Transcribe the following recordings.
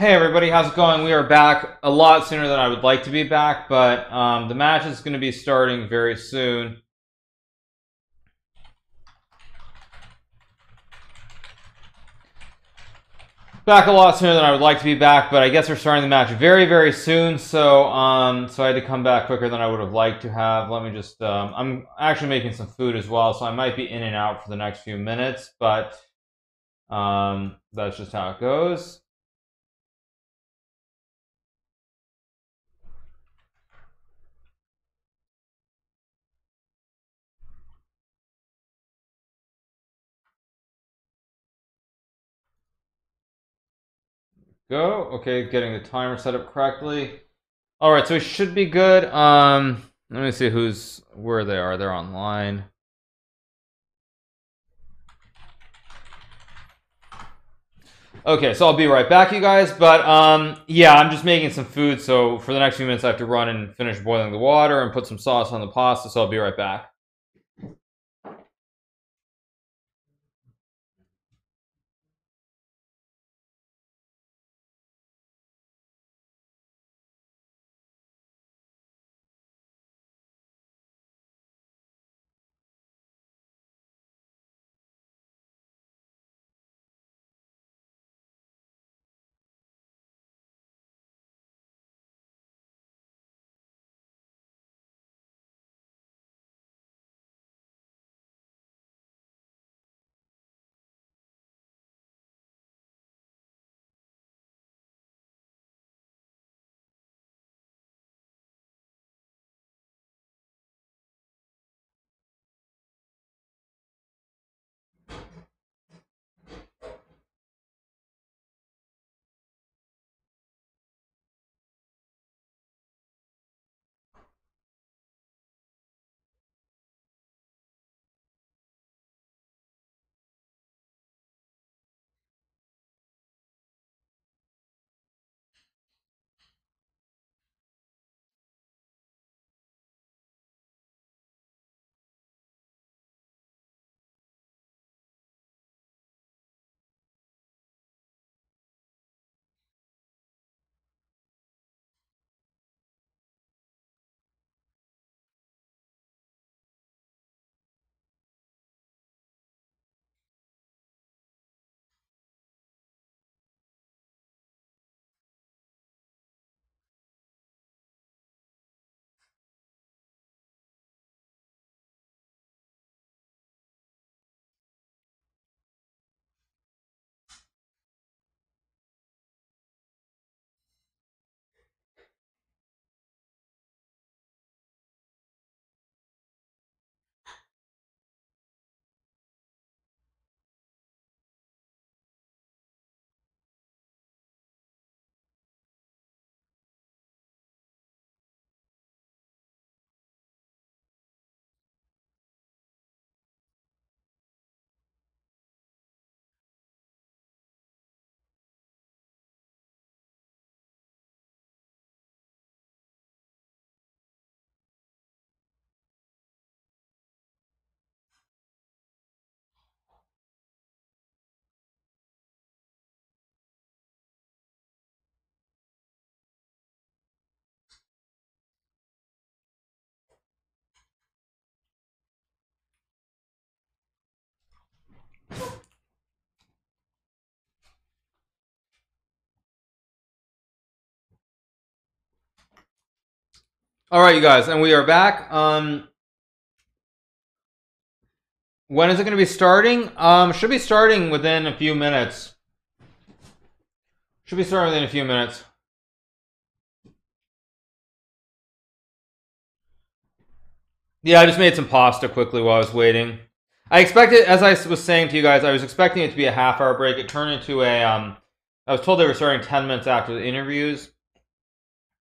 Hey everybody, how's it going? We are back a lot sooner than I would like to be back, but um, the match is going to be starting very soon. Back a lot sooner than I would like to be back, but I guess we're starting the match very, very soon, so um, so I had to come back quicker than I would have liked to have. Let me just, um, I'm actually making some food as well, so I might be in and out for the next few minutes, but um, that's just how it goes. Go. Okay, getting the timer set up correctly. All right, so it should be good. Um, let me see who's where they are. They're online. Okay, so I'll be right back, you guys. But um, yeah, I'm just making some food. So for the next few minutes, I have to run and finish boiling the water and put some sauce on the pasta. So I'll be right back. All right, you guys, and we are back. Um, when is it going to be starting? Um, should be starting within a few minutes. Should be starting within a few minutes. Yeah, I just made some pasta quickly while I was waiting. I expected, as I was saying to you guys, I was expecting it to be a half hour break. It turned into a, um, I was told they were starting 10 minutes after the interviews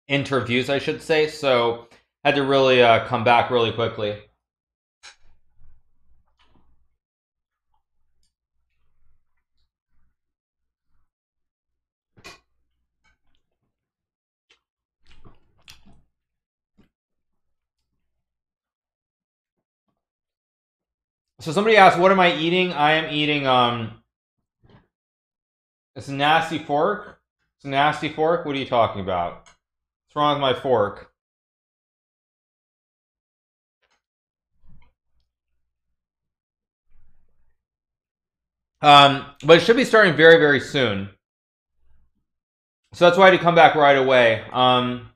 interviews, I should say. So had to really uh, come back really quickly. So somebody asked, "What am I eating?" I am eating um, it's a nasty fork. It's a nasty fork? What are you talking about? What's wrong with my fork? Um, but it should be starting very, very soon. So that's why I had to come back right away. Um,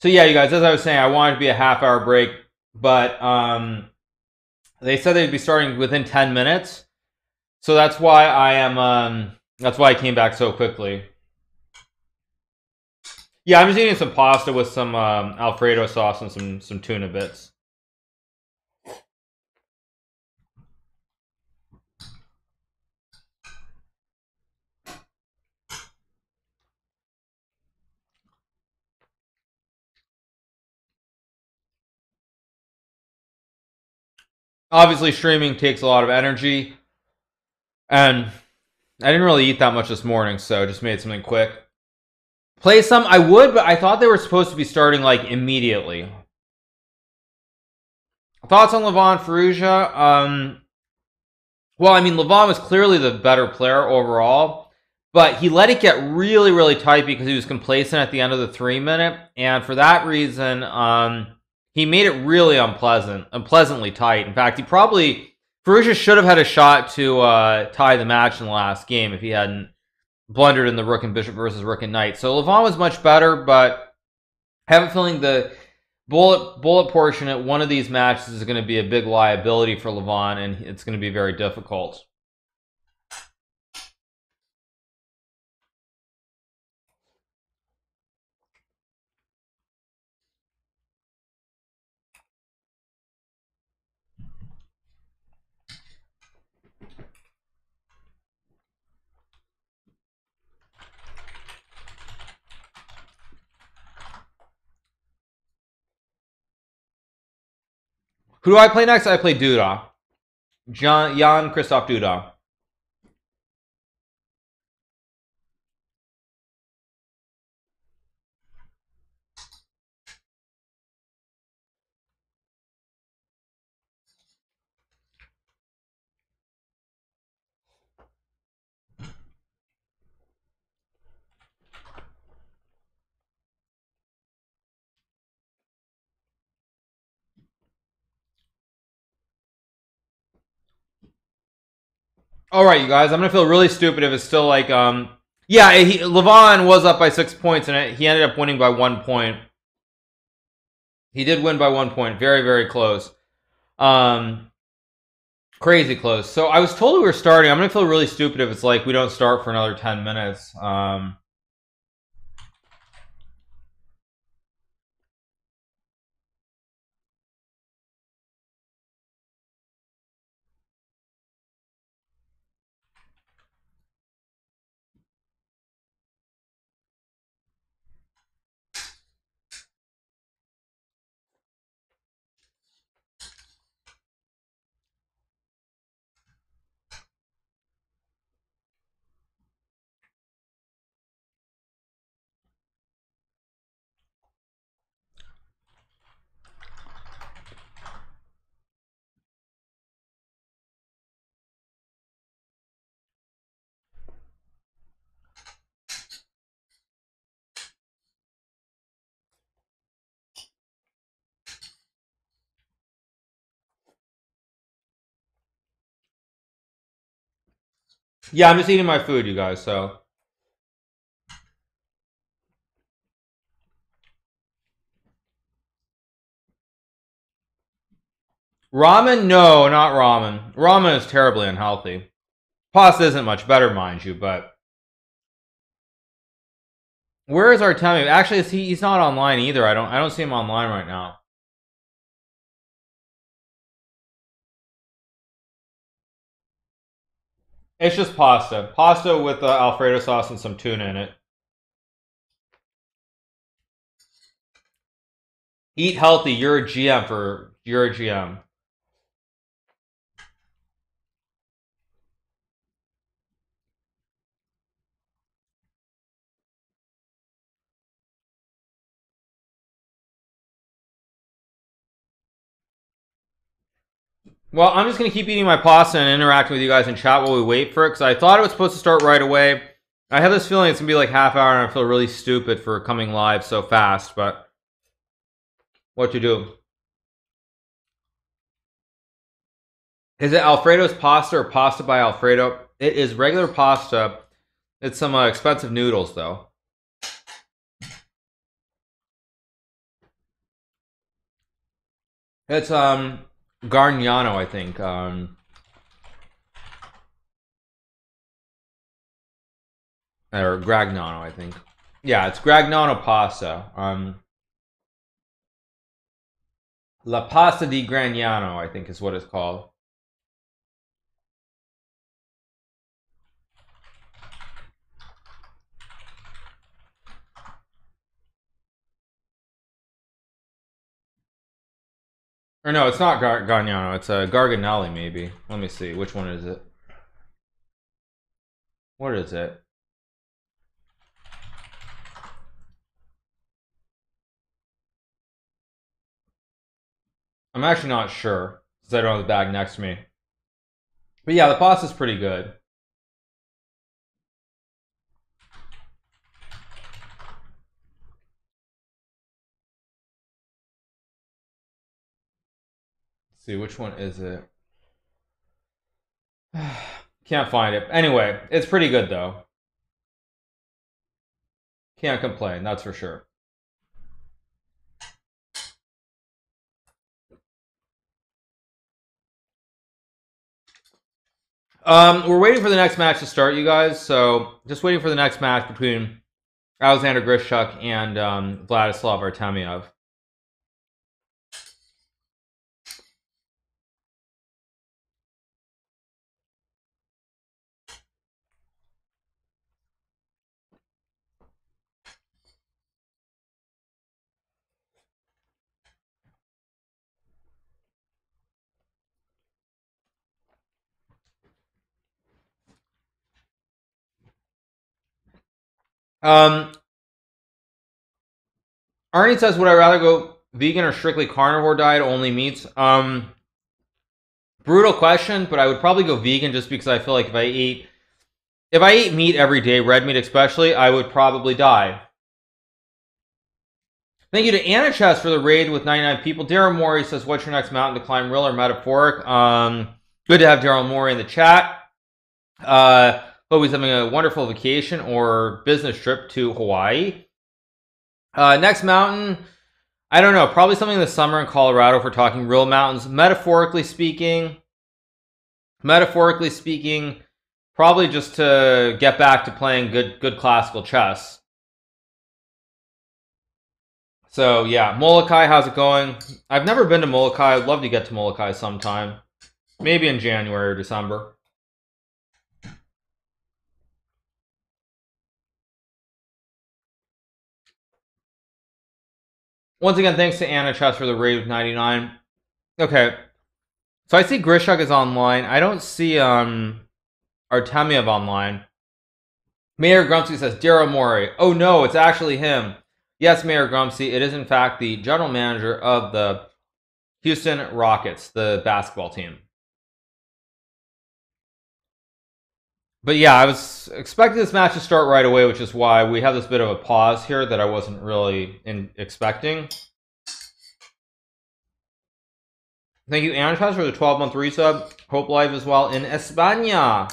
So yeah, you guys, as I was saying, I wanted to be a half hour break, but um, they said they'd be starting within ten minutes. So that's why I am. Um, that's why I came back so quickly. Yeah, I'm just eating some pasta with some um, Alfredo sauce and some some tuna bits. Obviously, streaming takes a lot of energy, and I didn't really eat that much this morning, so just made something quick. Play some, I would, but I thought they were supposed to be starting like immediately. Thoughts on Levon Firouzja? Um, well, I mean, Levon was clearly the better player overall, but he let it get really, really tight because he was complacent at the end of the three minute, and for that reason, um, he made it really unpleasant, unpleasantly tight. In fact, he probably Firouzja should have had a shot to uh, tie the match in the last game if he hadn't blundered in the Rook and Bishop versus Rook and Knight. So Levon was much better, but I have a feeling the bullet bullet portion at one of these matches is going to be a big liability for Levon, and it's going to be very difficult. Who do I play next? I play Duda. John Jan Krzysztof Duda. All right, you guys. I'm gonna feel really stupid if it's still like, um, yeah. He, Levon was up by six points, and he ended up winning by one point. He did win by one point, very, very close. Um, crazy close. So I was told we were starting. I'm gonna feel really stupid if it's like we don't start for another ten minutes. Um. Yeah, I'm just eating my food, you guys. So. Ramen? No, not ramen. Ramen is terribly unhealthy. Pasta isn't much better, mind you, but where is Artemi? Actually, he, he's not online either. I don't I don't see him online right now. It's just pasta. Pasta with uh, Alfredo sauce and some tuna in it. Eat healthy. You're a GM for you're a GM. Well, I'm just going to keep eating my pasta and interacting with you guys in chat while we wait for it because I thought it was supposed to start right away. I have this feeling it's to be like half hour and I feel really stupid for coming live so fast, but what to do? Is it Alfredo's pasta or pasta by Alfredo? It is regular pasta. It's some uh, expensive noodles though. It's um Gargnano, I think. Um, or Gragnano, I think. Yeah, it's Gragnano pasta. Um, La Pasta di Gragnano, I think is what it's called. Or no, it's not Gar Gargnano. It's a uh, Garganelli, maybe. Let me see. Which one is it? What is it? I'm actually not sure because I don't have the bag next to me. But yeah, the pasta's pretty good. See which one is it? Can't find it. Anyway it's pretty good though. Can't complain that's for sure. Um we're waiting for the next match to start you guys so just waiting for the next match between alexander grischuk and um, vladislav artemiev Um, Arnie says, would I rather go vegan or strictly carnivore diet, only meats? Um, brutal question, but I would probably go vegan just because I feel like if I eat, if I eat meat every day, red meat especially, I would probably die. Thank you to Anna Chess for the raid with 99 people. Daryl Morey says, what's your next mountain to climb, real or metaphoric? Um, good to have Daryl Morey in the chat. Uh, Hope he's having a wonderful vacation or business trip to Hawaii. Uh, next mountain, I don't know, probably something in the summer in Colorado if we're talking real mountains. Metaphorically speaking, metaphorically speaking, probably just to get back to playing good good classical chess. So yeah, Molokai, how's it going? I've never been to Molokai. I'd love to get to Molokai sometime. Maybe in January or December. Once again, thanks to Anna for the raid of 99. Okay. So I see Grischuk is online. I don't see um Artemiev online. Mayor Grumpsy says, Daryl Morey. Oh no, it's actually him. Yes, Mayor Grumpsy. It is in fact the general manager of the Houston Rockets, the basketball team. But yeah, I was expecting this match to start right away, which is why we have this bit of a pause here that I wasn't really in expecting. Thank you, Anchas, for the 12-month resub. Hope Live as well in España.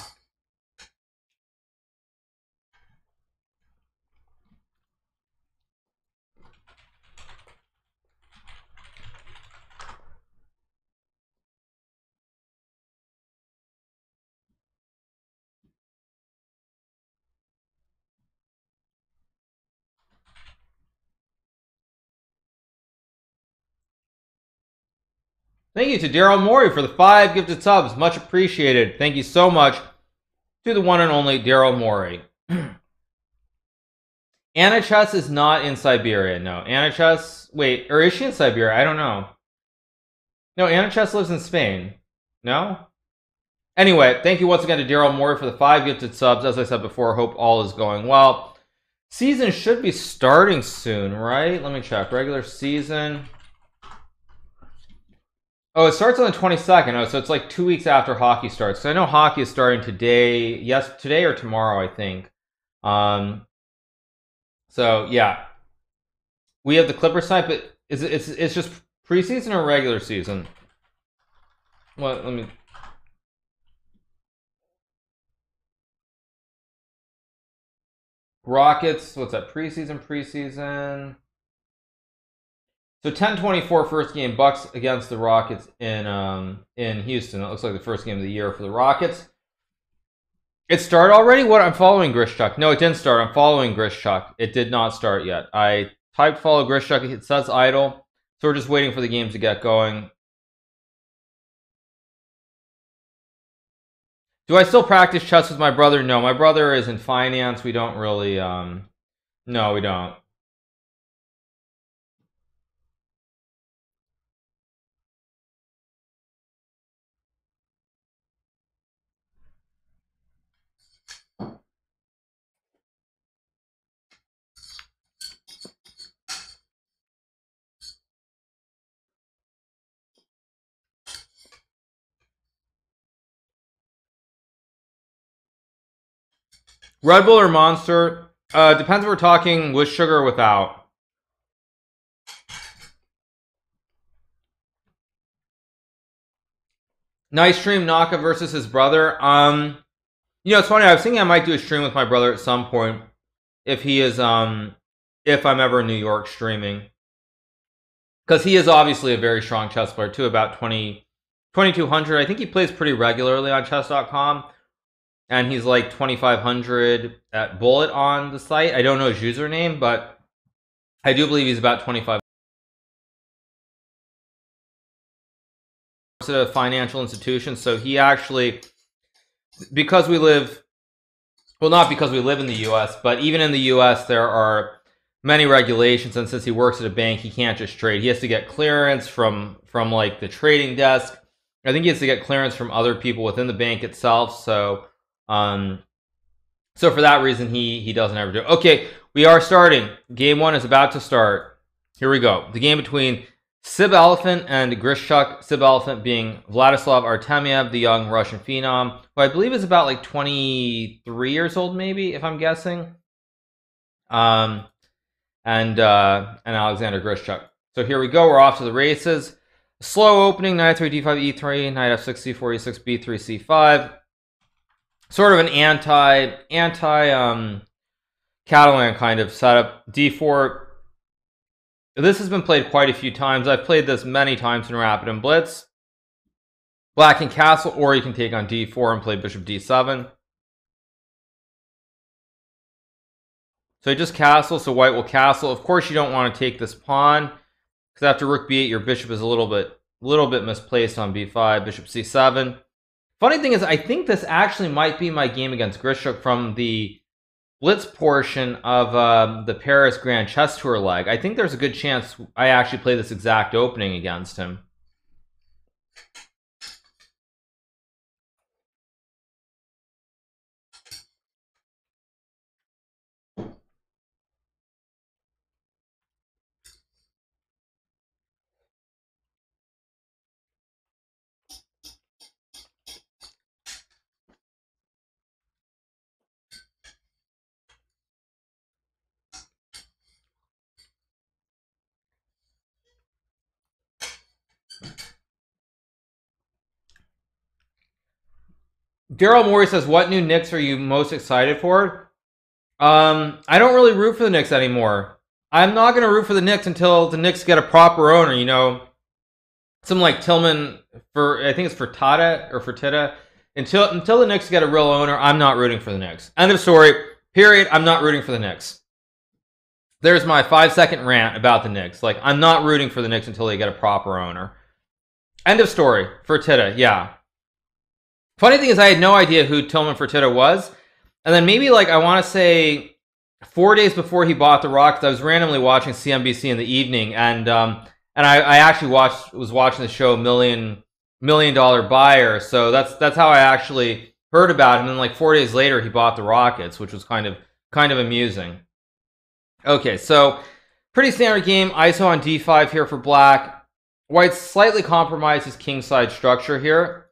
Thank you to Daryl Morey for the five gifted subs. Much appreciated. Thank you so much to the one and only Daryl Morey. Anna Chess is not in Siberia. No, Anna Chess. Wait, or is she in Siberia? I don't know. No, Anna Chess lives in Spain. No. Anyway, thank you once again to Daryl Morey for the five gifted subs. As I said before, hope all is going well. Season should be starting soon, right? Let me check. Regular season. Oh, it starts on the 22nd. Oh, so it's like two weeks after hockey starts. So I know hockey is starting today. Yes, today or tomorrow, I think. Um, so yeah, we have the Clipper site, but is it, it's it's just preseason or regular season? Well, let me. Rockets. What's that? Preseason. Preseason. So 10-24 first game Bucks against the Rockets in um in Houston. That looks like the first game of the year for the Rockets. It started already? What I'm following Grischuk. No, it didn't start. I'm following Grischuk. It did not start yet. I typed follow Grischuk. It says idle. So we're just waiting for the game to get going. Do I still practice chess with my brother? No, my brother is in finance. We don't really um no, we don't. Red Bull or Monster? Uh, depends if we're talking with sugar or without. Nice stream, Naka versus his brother. Um, you know, it's funny. I was thinking I might do a stream with my brother at some point, if he is, um, if I'm ever in New York streaming, because he is obviously a very strong chess player too. About 20, 2200. I think he plays pretty regularly on Chess.com and he's like 2500 at bullet on the site. I don't know his username, but I do believe he's about 25 at a financial institution. So he actually, because we live, well, not because we live in the U.S., but even in the U.S., there are many regulations, and since he works at a bank, he can't just trade. He has to get clearance from from like the trading desk. I think he has to get clearance from other people within the bank itself. So um, so for that reason, he he doesn't ever do. Okay, we are starting. Game one is about to start. Here we go. The game between Sib Elephant and Grischuk. Sib Elephant being Vladislav Artemiev, the young Russian phenom, who I believe is about like 23 years old, maybe if I'm guessing. Um, and uh, and Alexander Grischuk. So here we go. We're off to the races. Slow opening, knight 3, d5, e3, knight f6, c4, e6, b3, c5 sort of an anti anti um Catalan kind of setup. D4. This has been played quite a few times. I've played this many times in Rapid and Blitz. Black and castle, or you can take on D4 and play Bishop D7. So just castle, so white will castle. Of course, you don't want to take this pawn because after Rook B8, your bishop is a little bit, little bit misplaced on B5. Bishop C7. Funny thing is, I think this actually might be my game against Grischuk from the Blitz portion of uh, the Paris Grand Chess Tour leg. I think there's a good chance I actually play this exact opening against him. Daryl Morey says, "What new Knicks are you most excited for?" Um, I don't really root for the Knicks anymore. I'm not going to root for the Knicks until the Knicks get a proper owner. You know, some like Tilman for I think it's for Tata or for Tita. Until until the Knicks get a real owner, I'm not rooting for the Knicks. End of story. Period. I'm not rooting for the Knicks. There's my five second rant about the Knicks. Like I'm not rooting for the Knicks until they get a proper owner. End of story for Tita. Yeah, Funny thing is, I had no idea who Tilman Fertitta was, and then maybe like I want to say four days before he bought the Rockets, I was randomly watching CNBC in the evening, and um, and I, I actually watched was watching the show Million Million Dollar Buyer. So that's that's how I actually heard about him. And then like four days later, he bought the Rockets, which was kind of kind of amusing. Okay, so pretty standard game. ISO on D5 here for black. White slightly compromises kingside structure here.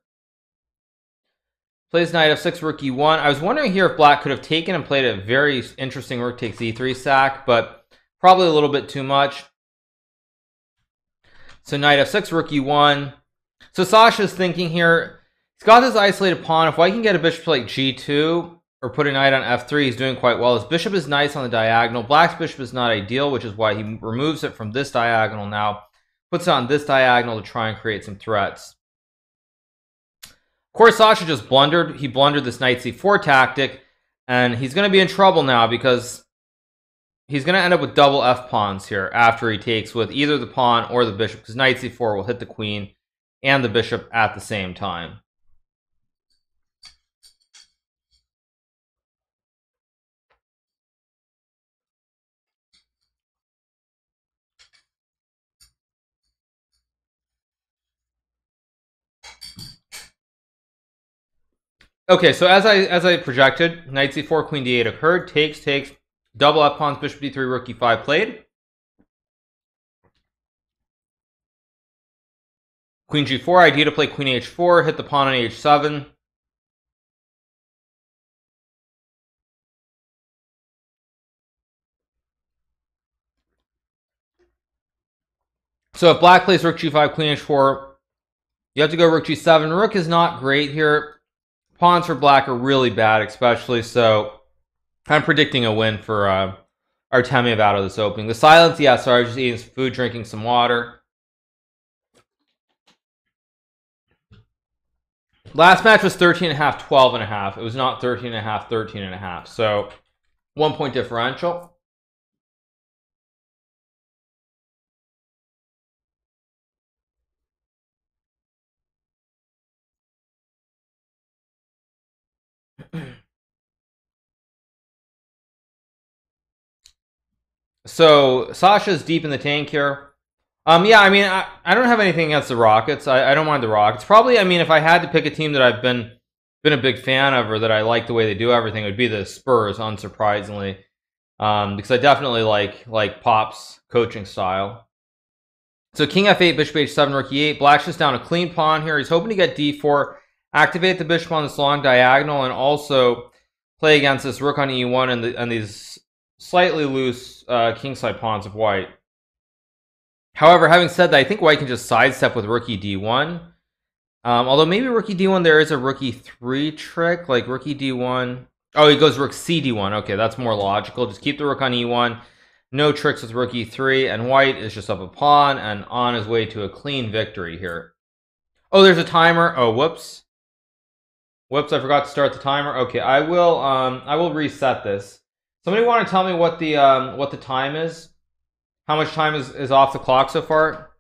Plays knight f6, rook e1. I was wondering here if black could have taken and played a very interesting rook takes e3 sack, but probably a little bit too much. So knight f6, rook e1. So Sasha's thinking here, he's got this isolated pawn. If white can get a bishop to like g2 or put a knight on f3, he's doing quite well. His bishop is nice on the diagonal. Black's bishop is not ideal, which is why he removes it from this diagonal now, puts it on this diagonal to try and create some threats. Of course, Sasha just blundered. He blundered this knight c4 tactic, and he's going to be in trouble now because he's going to end up with double f pawns here after he takes with either the pawn or the bishop, because knight c4 will hit the queen and the bishop at the same time. Okay, so as I as I projected, knight c4, queen d8 occurred. Takes, takes, double f pawns, bishop d3, rook e5 played. Queen g4, idea to play queen h4, hit the pawn on h7. So if black plays rook g5, queen h4, you have to go rook g7. Rook is not great here pawns for black are really bad, especially so. I'm predicting a win for uh, Artemiev out of this opening. The silence, yeah, sorry, just eating some food, drinking some water. Last match was 13 and a half, 12 and a half. It was not 13 and a half, 13 and a half. So one point differential. So Sasha's deep in the tank here. Um, yeah, I mean, I, I don't have anything against the Rockets. I, I don't mind the Rockets. Probably, I mean, if I had to pick a team that I've been been a big fan of or that I like the way they do everything, it would be the Spurs, unsurprisingly. Um, because I definitely like like Pop's coaching style. So King F8, Bishop H7, Rook E8. Black's just down a clean pawn here. He's hoping to get D4, activate the bishop on this long diagonal, and also play against this rook on e1 and, the, and these slightly loose uh, kingside pawns of white. However, having said that, I think white can just sidestep with rookie d1. Um, although maybe rookie d1 there is a rook e3 trick, like rookie d1. Oh, he goes rook cd1. Okay, that's more logical. Just keep the rook on e1. No tricks with rook e3, and white is just up a pawn and on his way to a clean victory here. Oh, there's a timer. Oh, whoops. Whoops, I forgot to start the timer. Okay, I will um I will reset this. Somebody want to tell me what the um what the time is? How much time is, is off the clock so far?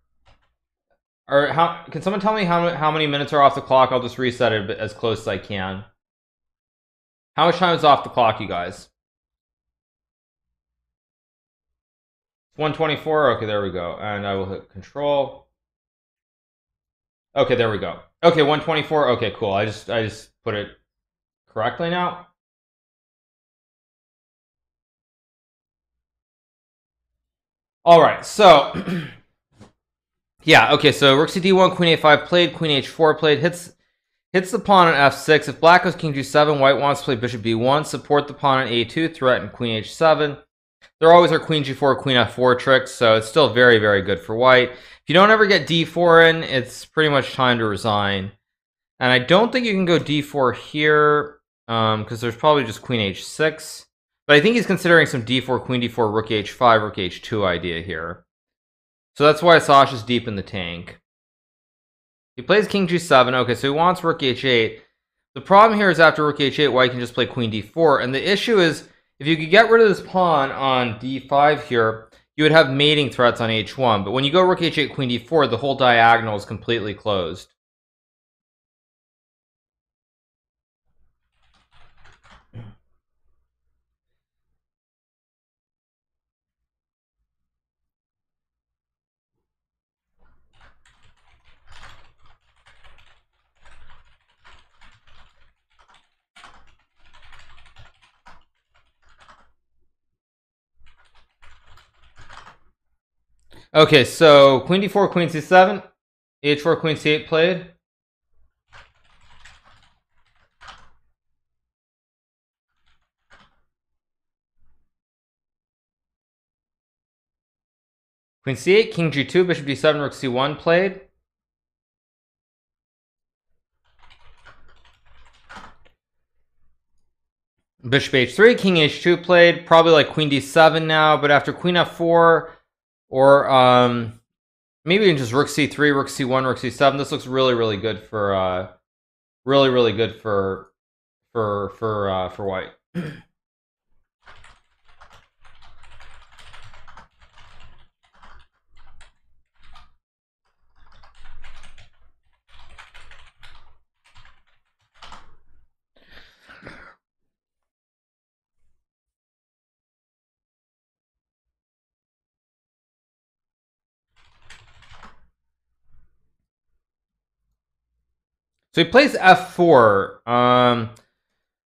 Or how can someone tell me how how many minutes are off the clock? I'll just reset it as close as I can. How much time is off the clock, you guys? 124. Okay, there we go. And I will hit control. Okay, there we go. Okay, 124. Okay, cool. I just I just put it correctly now. All right, so yeah, okay. So rook c d1, queen a5 played, queen h4 played, hits hits the pawn on f6. If black goes king g7, white wants to play bishop b1, support the pawn on a2, threaten queen h7. There always are queen g4, queen f4 tricks, so it's still very, very good for white. If you don't ever get d4 in, it's pretty much time to resign. And I don't think you can go d4 here, because um, there's probably just queen h6. But I think he's considering some d4, queen d4, rook h5, rook h2 idea here. So that's why Sasha's deep in the tank. He plays king g7. Okay, so he wants rook h8. The problem here is after rook h8, white can just play queen d4. And the issue is, if you could get rid of this pawn on d5 here, you would have mating threats on h1. But when you go rook h8, queen d4, the whole diagonal is completely closed. Okay, so queen d4, queen c7, h4, queen c8 played. Queen c8, king g2, bishop d7, rook c1 played. Bishop h3, king h2 played. Probably like queen d7 now, but after queen f4 or um, maybe even just rook c3, rook c1, rook c7. This looks really, really good for uh, really, really good for for for uh, for white. So he plays f4. Um,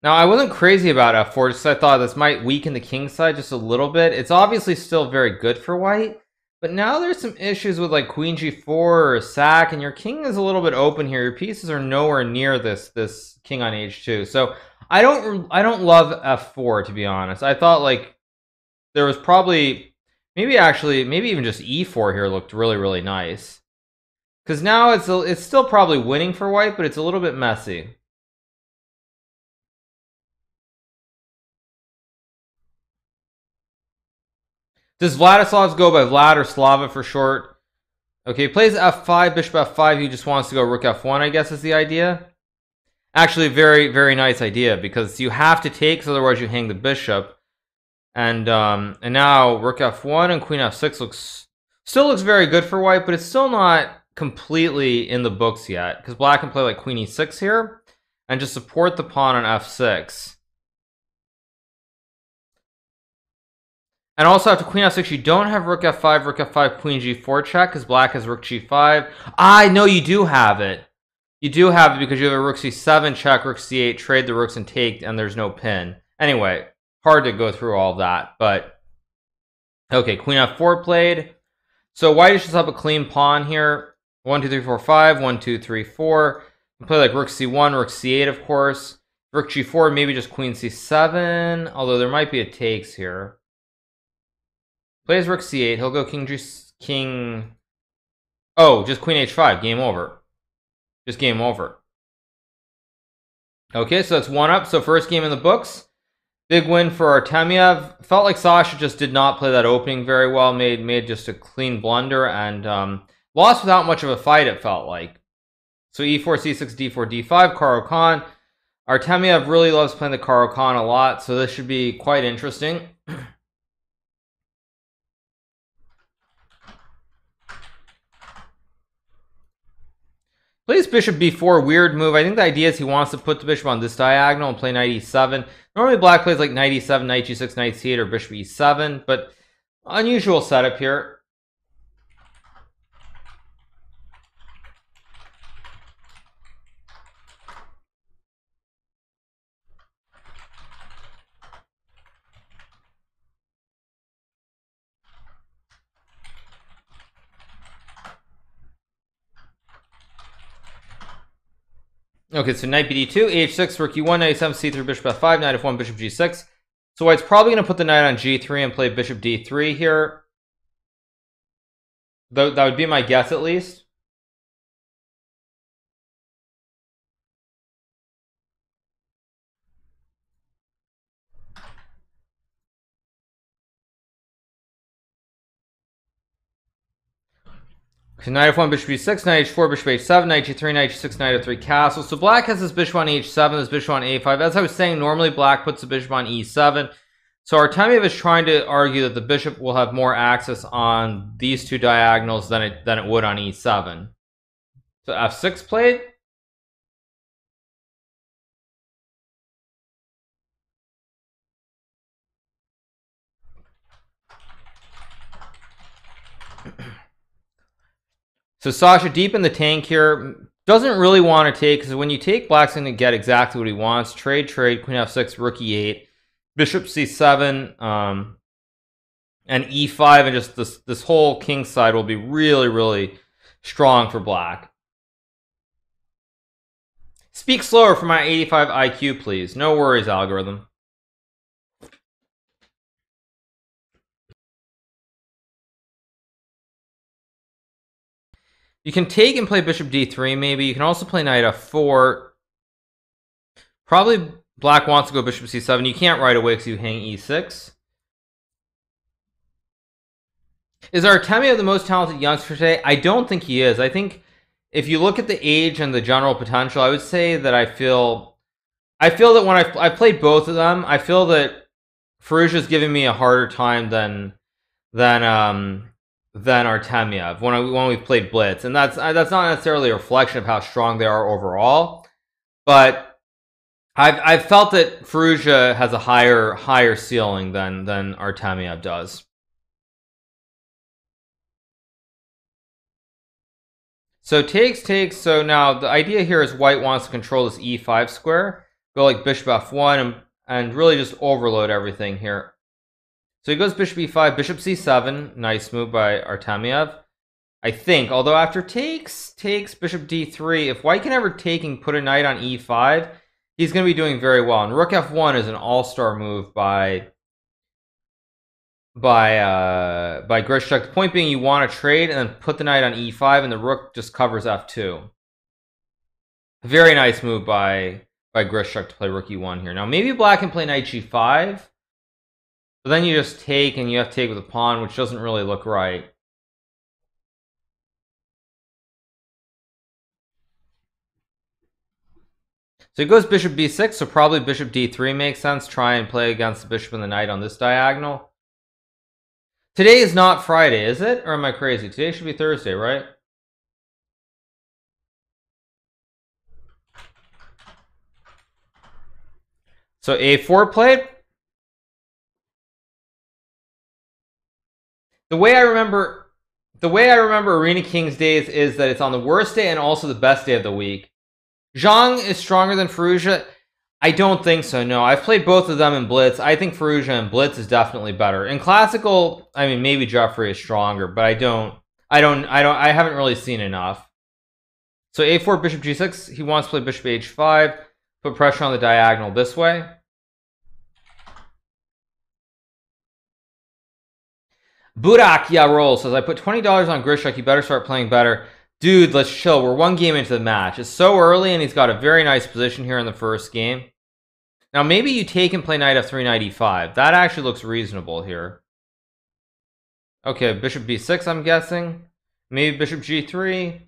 now, I wasn't crazy about f4 just I thought this might weaken the king side just a little bit. It's obviously still very good for white, but now there's some issues with like queen g4 or sack, and your king is a little bit open here. Your pieces are nowhere near this this king on h2. So I don't I don't love f4 to be honest. I thought like there was probably maybe actually maybe even just e4 here looked really really nice. Because now it's a, it's still probably winning for white, but it's a little bit messy. Does Vladislavs go by Vlad or Slava for short? Okay, he plays f5, bishop f5. He just wants to go rook f1, I guess is the idea. Actually, very, very nice idea because you have to take, otherwise you hang the bishop. And um, and now rook f1 and queen f6 looks still looks very good for white, but it's still not completely in the books yet because black can play like queen e6 here and just support the pawn on f6 and also after queen f6 you don't have rook f5 rook f5 queen g4 check because black has rook g5 i know you do have it. You do have it because you have a rook c7 check rook c8 trade the rooks and take and there's no pin. Anyway hard to go through all that but okay queen f4 played. So white just have a clean pawn here one, two, three, four, five. One, two, three, four. You play like rook c1, rook c8, of course. Rook g4, maybe just queen c7. Although there might be a takes here. Plays rook c8. He'll go king g king. Oh, just queen h5. Game over. Just game over. Okay, so that's one up. So first game in the books. Big win for Artemiev. Felt like Sasha just did not play that opening very well. Made made just a clean blunder and um, Lost without much of a fight, it felt like. So e4, c6, d4, d5, Caro-Kann. Artemiev really loves playing the Caro-Kann a lot, so this should be quite interesting. Plays bishop b4, weird move. I think the idea is he wants to put the bishop on this diagonal and play knight e7. Normally black plays like knight e7, knight g6, knight c8, or bishop e7, but unusual setup here. Okay, so knight bd2, h6, rook e1, knight e7, c3, bishop f5, knight f1, bishop g6. So white's probably going to put the knight on g3 and play bishop d3 here. Though that would be my guess at least. Knight f1, bishop e6, knight h4, bishop h7, knight g3, knight g6, knight f3, castle. So black has this bishop on h7, this bishop on a5. As I was saying, normally black puts the bishop on e7. So Artemiev is trying to argue that the bishop will have more access on these two diagonals than it than it would on e7. So f6 played. So Sasha deep in the tank here doesn't really want to take because when you take black's going to get exactly what he wants. Trade, trade, queen f6, rook e8, bishop c7, um, and e5 and just this this whole king side will be really really strong for black speak slower for my 85 IQ please no worries algorithm you can take and play bishop d3 maybe you can also play knight f4 probably black wants to go bishop c7 you can't right away because you hang e6 is Artemiev the most talented youngster today? I don't think he is. I think if you look at the age and the general potential, I would say that I feel, I feel that when I've, I've played both of them, I feel that Firouzja is giving me a harder time than than um than Artemiev when when we've played Blitz, and that's that's not necessarily a reflection of how strong they are overall, but I've I've felt that Firouzja has a higher higher ceiling than than Artemiev does. So takes, takes. So now the idea here is white wants to control this e5 square. Go like bishop f1 and, and really just overload everything here. So he goes bishop e5, bishop c7. Nice move by Artemiev. I think, although after takes, takes, bishop d3, if white can ever take and put a knight on e5, he's going to be doing very well. And rook f1 is an all-star move by by uh by Grischuk. The point being you want to trade and then put the knight on e5 and the rook just covers f2. Very nice move by by Grischuk to play rook e1 here. Now maybe black can play knight g5. But then you just take and you have to take with a pawn, which doesn't really look right. So it goes bishop b6, so probably bishop d3 makes sense. Try and play against the bishop and the knight on this diagonal. Today is not Friday, is it? Or am I crazy? Today should be Thursday, right? So A4 played. The way I remember the way I remember Arena Kings days is that it's on the worst day and also the best day of the week. Xiong is stronger than Firouzja. I don't think so. No, I've played both of them in Blitz. I think Firouzja and Blitz is definitely better. In Classical, I mean, maybe Jeffery is stronger, but I don't, I don't, I don't, I haven't really seen enough. So a4, bishop g6. He wants to play bishop h5. Put pressure on the diagonal this way. Burak Yarol says, I put $20 on Grischuk. You better start playing better. Dude, let's chill. We're one game into the match. It's so early, and he's got a very nice position here in the first game. Now, maybe you take and play knight f3, knight e5. That actually looks reasonable here. Okay, bishop b6, I'm guessing. Maybe bishop g3.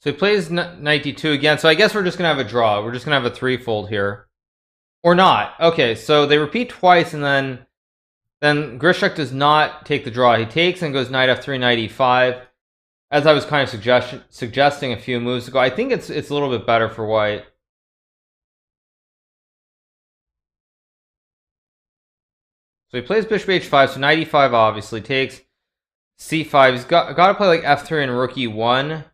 So he plays knight d2 again. So I guess we're just going to have a draw. We're just going to have a threefold here. Or not. Okay, so they repeat twice and then then Grischuk does not take the draw. He takes and goes knight f3, knight e5. As I was kind of suggest suggesting a few moves ago, I think it's it's a little bit better for white. So he plays bishop h5, so knight e5 obviously takes c5. He's got, got to play like f3 and rook e1.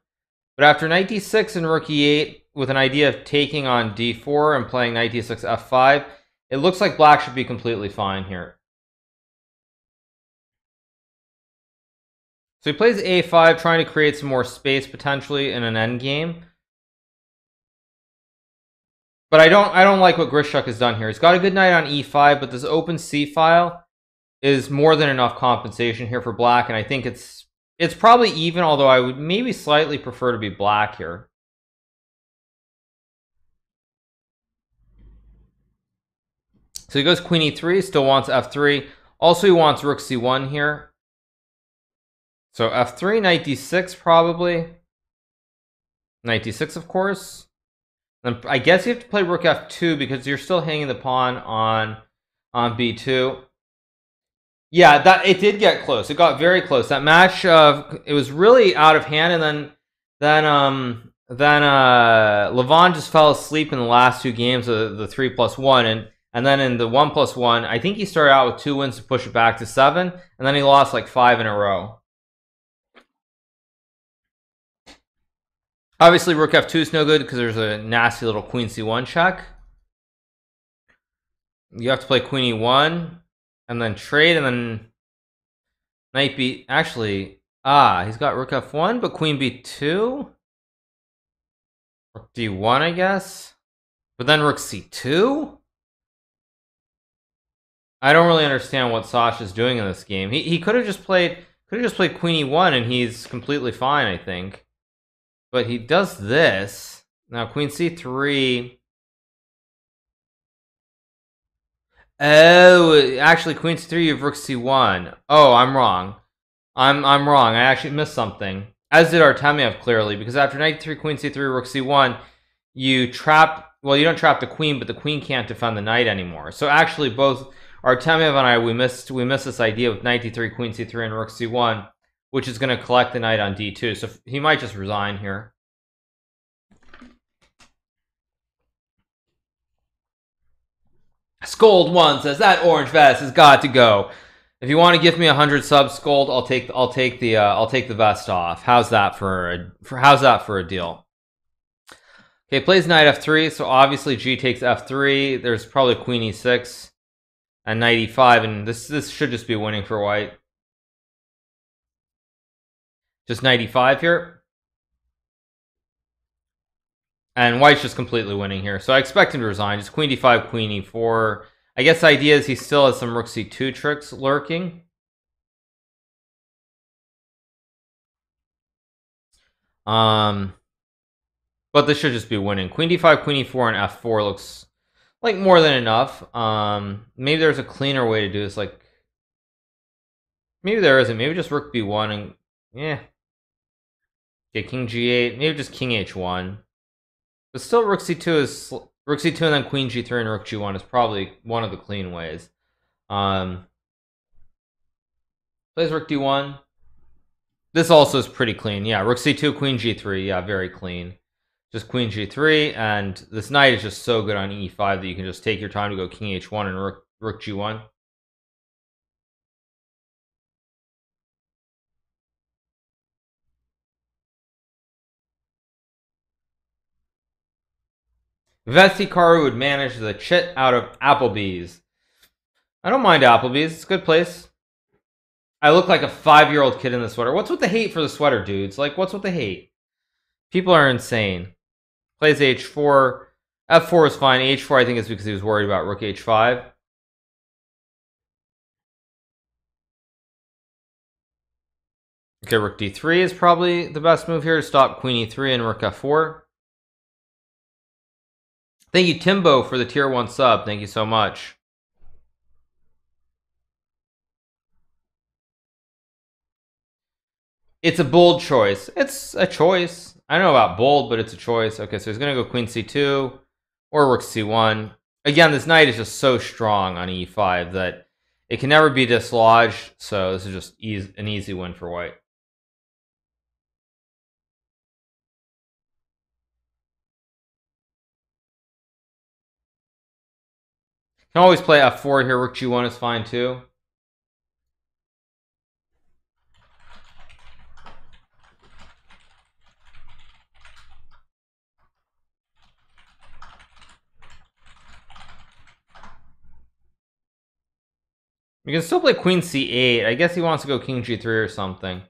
But after knight d6 and rook e8, with an idea of taking on d4 and playing knight d6 f5, it looks like black should be completely fine here. So he plays a5, trying to create some more space potentially in an endgame. But I don't I don't like what Grischuk has done here. He's got a good knight on e5, but this open c file is more than enough compensation here for black, and I think it's it's probably even, although I would maybe slightly prefer to be black here. So he goes queen e3, still wants f3. Also, he wants rook c1 here. So f3, knight d6 probably. knight d6, of course. I guess you have to play rook f2 because you're still hanging the pawn on on b2. Yeah, that it did get close. It got very close. That match, uh, it was really out of hand, and then then um then uh Levon just fell asleep in the last two games of the three plus one, and and then in the one plus one, I think he started out with two wins to push it back to seven, and then he lost like five in a row. Obviously, rook f2 is no good because there's a nasty little queen c1 check. You have to play queen e1 and then trade and then knight b. Actually, ah, he's got rook f1, but queen b2. Rook d1, I guess. But then rook c2. I don't really understand what Sasha's doing in this game. He he could have just played could have just played queen e1 and he's completely fine, I think. But he does this. Now queen c3. Oh, actually queen c3 you have rook c1. Oh, I'm wrong. I'm I'm wrong. I actually missed something. As did Artemiev clearly because after knight 3 queen c3 rook c1, you trap well, you don't trap the queen, but the queen can't defend the knight anymore. So actually both Artemiev and I we missed we missed this idea with knight d3, queen c3, and rook c1, which is going to collect the knight on d2. So he might just resign here. Scold one says that orange vest has got to go. If you want to give me a hundred subs, Scold, I'll take I'll take the uh, I'll take the vest off. How's that for a, for how's that for a deal? Okay, plays knight f3, so obviously g takes f3. There's probably queen e6 and 95 and this this should just be winning for white just 95 here and white's just completely winning here so i expect him to resign just queen d5 queen e4 i guess the idea is he still has some rook c2 tricks lurking um but this should just be winning queen d5 queen e4 and f4 looks like more than enough. Um, maybe there's a cleaner way to do this. Like maybe there isn't. Maybe just rook b1 and yeah. Okay, king g8. Maybe just king h1. But still, rook c2 is rook c2 and then queen g3 and rook g1 is probably one of the clean ways. Um, plays rook d1. This also is pretty clean. Yeah, rook c2, queen g3. Yeah, very clean just queen g3 and this knight is just so good on e5 that you can just take your time to go king h1 and rook, rook g1 Vestikaru would manage the chit out of Applebee's. I don't mind Applebee's. It's a good place. I look like a five-year-old kid in the sweater. What's with the hate for the sweater, dudes? Like, what's with the hate? People are insane. Plays h4. f4 is fine. h4 I think is because he was worried about rook h5. Okay, rook d3 is probably the best move here to stop queen e3 and rook f4. Thank you, Timbo, for the tier 1 sub. Thank you so much. It's a bold choice. It's a choice. I don't know about bold, but it's a choice. Okay, so he's going to go queen c2 or rook c1. Again, this knight is just so strong on e5 that it can never be dislodged. So this is just an easy win for white. Can always play f4 here. Rook g1 is fine too. You can still play queen c8. I guess he wants to go king g3 or something.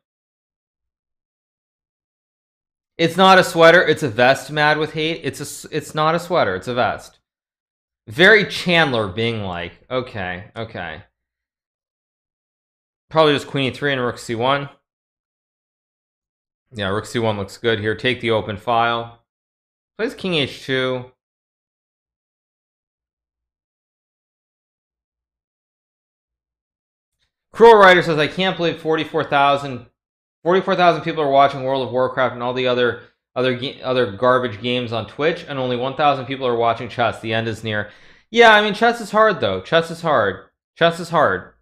It's not a sweater. It's a vest. Mad with hate. It's a. It's not a sweater. It's a vest. Very Chandler being like, okay, okay. Probably just queen e3 and rook c1. Yeah, rook c1 looks good here. Take the open file. Plays king h2. Cruel Writer says, I can't believe 44,000 44,000 people are watching World of Warcraft and all the other other other garbage games on Twitch, and only 1,000 people are watching chess. The end is near. Yeah, I mean, chess is hard though. Chess is hard. Chess is hard.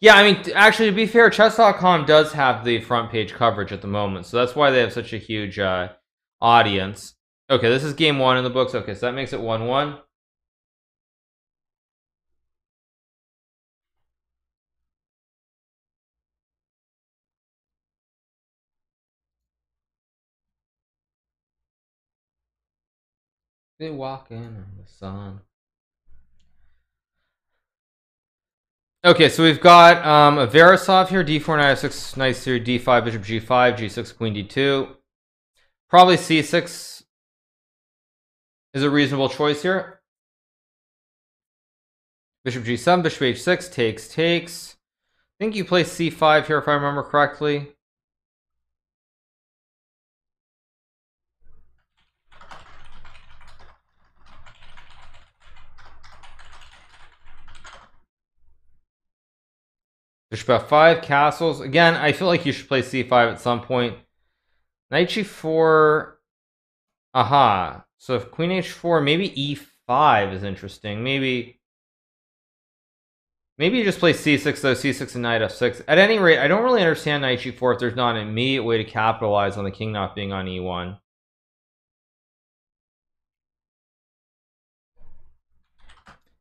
Yeah, I mean, actually, to be fair, chess.com does have the front page coverage at the moment, so that's why they have such a huge uh, audience. Okay, this is game one in the books. Okay, so that makes it 1 1. They walking in the sun. Okay, so we've got um, a Veresov here, d4, knight f6, knight through d5, bishop g5, g6, queen d2. Probably c6 is a reasonable choice here. Bishop g7, bishop h6, takes, takes. I think you play c5 here if I remember correctly. Bishop f5, castles. Again, I feel like you should play c5 at some point. Knight g4. Aha. So if queen h4, maybe e5 is interesting. Maybe... Maybe you just play c6 though, c6 and knight f6. At any rate, I don't really understand knight g4 if there's not an immediate way to capitalize on the king not being on e1.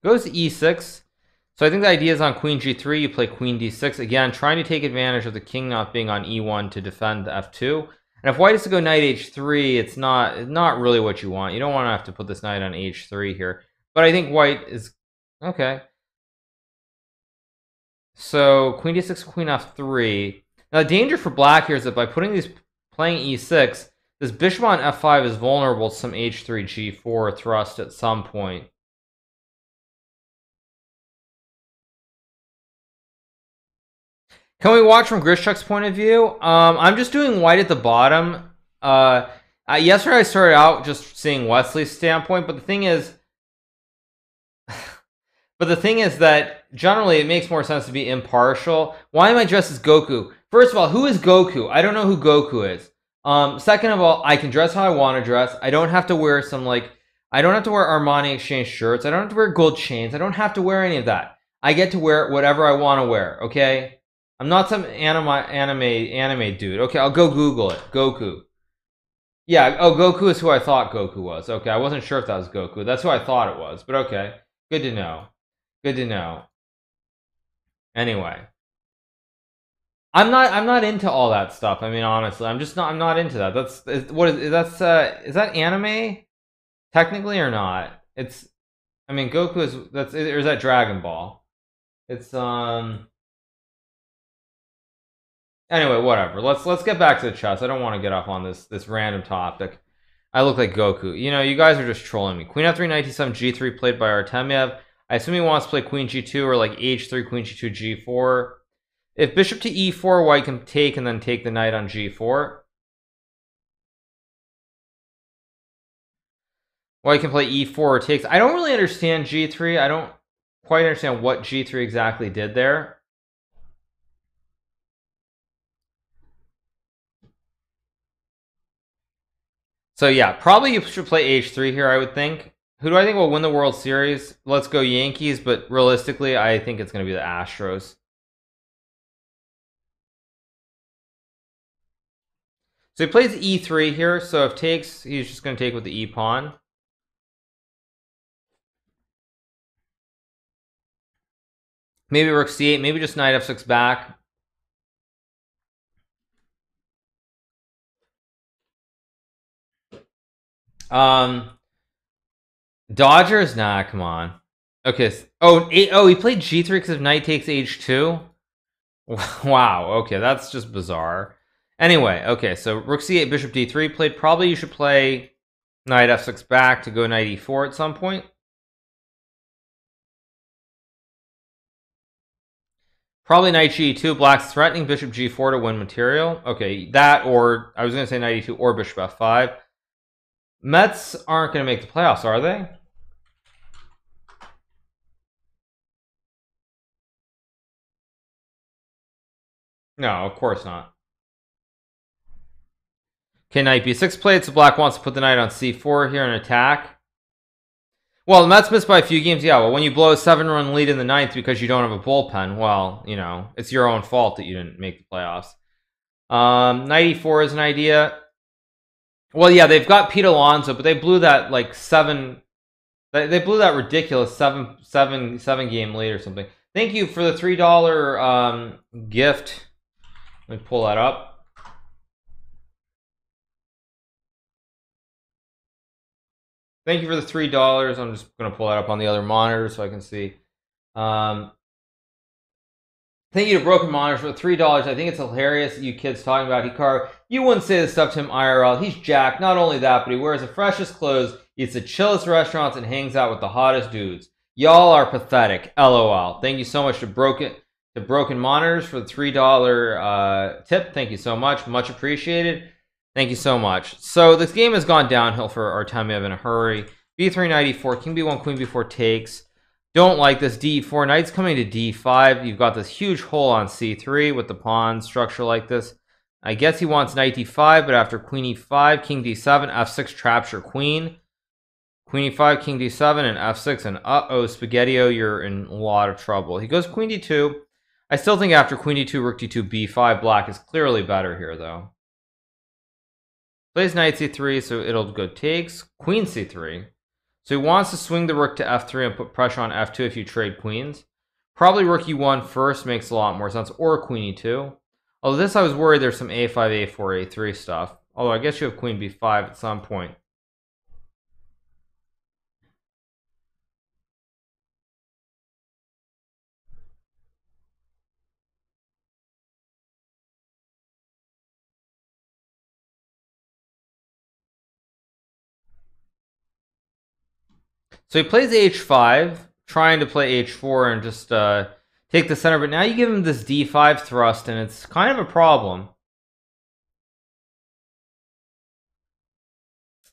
Goes to e6. So I think the idea is on queen g3, you play queen d6. Again, trying to take advantage of the king not being on e1 to defend the f2. And if white is to go knight h3, it's not not really what you want. You don't want to have to put this knight on h3 here. But I think white is... Okay. So queen d6, queen f3. Now the danger for black here is that by putting these... playing e6, this bishop on f5 is vulnerable to some h3, g4 thrust at some point. Can we watch from Grischuk's point of view? Um, I'm just doing white at the bottom. Uh, uh, yesterday I started out just seeing Wesley's standpoint, but the thing is, but the thing is that generally it makes more sense to be impartial. Why am I dressed as Goku? First of all, who is Goku? I don't know who Goku is. Um, second of all, I can dress how I want to dress. I don't have to wear some like, I don't have to wear Armani Exchange shirts. I don't have to wear gold chains. I don't have to wear any of that. I get to wear whatever I want to wear. Okay. I'm not some anime anime anime dude. Okay, I'll go Google it. Goku. Yeah, oh Goku is who I thought Goku was. Okay, I wasn't sure if that was Goku. That's who I thought it was, but okay. Good to know. Good to know. Anyway. I'm not I'm not into all that stuff. I mean honestly, I'm just not I'm not into that. That's is, what is that's uh is that anime technically or not? It's I mean Goku is that's or is that Dragon Ball? It's um Anyway, whatever. Let's let's get back to the chess. I don't want to get off on this this random topic. I look like Goku. You know, you guys are just trolling me. Queen f3, knight d7, g3 played by Artemiev. I assume he wants to play queen g2 or like h3, queen g2, g4. If bishop to e4, white can take and then take the knight on g4. White can play e4 or takes. I don't really understand g3. I don't quite understand what g3 exactly did there. So yeah, probably you should play H3 here, I would think. Who do I think will win the World Series? Let's go Yankees, but realistically, I think it's going to be the Astros. So he plays E3 here, so if takes, he's just going to take with the E pawn. Maybe rook c8, maybe just knight f6 back. Um, Dodgers, nah, come on. Okay. Oh, eight, oh, he played G3 because if knight takes H2. Wow. Okay, that's just bizarre. Anyway, okay, so rook c8, bishop d3 played. Probably you should play knight f6 back to go knight e4 at some point. Probably knight g2, black's threatening bishop g4 to win material. Okay, that or, I was going to say knight e2 or bishop f5. Mets aren't going to make the playoffs, are they? No, of course not. Okay, knight b6 played, so black wants to put the knight on c4 here and attack. Well, the Mets missed by a few games. Yeah, well, when you blow a seven-run lead in the ninth because you don't have a bullpen, well, you know, it's your own fault that you didn't make the playoffs. Um, 94 is an idea. Well, yeah, they've got Pete Alonso, but they blew that like seven. They, blew that ridiculous seven, seven, seven game lead or something. Thank you for the three dollar um, gift. Let me pull that up. Thank you for the three dollars. I'm just gonna pull that up on the other monitor so I can see. Um, thank you to Broken Monitors for three dollars. I think it's hilarious you kids talking about Hikaru. You wouldn't say this stuff to him IRL. He's Jack. Not only that, but he wears the freshest clothes, eats the chillest restaurants, and hangs out with the hottest dudes. Y'all are pathetic. LOL. Thank you so much to Broken to Broken Monitors for the three dollar uh, tip. Thank you so much. Much appreciated. Thank you so much. So this game has gone downhill for Artemiev in a hurry. b3 knight e4, king b1, queen b4 takes. Don't like this d4. Knight's coming to d5. You've got this huge hole on c3 with the pawn structure like this. I guess he wants knight d5, but after queen e5, king d7, f6 traps your queen. Queen e5, king d7, and f6, and uh-oh, Spaghettio, you're in a lot of trouble. He goes queen d2. I still think after queen d2, rook d2, b5, black is clearly better here, though. Plays knight c3, so it'll go takes. Queen c3. So he wants to swing the rook to f3 and put pressure on f2 if you trade queens. Probably rook e1 first makes a lot more sense, or queen e2. Although this I was worried there's some a5, a4, a3 stuff. Although I guess you have queen b5 at some point. So he plays h5, trying to play h4 and just uh, take the center, but now you give him this d5 thrust, and it's kind of a problem.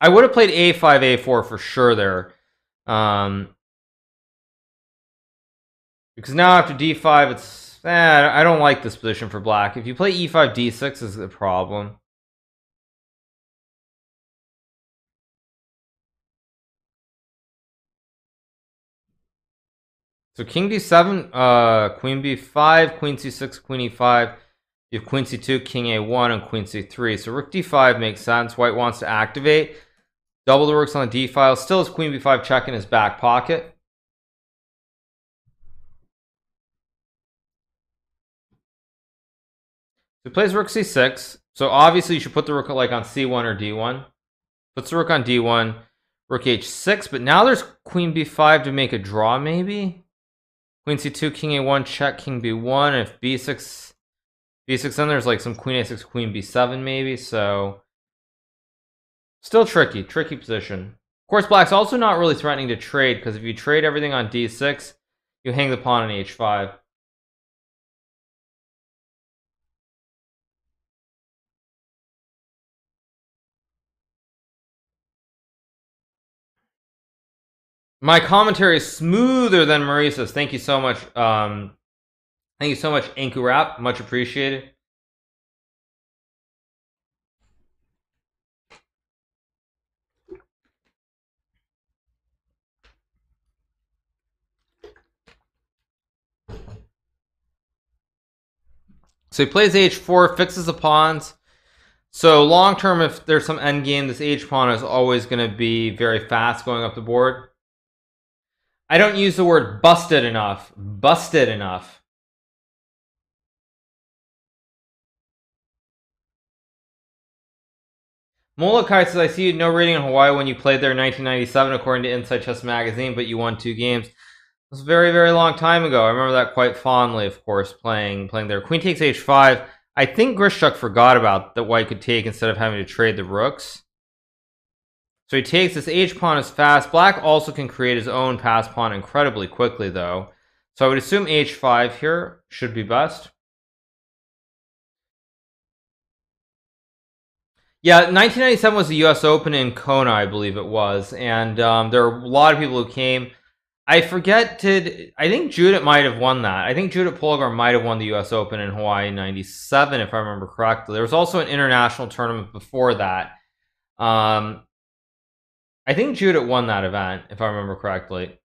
I would have played a5, a4 for sure there. Um, because now after d5, it's... Eh, I don't like this position for black. If you play e5, d6 is a problem. So king d7, uh, queen b5, queen c6, queen e5. You have queen c2, king a1, and queen c3. So rook d5 makes sense. White wants to activate. Double the rooks on the d file. Still has queen b5 check in his back pocket. So he plays rook c6. So obviously you should put the rook like on c1 or d1. Puts the rook on d1. Rook h6. But now there's queen b5 to make a draw maybe? Queen c2, king a1, check, king b1. If b6, b6, then there's like some queen a6, queen b7 maybe. So still tricky, tricky position. Of course, black's also not really threatening to trade because if you trade everything on d6, you hang the pawn on h5. My commentary is smoother than Maurice's. Thank you so much. Um, thank you so much, Anku Rap. Much appreciated. So he plays h4, fixes the pawns. So long term, if there's some end game, this h pawn is always going to be very fast going up the board. I don't use the word busted enough. Busted enough. Molokai says, I see you no rating in Hawaii when you played there in 1997, according to Inside Chess Magazine, but you won two games. It was a very, very long time ago. I remember that quite fondly, of course, playing playing there. Queen takes h5. I think Grischuk forgot about that white could take instead of having to trade the rooks. So he takes this h pawn is fast. Black also can create his own pass pawn incredibly quickly, though. So I would assume h5 here should be best. Yeah, 1997 was the U.S. Open in Kona, I believe it was, and um, there are a lot of people who came. I forget. Did I think Judit might have won that? I think Judit Polgar might have won the U.S. Open in Hawaii '97, if I remember correctly. There was also an international tournament before that. Um, I think Judit won that event, if I remember correctly.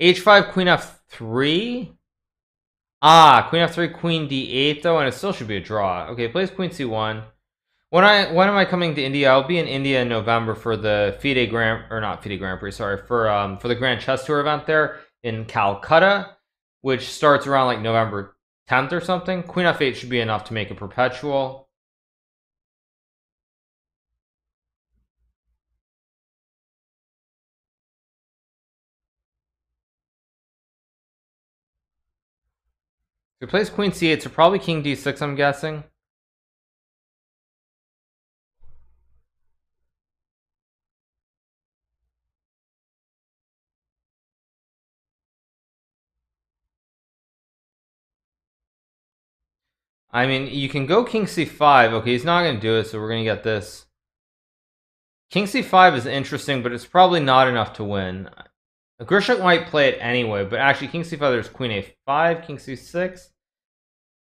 H5, Queen F3. Ah, Queen F3, Queen D8 though, and it still should be a draw. Okay, plays Queen C1. When I when am I coming to India? I'll be in India in November for the FIDE Grand or not FIDE Grand Prix, sorry, for um for the Grand Chess Tour event there in Calcutta, which starts around like November 10th or something. Queen F8 should be enough to make a perpetual. If he plays Queen C8, so probably King D6, I'm guessing. I mean, you can go King C5. Okay, he's not going to do it, so we're going to get this. King C5 is interesting, but it's probably not enough to win. Grischuk might play it anyway, but actually King C5, there's Queen A5, King C6.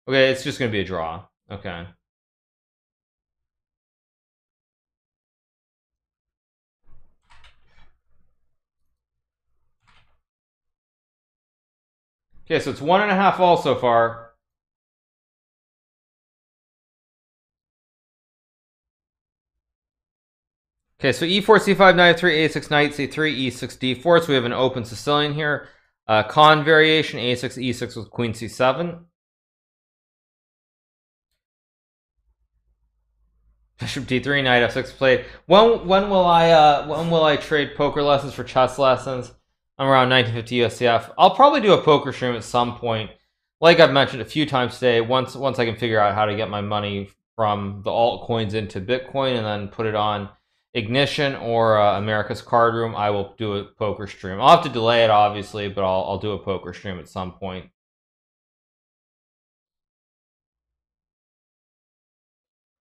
Okay, it's just going to be a draw. Okay. Okay, so it's one and a half all so far. Okay, so e4, c5, knight 3, a6, knight c3, e6, d4. So we have an open Sicilian here. Uh, Kan variation, a6, e6 with queen c7. Bishop d3, knight f6 played. When when will I uh when will I trade poker lessons for chess lessons? I'm around 1950 USCF. I'll probably do a poker stream at some point. Like I've mentioned a few times today, once once I can figure out how to get my money from the altcoins into Bitcoin and then put it on Ignition or uh, America's Card Room, I will do a poker stream. I'll have to delay it, obviously, but I'll, I'll do a poker stream at some point.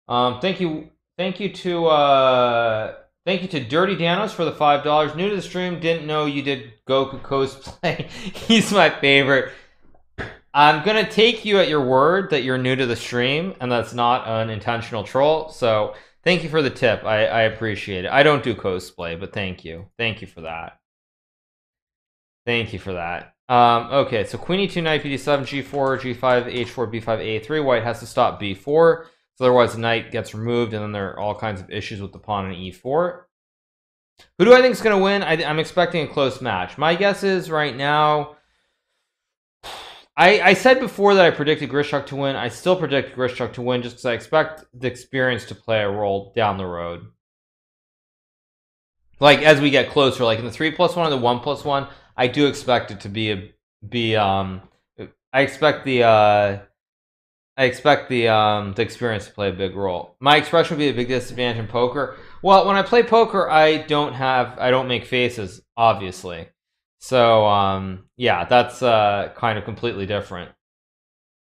Um, thank you, thank you to uh, thank you to Dirty Danos for the five dollars. New to the stream, didn't know you did Goku cosplay. He's my favorite. I'm gonna take you at your word that you're new to the stream and that's not an intentional troll. So Thank you for the tip. I, I appreciate it. I don't do cosplay, but thank you. Thank you for that. Thank you for that. Um, okay, so queen e2, knight bd7, g4, g5, h4, b5, a3. White has to stop b4, so otherwise the knight gets removed, and then there are all kinds of issues with the pawn on e4. Who do I think is going to win? I, I'm expecting a close match. My guess is right now I, I said before that I predicted Grischuk to win. I still predict Grischuk to win just because I expect the experience to play a role down the road. Like as we get closer, like in the three plus one and the one plus one, I do expect it to be a be um I expect the uh I expect the um the experience to play a big role. My expression would be a big disadvantage in poker. Well, when I play poker, I don't have I don't make faces, obviously. So um, yeah, that's uh, kind of completely different.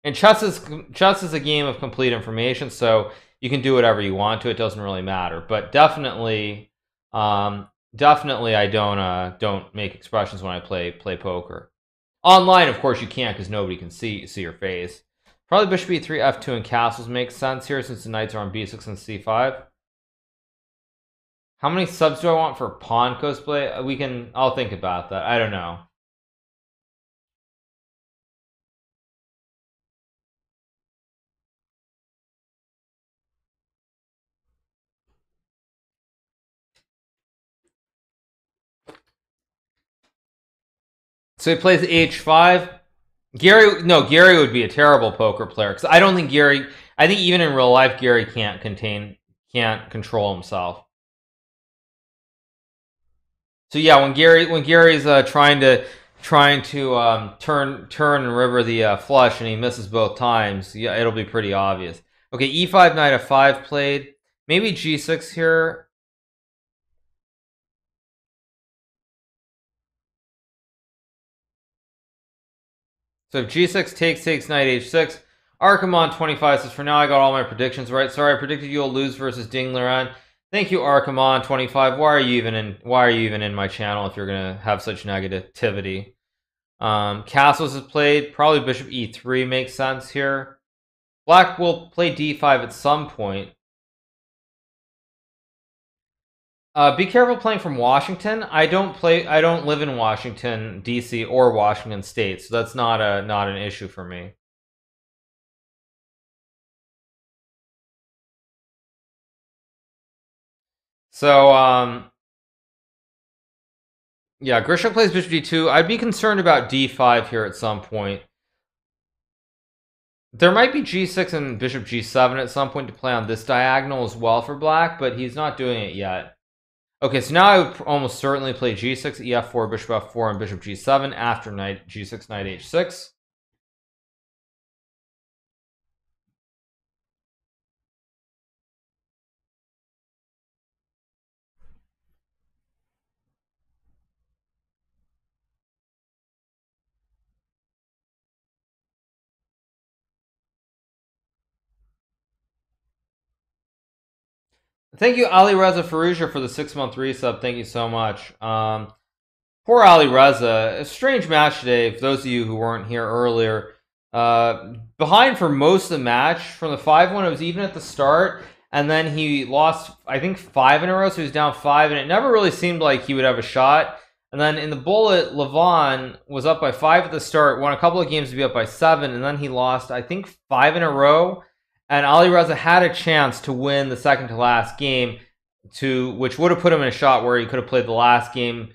And chess is chess is a game of complete information, so you can do whatever you want to. It doesn't really matter. But definitely, um, definitely, I don't uh, don't make expressions when I play play poker. Online, of course, you can't because nobody can see see your face. Probably bishop e3, f2, and castles makes sense here since the knights are on b6 and c5. How many subs do I want for pawn cosplay? Uh, we can. I'll think about that. I don't know. So he plays h5. Gary, no, Gary would be a terrible poker player because I don't think Gary. I think even in real life, Gary can't contain, can't control himself. So yeah, when Gary when Gary's uh, trying to trying to um, turn turn and river the uh, flush and he misses both times, yeah, it'll be pretty obvious. Okay, e5 knight f5 played. Maybe g6 here. So if g6 takes takes knight h6, Archimon25 says, For now, I got all my predictions right. Sorry, I predicted you'll lose versus Ding Liren. Thank you, Archimon25. Why are you even in why are you even in my channel if you're gonna have such negativity? Um, Castles is played, probably Bishop E3 makes sense here. Black will play D5 at some point. Uh, be careful playing from Washington. I don't play. I don't live in Washington D.C. or Washington State, so that's not a not an issue for me. So, um, yeah, Grischuk plays bishop d2. I'd be concerned about d5 here at some point. There might be g6 and bishop g7 at some point to play on this diagonal as well for black, but he's not doing it yet. Okay, so now I would almost certainly play g6, ef4, bishop f4, and bishop g7 after knight g6, knight h6. Thank you, Ali Reza Firouzja, for the six month resub. Thank you so much. Um, poor Ali Reza. A strange match today. For those of you who weren't here earlier, uh, behind for most of the match from the five one. It was even at the start, and then he lost. I think five in a row. So he was down five, and it never really seemed like he would have a shot. And then in the bullet, Levon was up by five at the start, won a couple of games to be up by seven, and then he lost, I think, five in a row and Ali Reza had a chance to win the second to last game, to which would have put him in a shot where he could have played the last game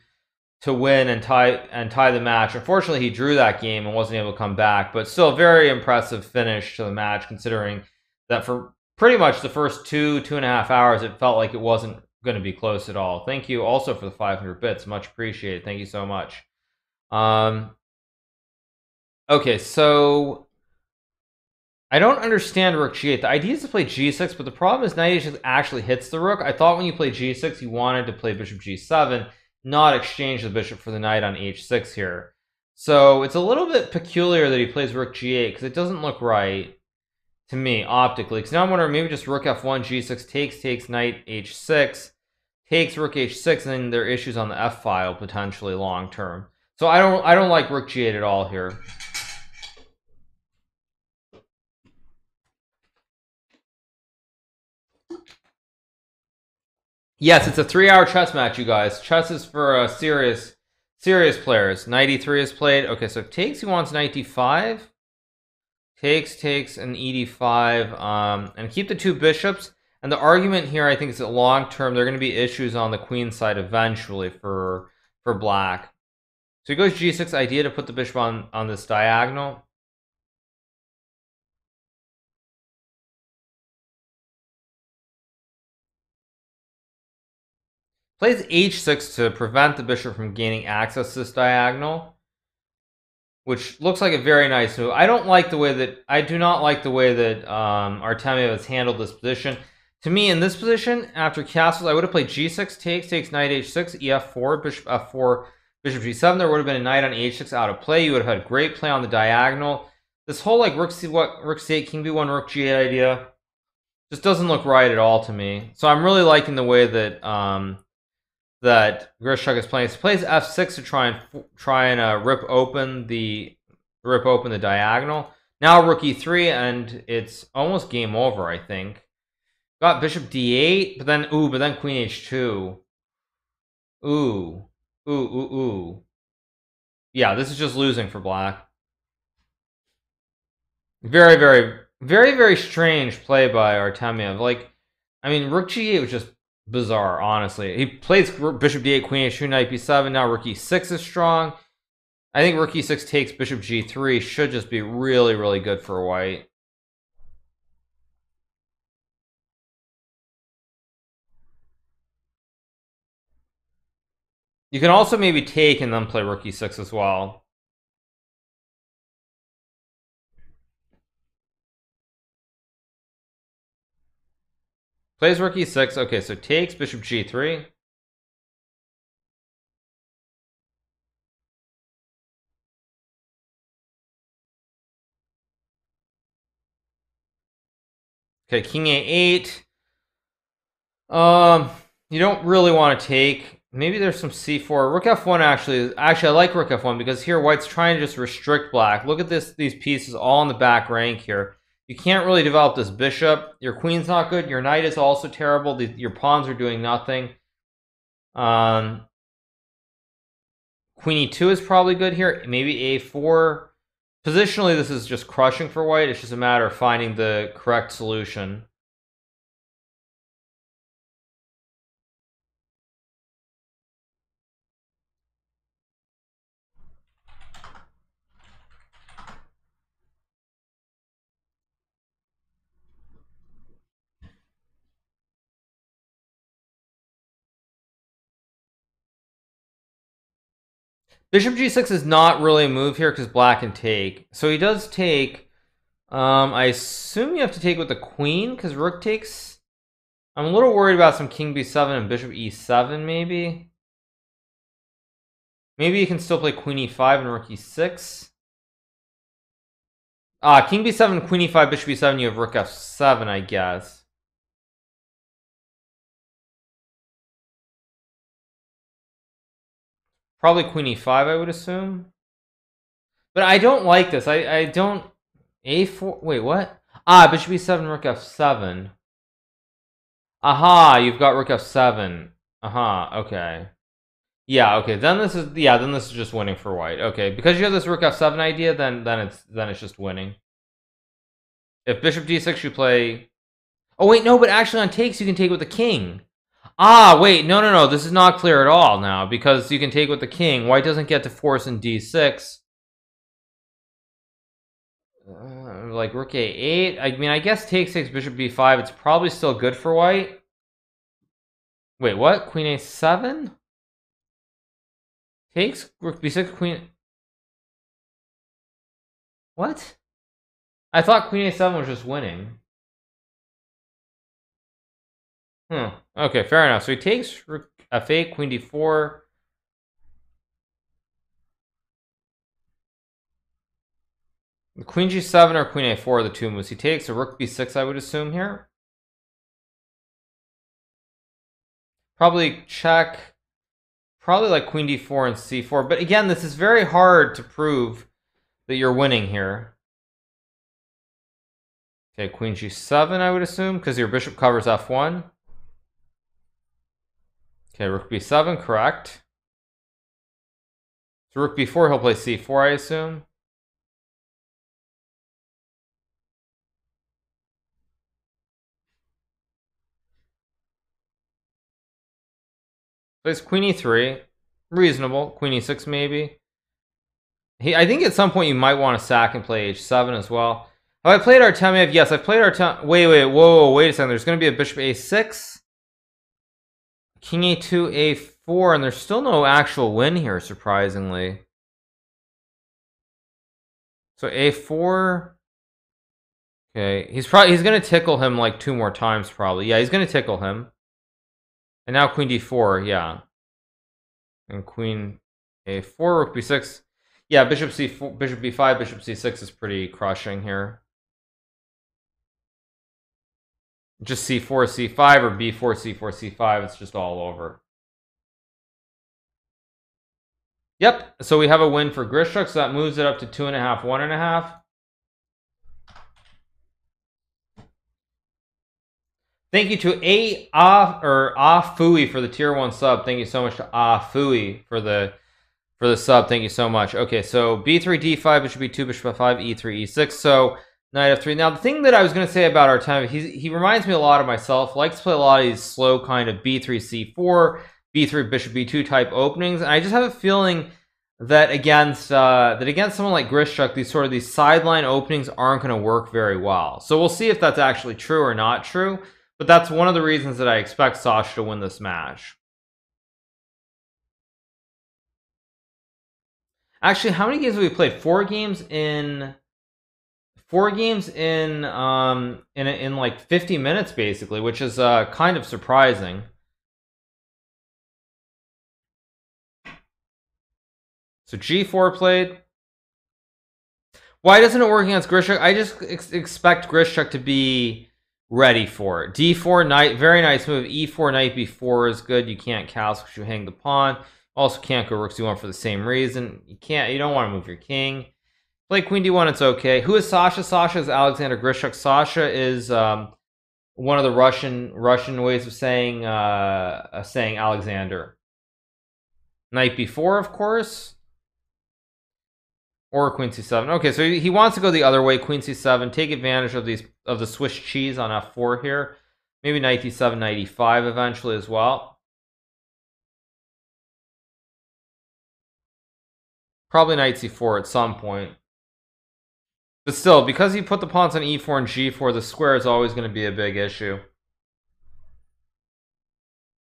to win and tie and tie the match. Unfortunately, he drew that game and wasn't able to come back, but still a very impressive finish to the match, considering that for pretty much the first two two and a half hours, it felt like it wasn't going to be close at all. Thank you also for the 500 bits, much appreciated. Thank you so much. Um, okay, so I don't understand rook g8. The idea is to play g6, but the problem is knight h6 actually hits the rook. I thought when you play g6, you wanted to play bishop g7, not exchange the bishop for the knight on h6 here. So it's a little bit peculiar that he plays rook g8 because it doesn't look right to me optically. Because now I'm wondering maybe just rook f1, g6 takes, takes knight h6, takes rook h6, and then there are issues on the f file potentially long term. So I don't I don't like rook g8 at all here. Yes, it's a three-hour chess match, you guys. Chess is for uh, serious, serious players. Knight e3 is played. Okay, so takes, he wants knight d5. Takes, takes, and ed5. Um, and keep the two bishops. And the argument here, I think, is that long term, there are going to be issues on the queen side eventually for for black. So he goes g6, idea to put the bishop on, on this diagonal. Plays h6 to prevent the bishop from gaining access to this diagonal, which looks like a very nice move. I don't like the way that I do not like the way that um, Artemiev has handled this position. To me, in this position, after castles, I would have played g6 takes, takes knight h6, ef4, bishop f4, bishop g7. There would have been a knight on h6 out of play. You would have had great play on the diagonal. This whole like rook c what rook c8, king b1, rook g8 idea just doesn't look right at all to me. So I'm really liking the way that um, that Grischuk is playing. So He plays f6 to try and try and uh, rip open the rip open the diagonal. Now rook e3, and it's almost game over. I think. Got bishop d8, but then ooh, but then queen h2. Ooh, ooh, ooh, ooh. Yeah, this is just losing for black. Very, very, very, very strange play by Artemiev. Like, I mean, rook g8 was just bizarre, honestly. He plays bishop d8, queen h2, knight b7. Now rook e6 is strong. I think rook e6 takes bishop g3 should just be really, really good for white. You can also maybe take and then play rook e6 as well. Plays rook e6. Okay, so takes bishop g3. Okay, king a8. Um, you don't really want to take. Maybe there's some c4. Rook f1 actually. Actually, I like rook f1 because here white's trying to just restrict black. Look at this. These pieces all in the back rank here. You can't really develop this bishop. Your queen's not good. Your knight is also terrible. The, your pawns are doing nothing. Um, queen e2 is probably good here. Maybe a4. Positionally, this is just crushing for white. It's just a matter of finding the correct solution. Bishop g6 is not really a move here because black can take. So he does take. Um, I assume you have to take with the queen because rook takes. I'm a little worried about some king b7 and bishop e7 maybe. Maybe you can still play queen e5 and rook e6. Ah, king b7, queen e5, bishop e7, you have rook f7, I guess. Probably queen e5, I would assume. But I don't like this. I, I don't... a4... Wait, what? Ah, bishop e7, rook f7. Aha, you've got rook f7. Aha, okay. Yeah, okay. Then this is yeah, then this is just winning for white. Okay, because you have this rook f7 idea, then then it's then it's just winning. If bishop d6 you play Oh wait, no, but actually on takes you can take with the king. Ah, wait, no, no, no. This is not clear at all now because you can take with the king. White doesn't get to force in d6. Uh, like rook a8. I mean, I guess take six, bishop b5. It's probably still good for white. Wait, what? Queen a7? Takes rook b6, queen. What? I thought queen a7 was just winning. Hmm. Okay, fair enough. So he takes f8, queen d4. Queen g7 or queen a4 are the two moves he takes. So rook b6, I would assume here. Probably check. Probably like queen d4 and c4. But again, this is very hard to prove that you're winning here. Okay, queen g7, I would assume, because your bishop covers f1. Okay, rook b7, correct. So rook b4, he'll play c4, I assume. Plays queen e3. Reasonable. Queen e6 maybe. He, I think at some point you might want to sack and play h7 as well. Have I played Artemiev? Yes, I've played Artemiev. Wait, wait, whoa, whoa, wait a second. There's going to be a bishop a6. King a2, a4, and there's still no actual win here, surprisingly. So a4. Okay, he's probably he's gonna tickle him like two more times, probably. Yeah, he's gonna tickle him. And now queen d4, yeah. And queen a4, rook b6. Yeah, bishop c4, bishop b5, bishop c6 is pretty crushing here. Just c4, c5, or b4, c4, c5. It's just all over. Yep. So we have a win for Grischuk. So that moves it up to two and a half, one and a half. Thank you to A Ah or Ah Fui for the tier one sub. Thank you so much to Ah Fui for the for the sub. Thank you so much. Okay, so B3, D5, bishop B2, bishop F5, E3, E6. So Knight f3. Now, the thing that I was going to say about Artemiev, he he reminds me a lot of myself. Likes to play a lot of these slow kind of b3, c4, b3, bishop b2 type openings. And I just have a feeling that against uh, that against someone like Grischuk, these sort of these sideline openings aren't going to work very well. So we'll see if that's actually true or not true. But that's one of the reasons that I expect Sasha to win this match. Actually, how many games have we played? Four games in four games in um in in like 50 minutes basically which is uh kind of surprising so g4 played why doesn't it work against Grischuk? I just ex expect Grischuk to be ready for it. D4 knight, very nice move. E4 knight b4 is good. You can't castle because you hang the pawn. Also can't go rook c1 for the same reason. You can't. You don't want to move your king. Play queen d1. It's okay. Who is Sasha? Sasha is Alexander Grischuk. Sasha is um, one of the Russian Russian ways of saying uh, saying Alexander. Knight b4, of course. Or queen c7. Okay, so he wants to go the other way, queen c7, take advantage of these of the Swiss cheese on f4 here. Maybe knight d7, knight e5 eventually as well. Probably knight c4 at some point. But still, because you put the pawns on e4 and g4, the square is always going to be a big issue.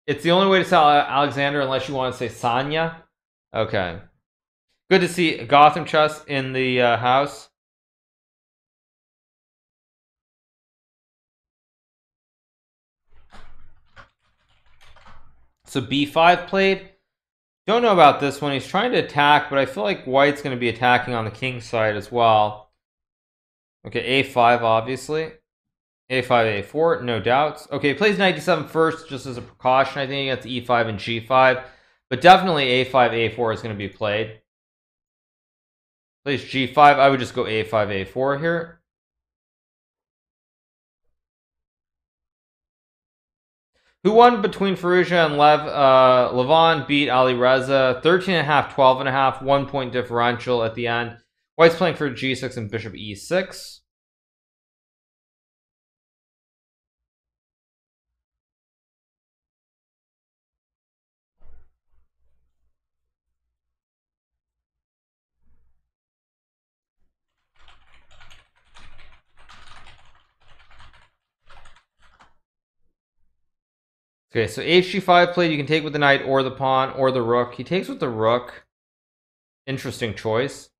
It's the only way to sell Alexander unless you want to say Sanya. Okay. Good to see Gotham Chess in the uh, house. So b5 played. Don't know about this one. He's trying to attack, but I feel like white's going to be attacking on the king side as well. Okay, a5 obviously. a5, a4, no doubts. Okay, plays knight d7 first just as a precaution, I think, against e5 and g5. But definitely a5, a4 is going to be played. Plays g5. I would just go a5, a4 here. Who won between Firouzja and Lev? Uh, Levon beat Ali Reza. 13 and a half, 12 and a half, one point differential at the end. White's playing for g6 and bishop e6. Okay, so hg5 played, you can take with the knight or the pawn or the rook. He takes with the rook. Interesting choice.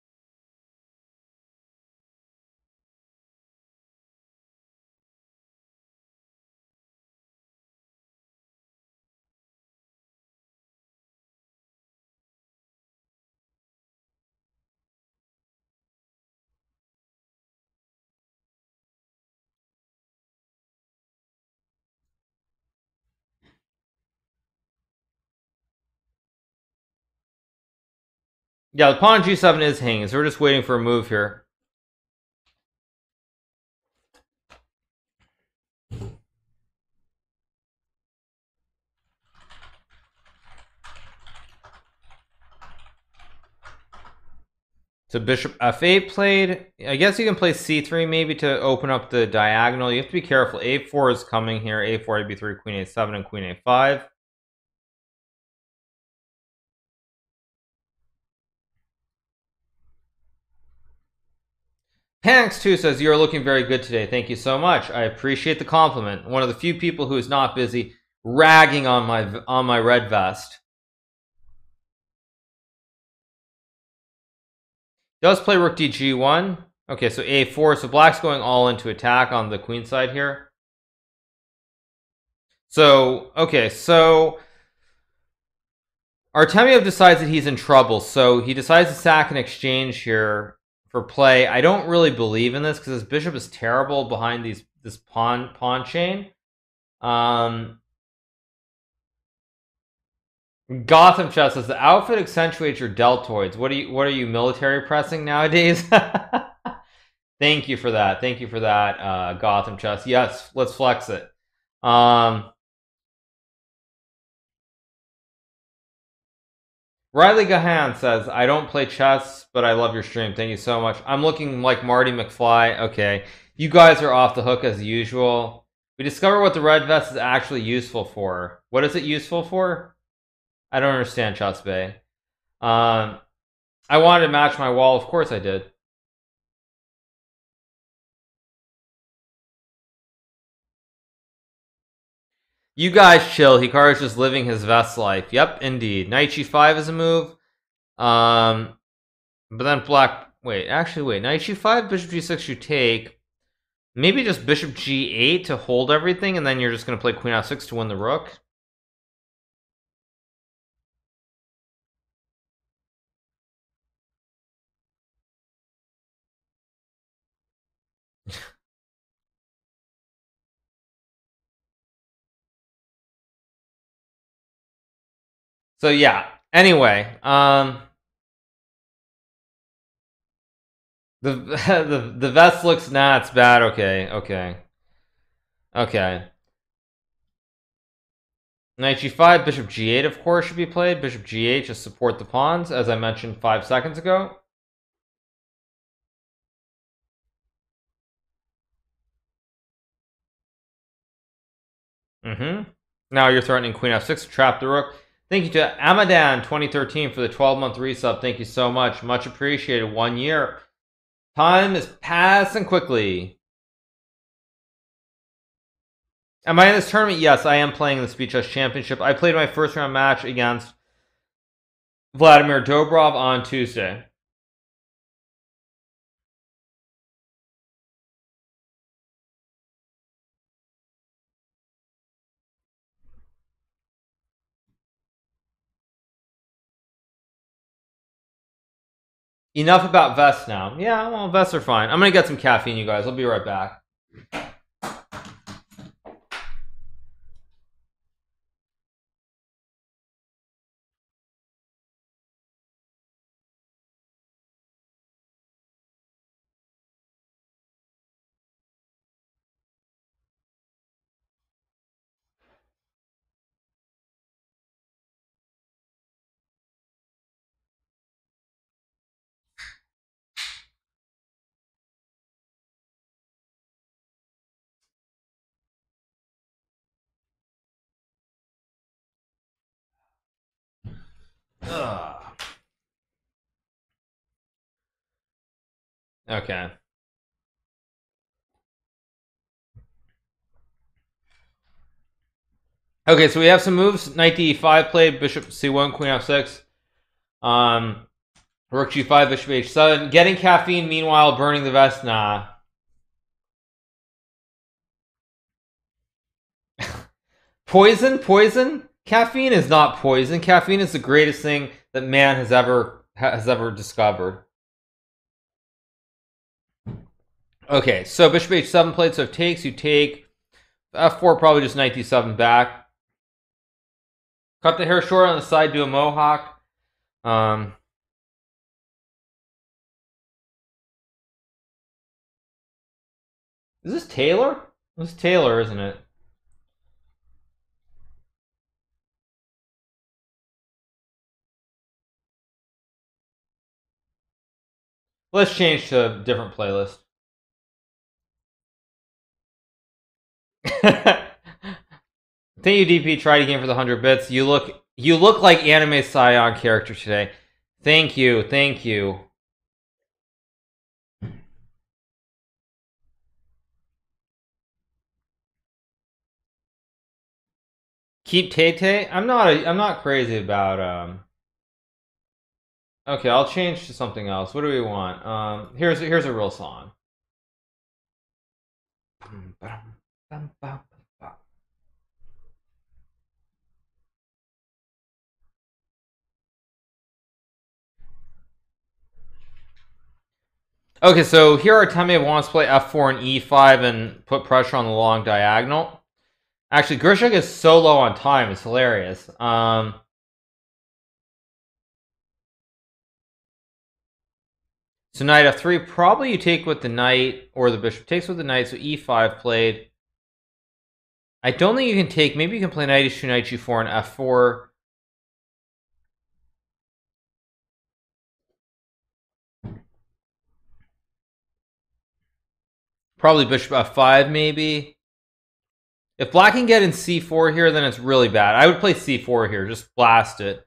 Yeah, the pawn g7 is hanging, so we're just waiting for a move here. So bishop f8 played. I guess you can play c3 maybe to open up the diagonal. You have to be careful. a4 is coming here. a4, ab3, queen a7, and queen a5. Panics 2 says, You're looking very good today. Thank you so much. I appreciate the compliment. One of the few people who is not busy ragging on my on my red vest. Does play rook dg1. Okay, so a4. So black's going all into attack on the queen side here. So, okay, so Artemiev decides that he's in trouble. So he decides to sack an exchange here for play. I don't really believe in this because this bishop is terrible behind these this pawn pawn chain. Um, Gotham chess says the outfit accentuates your deltoids. What are you what are you military pressing nowadays? Thank you for that. Thank you for that, uh, Gotham chess. Yes, let's flex it. Um, Riley Gahan says, I don't play chess, but I love your stream. Thank you so much. I'm looking like Marty McFly. Okay. You guys are off the hook as usual. We discover what the red vest is actually useful for. What is it useful for? I don't understand, Chess Bay. Um, I wanted to match my wall. Of course I did. You guys chill. Hikaru's just living his best life. Yep, indeed. Knight g5 is a move. Um, but then black. Wait, actually, wait. Knight g5, bishop g6, you take. Maybe just bishop g8 to hold everything, and then you're just going to play queen f6 to win the rook. So yeah. Anyway, um, the the the vest looks nah, it's bad. Okay, okay, okay. Knight g5, bishop g8, of course, should be played. Bishop g8 to support the pawns, as I mentioned five seconds ago. Mm-hmm. Now you're threatening queen f6 to trap the rook. Thank you to Amadan 2013 for the 12 month resub. Thank you so much. Much appreciated. One year. Time is passing quickly. Am I in this tournament? Yes, I am playing the Speed Chess Championship. I played my first round match against Vladimir Dobrov on Tuesday. Enough about vests now. Yeah, well, vests are fine. I'm gonna get some caffeine, you guys. I'll be right back. Okay. Okay, so we have some moves. Knight d5 played, bishop c1, queen f6. Um, rook g5, bishop h7. Getting caffeine, meanwhile burning the vest. Nah. poison, poison. Caffeine is not poison. Caffeine is the greatest thing that man has ever has ever discovered. Okay, so bishop h7 played. So if takes, you take f4, probably just knight d7 back. Cut the hair short on the side, do a mohawk. Um, is this Taylor? This is Taylor, isn't it? Let's change to a different playlist. Thank you, DP. Tried again for the hundred bits. You look you look like anime Scion character today. Thank you, thank you. Keep Tay Tay. I'm not I'm not crazy about um Okay, I'll change to something else. What do we want? Um, here's here's a real song. Okay, so here Artemiev wants to play f4 and e5 and put pressure on the long diagonal. Actually, Grischuk is so low on time. It's hilarious. Um, So knight f3, probably you take with the knight, or the bishop takes with the knight, so e5 played. I don't think you can take, maybe you can play knight e2, knight g4, and f4. Probably bishop f5, maybe. If black can get in c4 here, then it's really bad. I would play c4 here, just blast it.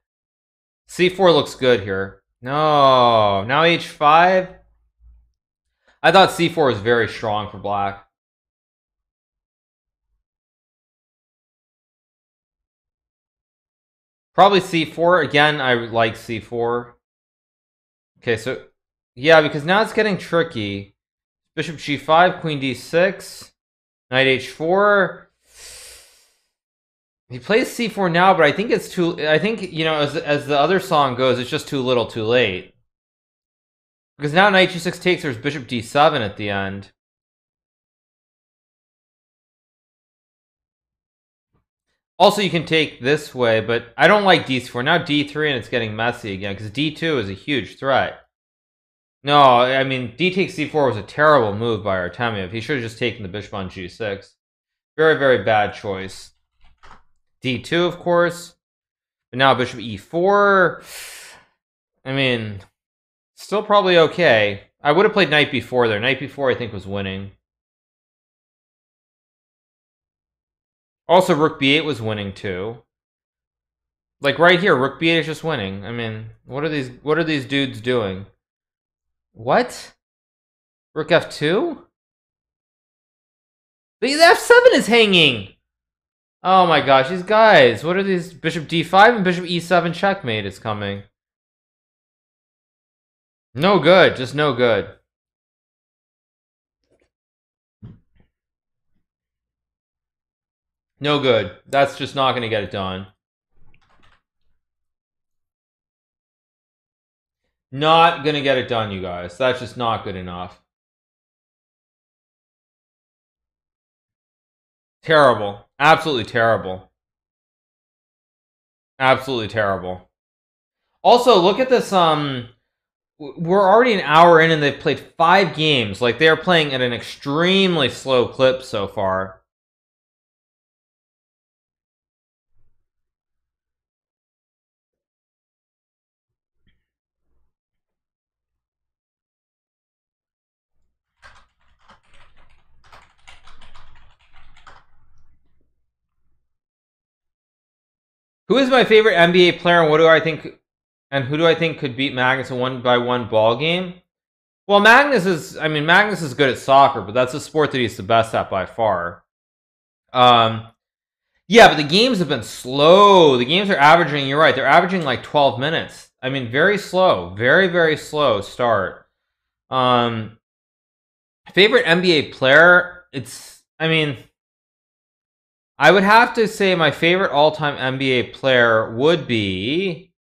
c4 looks good here. No, now h5. I thought c4 was very strong for black. Probably c4. Again, I like c4. Okay, so yeah, because now it's getting tricky. Bishop g5, queen d6, knight h4. He plays c4 now, but I think it's too. I think you know, as as the other song goes, it's just too little, too late. Because now knight g6 takes. There's bishop d7 at the end. Also, you can take this way, but I don't like d4. Now d3 and it's getting messy again, because d2 is a huge threat. No, I mean, d takes c4 was a terrible move by Artemiev. He should have just taken the bishop on g6. Very, very bad choice. d2, of course. But now bishop e4. I mean, still probably okay. I would have played knight b4 there. Knight b4, I think, was winning. Also, rook b8 was winning too. Like right here, rook b8 is just winning. I mean, what are these what are these dudes doing? What? Rook f2? The f7 is hanging! Oh my gosh, these guys, what are these? Bishop d5 and bishop e7 checkmate is coming. No good, just no good. No good. That's just not going to get it done. Not going to get it done, you guys. That's just not good enough. Terrible. Absolutely terrible. Absolutely terrible. Also, look at this. Um, we're already an hour in, and they've played five games. Like they are playing at an extremely slow clip so far. Who is my favorite NBA player and what do I think and who do I think could beat Magnus in one by one ball game? Well, Magnus is I mean Magnus is good at soccer, but that's a sport that he's the best at by far. Um yeah, but the games have been slow. The games are averaging, you're right, they're averaging like 12 minutes. I mean, very slow, very very slow start. Um favorite NBA player, it's I mean I would have to say my favorite all-time NBA player would be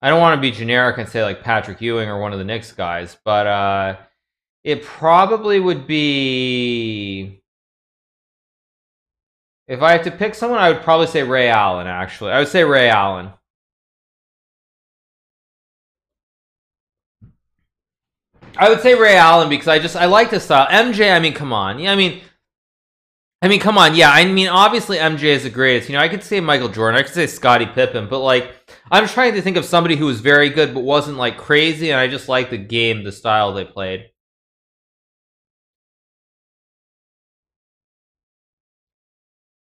I don't want to be generic and say like Patrick Ewing or one of the Knicks guys, but uh it probably would be if I had to pick someone, I would probably say Ray Allen actually. I would say Ray Allen. I would say Ray Allen because I just I like this style. MJ, I mean, come on. Yeah, I mean, I mean, come on. Yeah, I mean, obviously MJ is the greatest. You know, I could say Michael Jordan, I could say Scottie Pippen, but like, I'm trying to think of somebody who was very good but wasn't like crazy, and I just like the game, the style they played.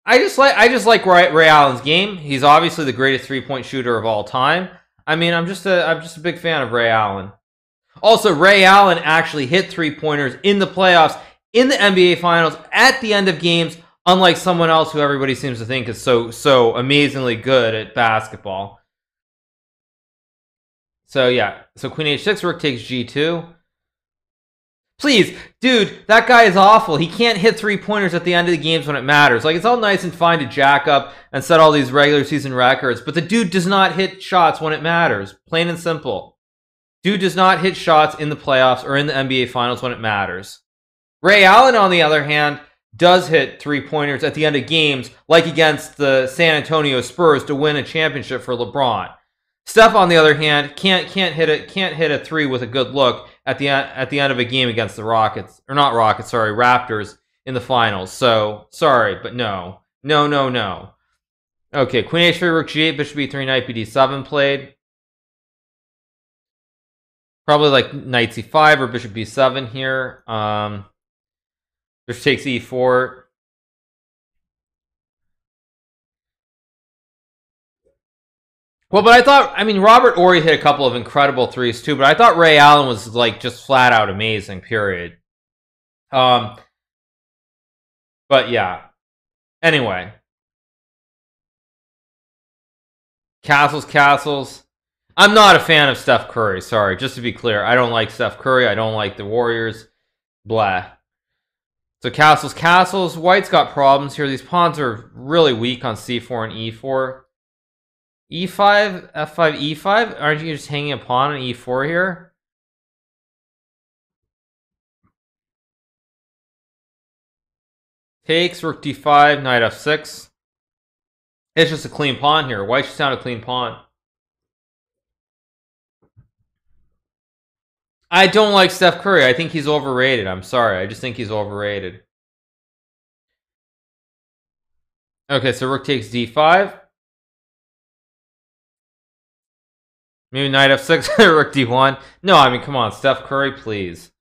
I just like I just like Ray, Ray Allen's game. He's obviously the greatest three point shooter of all time. I mean, I'm just a I'm just a big fan of Ray Allen. Also, Ray Allen actually hit three pointers in the playoffs in the NBA Finals at the end of games, unlike someone else who everybody seems to think is so so amazingly good at basketball. So yeah, so Queen H6 rook takes G2. Please, dude, that guy is awful. He can't hit three pointers at the end of the games when it matters. Like, it's all nice and fine to jack up and set all these regular season records, but the dude does not hit shots when it matters. Plain and simple. Dude does not hit shots in the playoffs or in the NBA Finals when it matters. Ray Allen, on the other hand, does hit three pointers at the end of games, like against the San Antonio Spurs to win a championship for LeBron. Steph, on the other hand, can't can't hit it can't hit a three with a good look at the at the end of a game against the Rockets or not Rockets, sorry, Raptors in the finals. So sorry, but no, no, no, no. Okay, Queen H3, Rook G8, Bishop E3, Knight BD7 played. Probably like Knight C5 or Bishop B7 here. Um, Bishop takes e4. Well, but I thought, I mean, Robert Horry hit a couple of incredible threes too, but I thought Ray Allen was like just flat out amazing, period. Um, but yeah. Anyway. Castles, Castles. I'm not a fan of Steph Curry, sorry, just to be clear. I don't like Steph Curry. I don't like the Warriors. Blah. So castles, castles. White's got problems here. These pawns are really weak on c4 and e4. e5, f5, e5. Aren't you just hanging a pawn on e4 here? Takes, rook d5, knight f6. It's just a clean pawn here. White should sound a clean pawn. I don't like Steph Curry. I think he's overrated. I'm sorry. I just think he's overrated. Okay, so rook takes d5. Maybe knight f6, rook d1. No, I mean, come on, Steph Curry, please.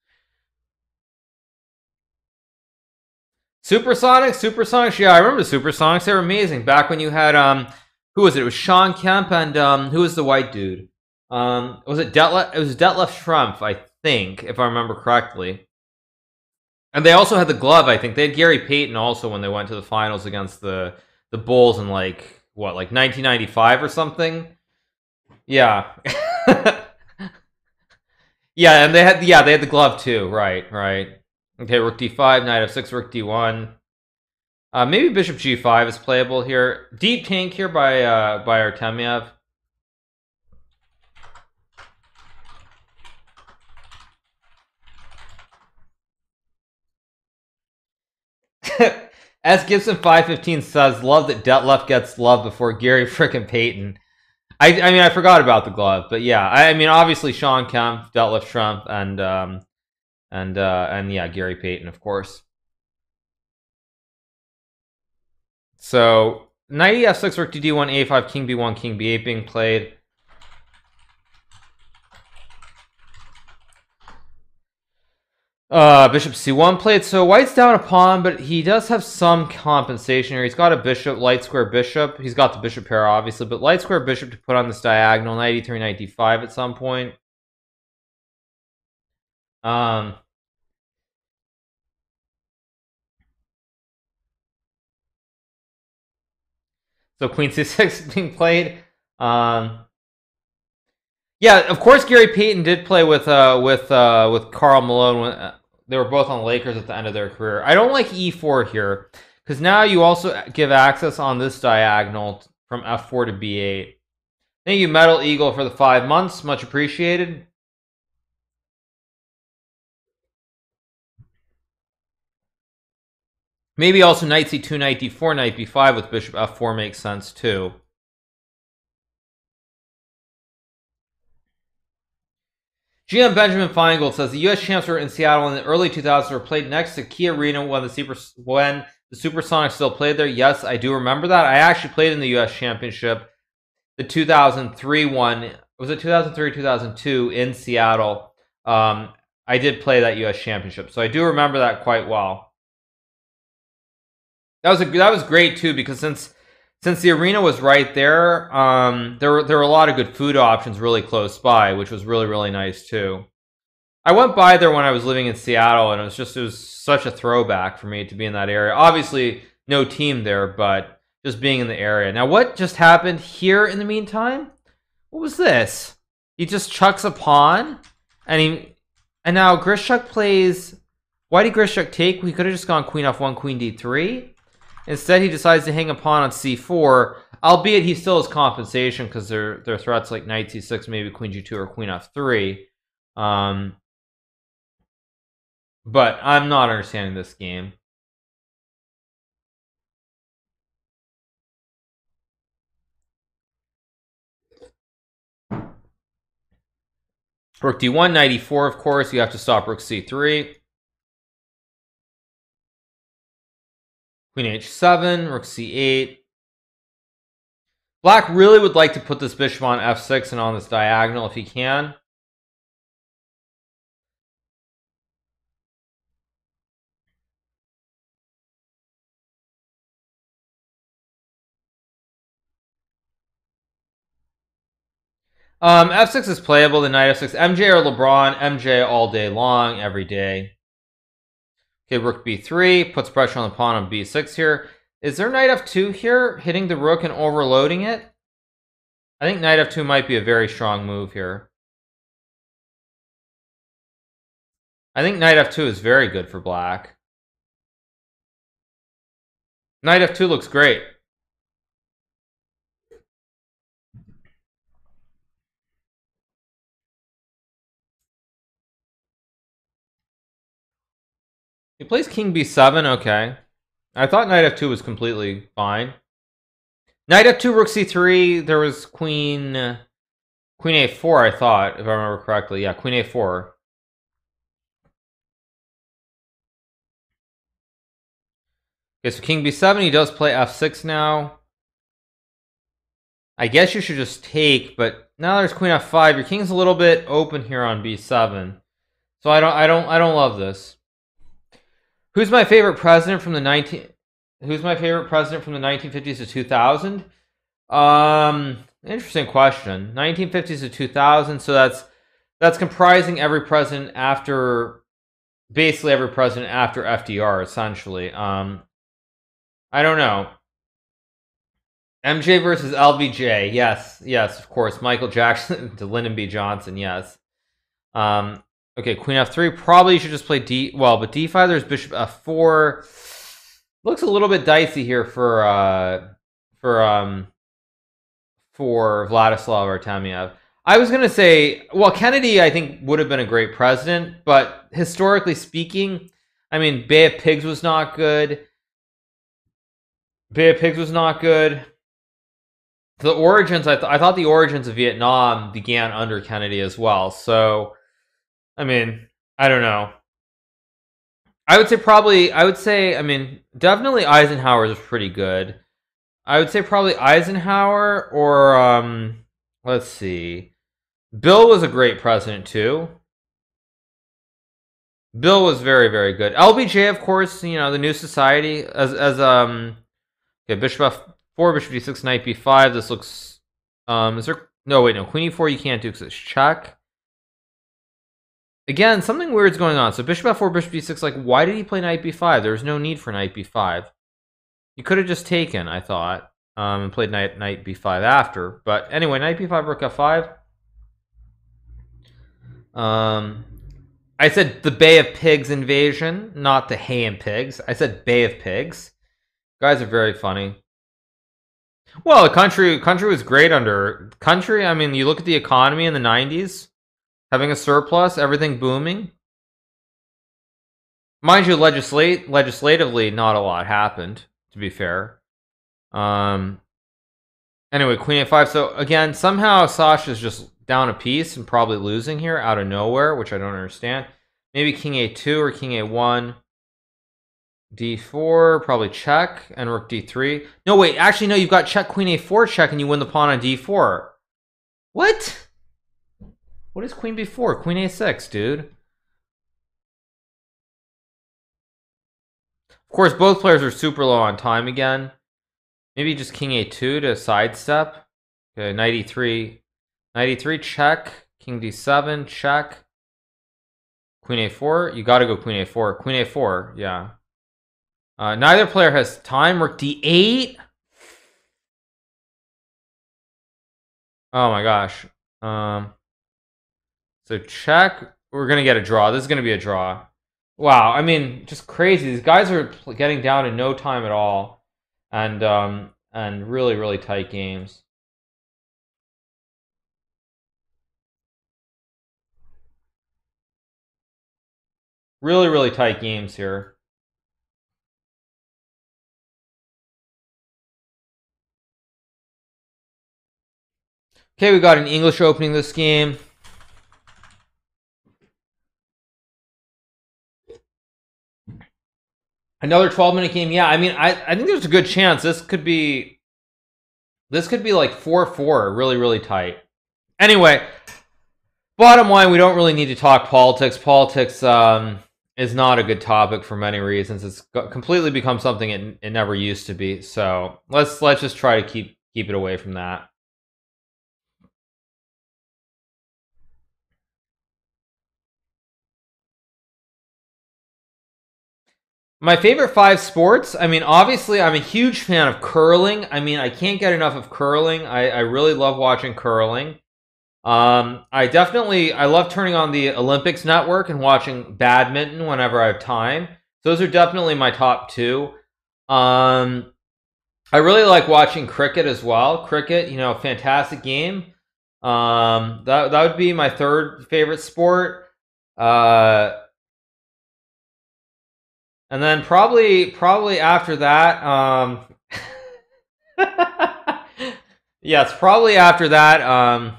Supersonics, Supersonics. Yeah, I remember Supersonics. They were amazing. Back when you had um, who was it? It was Sean Kemp and um, who was the white dude? Um, was it Detlef? It was Detlef Schrempf, I think, if I remember correctly. And they also had the glove. I think they had Gary Payton also when they went to the finals against the the Bulls in like what, like 1995 or something. Yeah. yeah, and they had yeah they had the glove too. Right, right. Okay, rook d5, knight f6, rook d1. Uh, maybe bishop g5 is playable here. Deep tank here by uh, by Artemiev. S Gibson 515 says, love that Detlef gets love before Gary frickin' Payton. I, I mean, I forgot about the glove, but yeah, I, I mean, obviously Sean Kemp, Detlef Schrempf, and um, and uh, and yeah, Gary Payton, of course. So knight e6, rook to d1, a5, king b1, king b8 being played. Uh, bishop c1 played. So white's down a pawn, but he does have some compensation here. He's got a bishop, light square bishop. He's got the bishop pair, obviously, but light square bishop to put on this diagonal, knight e3, knight d5 at some point. Um, So queen c6 being played. Um, yeah, of course, Gary Payton did play with uh, with uh, with Karl Malone. When, uh, they were both on Lakers at the end of their career. I don't like e4 here because now you also give access on this diagonal from f4 to b8. Thank you, Metal Eagle, for the five months. Much appreciated. Maybe also knight c2, knight d4, knight b5 with bishop f4 makes sense too. GM Benjamin Finegold says the U.S. champs were in Seattle in the early 2000s were played next to Key Arena when the Super when the Supersonics still played there. Yes, I do remember that. I actually played in the U.S. Championship, the 2003 one. Was it 2003 2002 in Seattle? Um, I did play that U.S. Championship, so I do remember that quite well. That was a that was great too because since since the arena was right there, um, there were there were a lot of good food options really close by, which was really really nice too. I went by there when I was living in Seattle, and it was just it was such a throwback for me to be in that area. Obviously, no team there, but just being in the area. Now, what just happened here in the meantime? What was this? He just chucks a pawn, and he and now Grischuk plays. Why did Grischuk take? We could have just gone queen f1, queen d3. Instead, he decides to hang a pawn on c4, albeit he still has compensation because their their threats like knight c6, maybe queen g2 or queen f3. Um, but I'm not understanding this game. Rook d1, knight e4, of course. You have to stop rook c3. Queen h7, rook c8. Black really would like to put this bishop on f6 and on this diagonal if he can. Um, f6 is playable, the knight f6. MJ or LeBron, MJ all day long, every day. Okay, rook b3 puts pressure on the pawn on b6 here. Is there knight f2 here, hitting the rook and overloading it? I think knight f2 might be a very strong move here. I think knight f2 is very good for black. Knight f2 looks great. He plays king b7, okay. I thought knight f2 was completely fine. Knight f2, rook c3. There was queen, uh, queen a4. I thought, if I remember correctly. Yeah, queen a4. Okay, so king b7. He does play f6 now. I guess you should just take, but now there's queen f5. Your king's a little bit open here on b7. So I don't I don't I don't love this. Who's my favorite president from the 19 Who's my favorite president from the 1950s to 2000? Um interesting question. 1950s to 2000, so that's that's comprising every president after basically every president after FDR essentially. Um I don't know. MJ versus LBJ. Yes, yes, of course. Michael Jackson to Lyndon B. Johnson. Yes. Um, okay, Queen F3. Probably should just play D. Well, but D5. There's Bishop F4. Looks a little bit dicey here for uh for um for Vladislav Artemiev. I was gonna say, well, Kennedy, I think would have been a great president, but historically speaking, I mean, Bay of Pigs was not good. Bay of Pigs was not good the origins I, th- I thought the origins of vietnam began under kennedy as well so i mean i don't know i would say probably i would say i mean definitely eisenhower is pretty good i would say probably eisenhower or um let's see bill was a great president too bill was very very good lbj of course you know the new society as as um okay bishop F four, bishop d6, knight b5. This looks... Um, is there... No, wait, no. Queen e4 you can't do because it's check. Again, something weird's going on. So bishop f4, bishop d6, like, why did he play knight b5? There was no need for knight b5. You could have just taken, I thought, um, and played knight, knight b5 after. But anyway, knight b5, rook f5. Um, I said the Bay of Pigs invasion, not the Hay and Pigs. I said Bay of Pigs. guys are very funny. Well, the country country was great under country. I mean, you look at the economy in the '90s, having a surplus, everything booming. Mind you, legislate legislatively, not a lot happened. To be fair. Um. Anyway, Queen A5. So again, somehow Sasha's just down a piece and probably losing here out of nowhere, which I don't understand. Maybe King A2 or King A1 d4, probably check, and rook d3. No, wait, actually, no, you've got check, queen a4 check, and you win the pawn on d4. What? What is queen b4? Queen a6, dude. Of course, both players are super low on time again. Maybe just king a2 to sidestep. Okay, knight e3. Knight e3, check. King d7, check. Queen a4. You got to go queen a4. Queen a4, yeah. Uh, neither player has time. Rook d8. Oh my gosh. Um, so check. We're gonna get a draw. This is gonna be a draw. Wow. I mean, just crazy. These guys are getting down in no time at all, and um, and really, really tight games. Really, really tight games here. Okay, we got an English opening this game. Another 12 minute game. Yeah, I mean, I, I think there's a good chance this could be this could be like 4-4, really, really tight. Anyway, bottom line, we don't really need to talk politics. Politics um, is not a good topic for many reasons. It's completely become something it, it never used to be. So let's let's just try to keep keep it away from that. My favorite five sports. I mean, obviously, I'm a huge fan of curling. I mean, I can't get enough of curling. I, I really love watching curling. Um, I definitely I love turning on the Olympics network and watching badminton whenever I have time. Those are definitely my top two. Um, I really like watching cricket as well. Cricket, you know, fantastic game. Um, that that would be my third favorite sport. Uh, and then probably probably after that um Yes, probably after that. Um,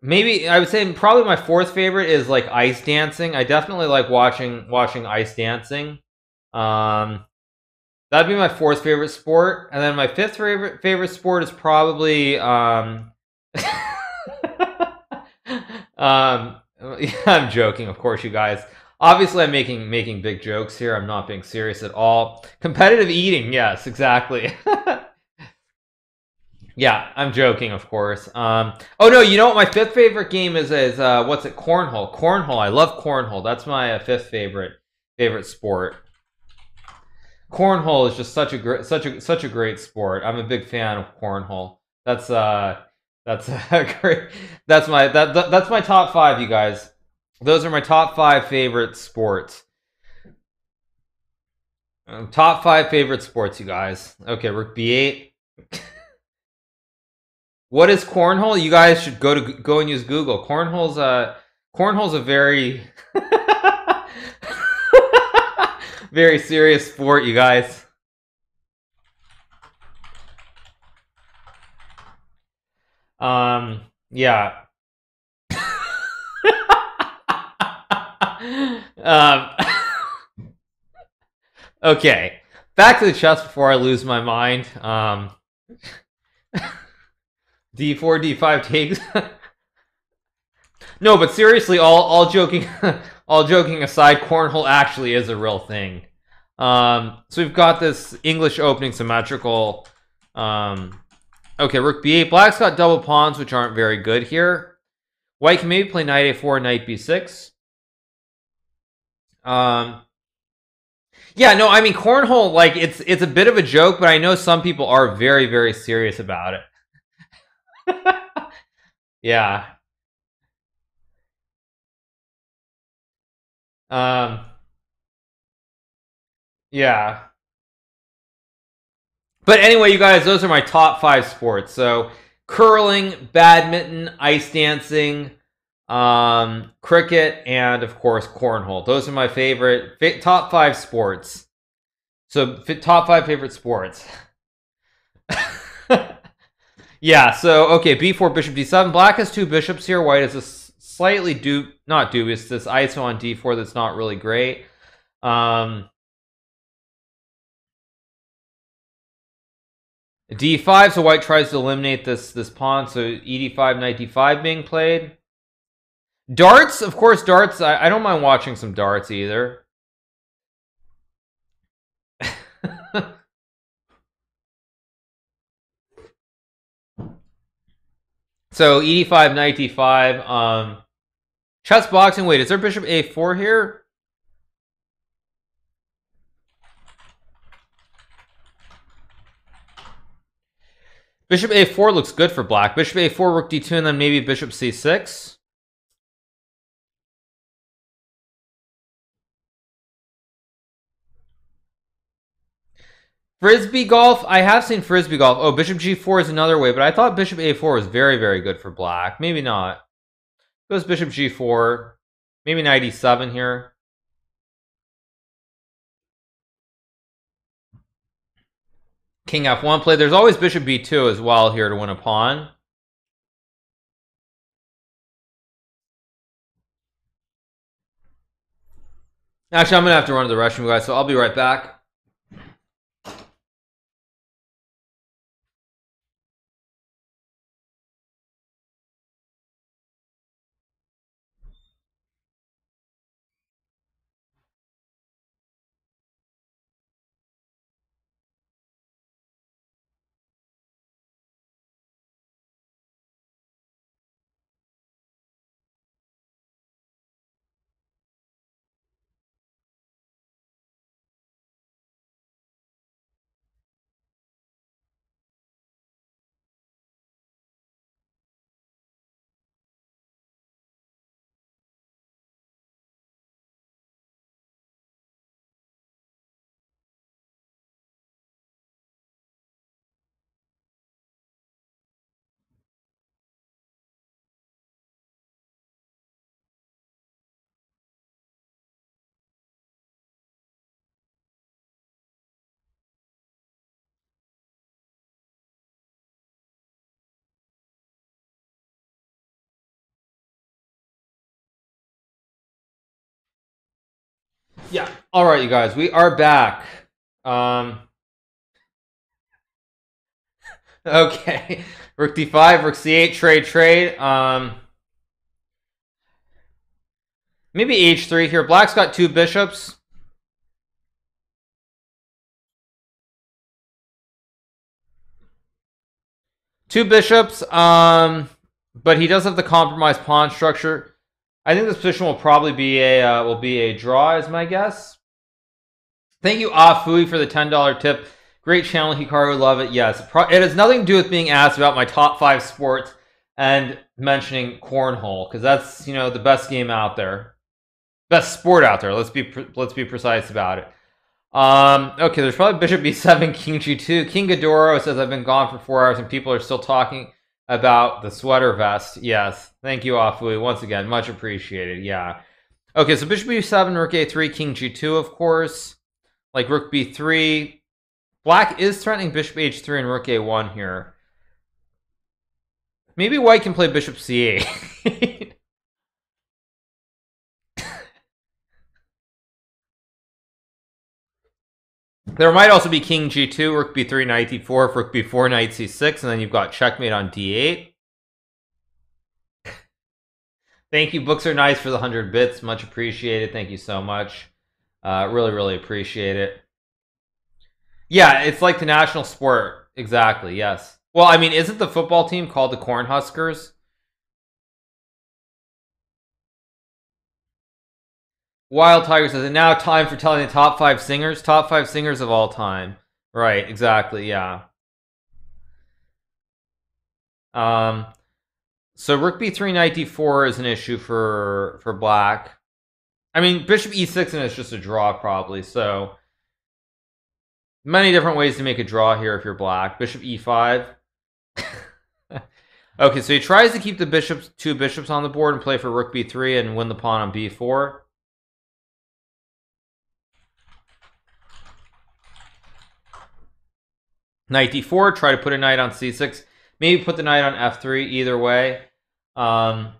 maybe I would say probably my fourth favorite is like ice dancing. I definitely like watching watching ice dancing. Um, that'd be my fourth favorite sport, and then my fifth favorite favorite sport is probably um, um, yeah, I'm joking, of course, you guys. Obviously, I'm making making big jokes here. I'm not being serious at all. Competitive eating, yes, exactly. yeah, I'm joking, of course. Um, oh no, you know what? My fifth favorite game is is uh, what's it? Cornhole. Cornhole. I love cornhole. That's my uh, fifth favorite favorite sport. Cornhole is just such a great such a such a great sport. I'm a big fan of cornhole. That's uh that's a great that's my that, that that's my top five, you guys. Those are my top five favorite sports. Um, top five favorite sports, you guys. Okay, rook b8. what is cornhole? You guys should go to go and use Google. Cornhole's a cornhole's a very very serious sport, you guys. Um, yeah. Um, okay, back to the chess before I lose my mind. Um, D4, D5 takes. no, but seriously, all all joking, all joking aside, cornhole actually is a real thing. Um, so we've got this English opening symmetrical. Um, okay, rook b8. Black's got double pawns, which aren't very good here. White can maybe play knight a4, knight b6. Um, yeah, no, I mean cornhole, like it's it's a bit of a joke, but I know some people are very very serious about it. yeah. Um. Yeah. But anyway, you guys, those are my top five sports. So curling, badminton, ice dancing, um, cricket, and of course cornhole. Those are my favorite fa- top five sports. So top five favorite sports. yeah. So okay, b4 bishop d7. Black has two bishops here. White has a slightly du not dubious this ISO on d4 that's not really great. Um, d5. So white tries to eliminate this this pawn. So ed5, knight d5 being played. Darts, of course, darts. I, I don't mind watching some darts either. so ed5, knight d5. Um, chess boxing. Wait, is there bishop a4 here? Bishop a4 looks good for black. Bishop a4, rook d2, and then maybe bishop c6. Frisbee golf. I have seen frisbee golf. Oh, bishop g4 is another way, but I thought bishop a4 was very, very good for black. Maybe not. Goes bishop g4. Maybe knight e7 here. King f1 play. There's always bishop b2 as well here to win a pawn. Actually, I'm going to have to run to the restroom, guys, so I'll be right back. All right, you guys, we are back. Um. Okay. Rook d5, rook c8, trade, trade. Um. Maybe h3 here. Black's got two bishops. Two bishops. Um, but he does have the compromised pawn structure. I think this position will probably be a uh, will be a draw, is my guess. Thank you, Afui, for the ten dollar tip. Great channel, Hikaru. Love it. Yes, it has nothing to do with being asked about my top five sports and mentioning cornhole because that's you know the best game out there, best sport out there. Let's be let's be precise about it. Um, okay, there's probably Bishop B7, King G2. King Gadoro says I've been gone for four hours and people are still talking about the sweater vest. Yes, thank you, Afui. Once again, much appreciated. Yeah. Okay, so Bishop B7, Rook A3, King G2, of course. Like Rook B3. Black is threatening Bishop H3 and Rook A1 here. Maybe White can play Bishop C8. There might also be king g2, rook b3, knight d4, rook b4, knight c6, and then you've got checkmate on d8. Thank you. Books are nice for the 100 bits. Much appreciated. Thank you so much. Uh, really, really appreciate it. Yeah, it's like the national sport. Exactly, yes. Well, I mean, isn't the football team called the Cornhuskers? Wild Tiger says, and now time for telling the top five singers. Top five singers of all time. Right, exactly, yeah. Um, so Rook B3, Knight D4 is an issue for for black. I mean, Bishop E6 and it's just a draw probably, so many different ways to make a draw here if you're black. Bishop E5. okay, so he tries to keep the bishops, two bishops on the board and play for Rook B3 and win the pawn on B4. Knight d4, try to put a knight on c6. Maybe put the knight on f3, either way. Um,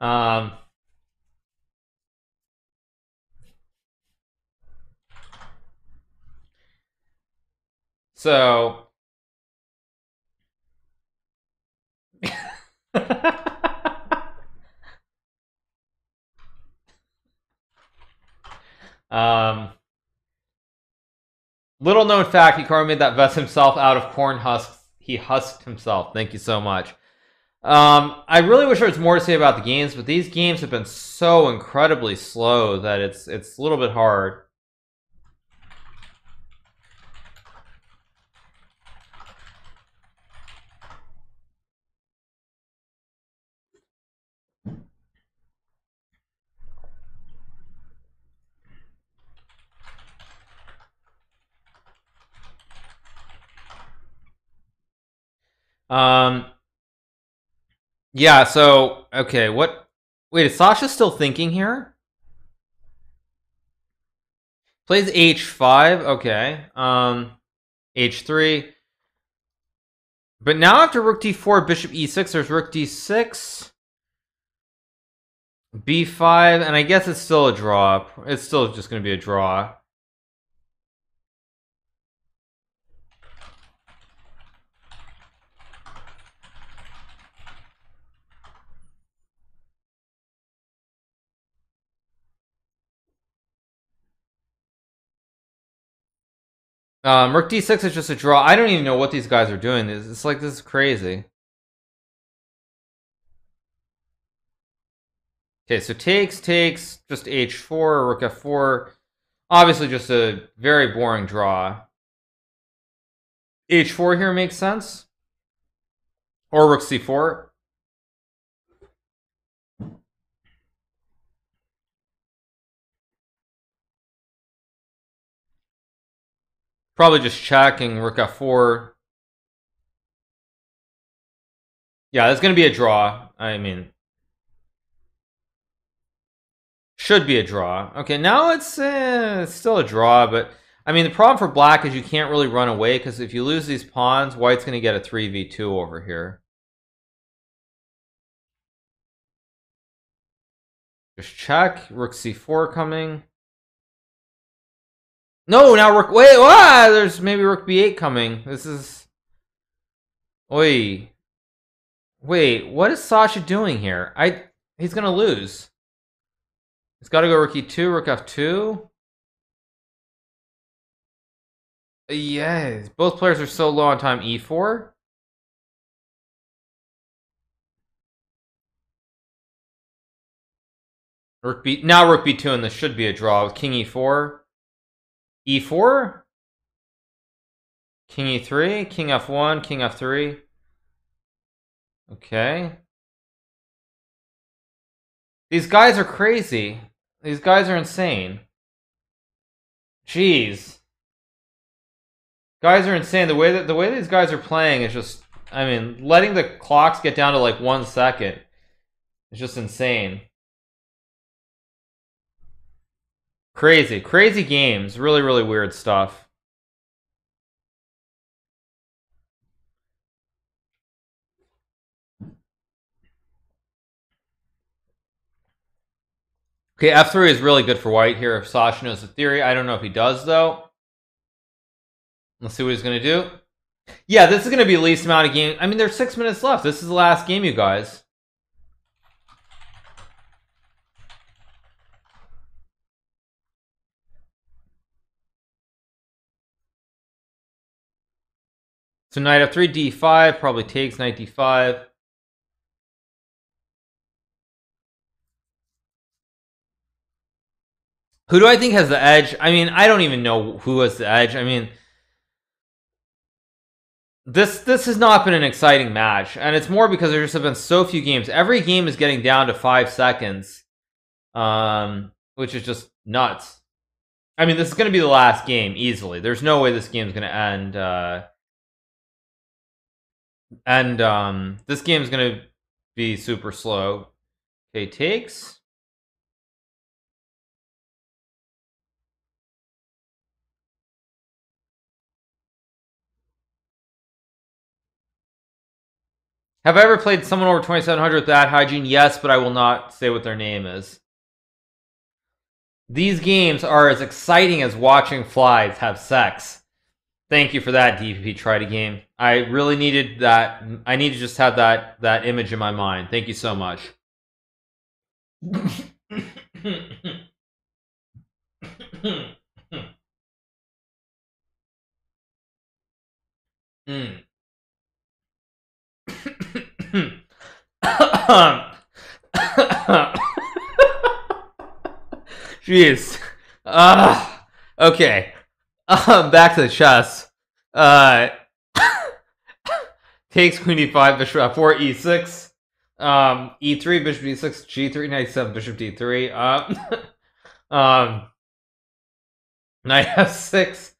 um, so um, little known fact: Hikaru made that vest himself out of corn husks. He husked himself. Thank you so much. Um, I really wish there was more to say about the games, but these games have been so incredibly slow that it's it's a little bit hard. Um, yeah, so, okay, what, wait, is Sasha still thinking here? Plays h5, okay, um, h3. But now after rook d4, bishop e6, there's rook d6, b5, and I guess it's still a draw. It's still just going to be a draw. Um, Rook D6 is just a draw. I don't even know what these guys are doing. It's, it's like, this is crazy. Okay, so takes, takes, just H4, Rook F4. Obviously just a very boring draw. H4 here makes sense. Or Rook C4. Probably just checking rook f4. Yeah, that's to be a draw. I mean, should be a draw. Okay, now it's, uh, it's still a draw, but I mean, the problem for black is you can't really run away because if you lose these pawns, white's to get a 3v2 over here. Just check. Rook c4 coming. No, now rook. Wait, ah, there's maybe rook b8 coming. This is. Oi. Wait, what is Sasha doing here? I. He's gonna lose. He's got to go rook e2, rook f2. Yes, both players are so low on time. e4. Rook b now rook b2 and this should be a draw with king e4. E4. King e3, king f1, king f3. Okay. These guys are crazy. These guys are insane. Jeez. Guys are insane. The way that the way these guys are playing is just I mean, letting the clocks get down to like one second is just insane. Crazy, crazy games. Really, really weird stuff. Okay, F3 is really good for white here if Sasha knows the theory. I don't know if he does, though. Let's see what he's going to do. Yeah, this is going to be the least amount of game. I mean, there's six minutes left. This is the last game, you guys. So knight f3, d5, probably takes knight d5. Who do I think has the edge? I mean, I don't even know who has the edge. I mean, this this has not been an exciting match, and it's more because there just have been so few games. Every game is getting down to five seconds, um, which is just nuts. I mean, this is going to be the last game easily. There's no way this game is going to end. Uh, and um, this game is going to be super slow. Okay, takes. Have I ever played someone over 2700 with bad hygiene? Yes, but I will not say what their name is. These games are as exciting as watching flies have sex. Thank you for that, DPP Try to game. I really needed that. I need to just have that that image in my mind. Thank you so much. mm. Jeez. Uh, okay. Um, back to the chess. Uh, takes queen e5, bishop f4, e6. Um, e3, bishop d6, g3, knight 7, bishop d3. Um, um, knight f6.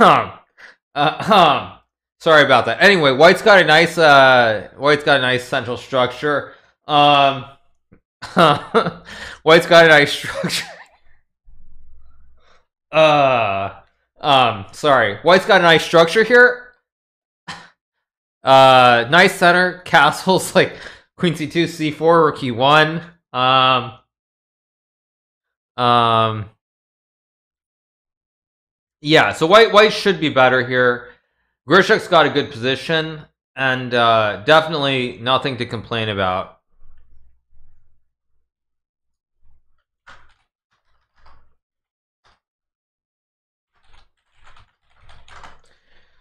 um, uh, um, Sorry about that. Anyway, white's got a nice uh white's got a nice central structure. Um white's got a nice structure. Uh um sorry. White's got a nice structure here. Uh nice center, castles like queen c2, c4, rook e1. Um um yeah, so white white should be better here. Grischuk's got a good position and uh, definitely nothing to complain about.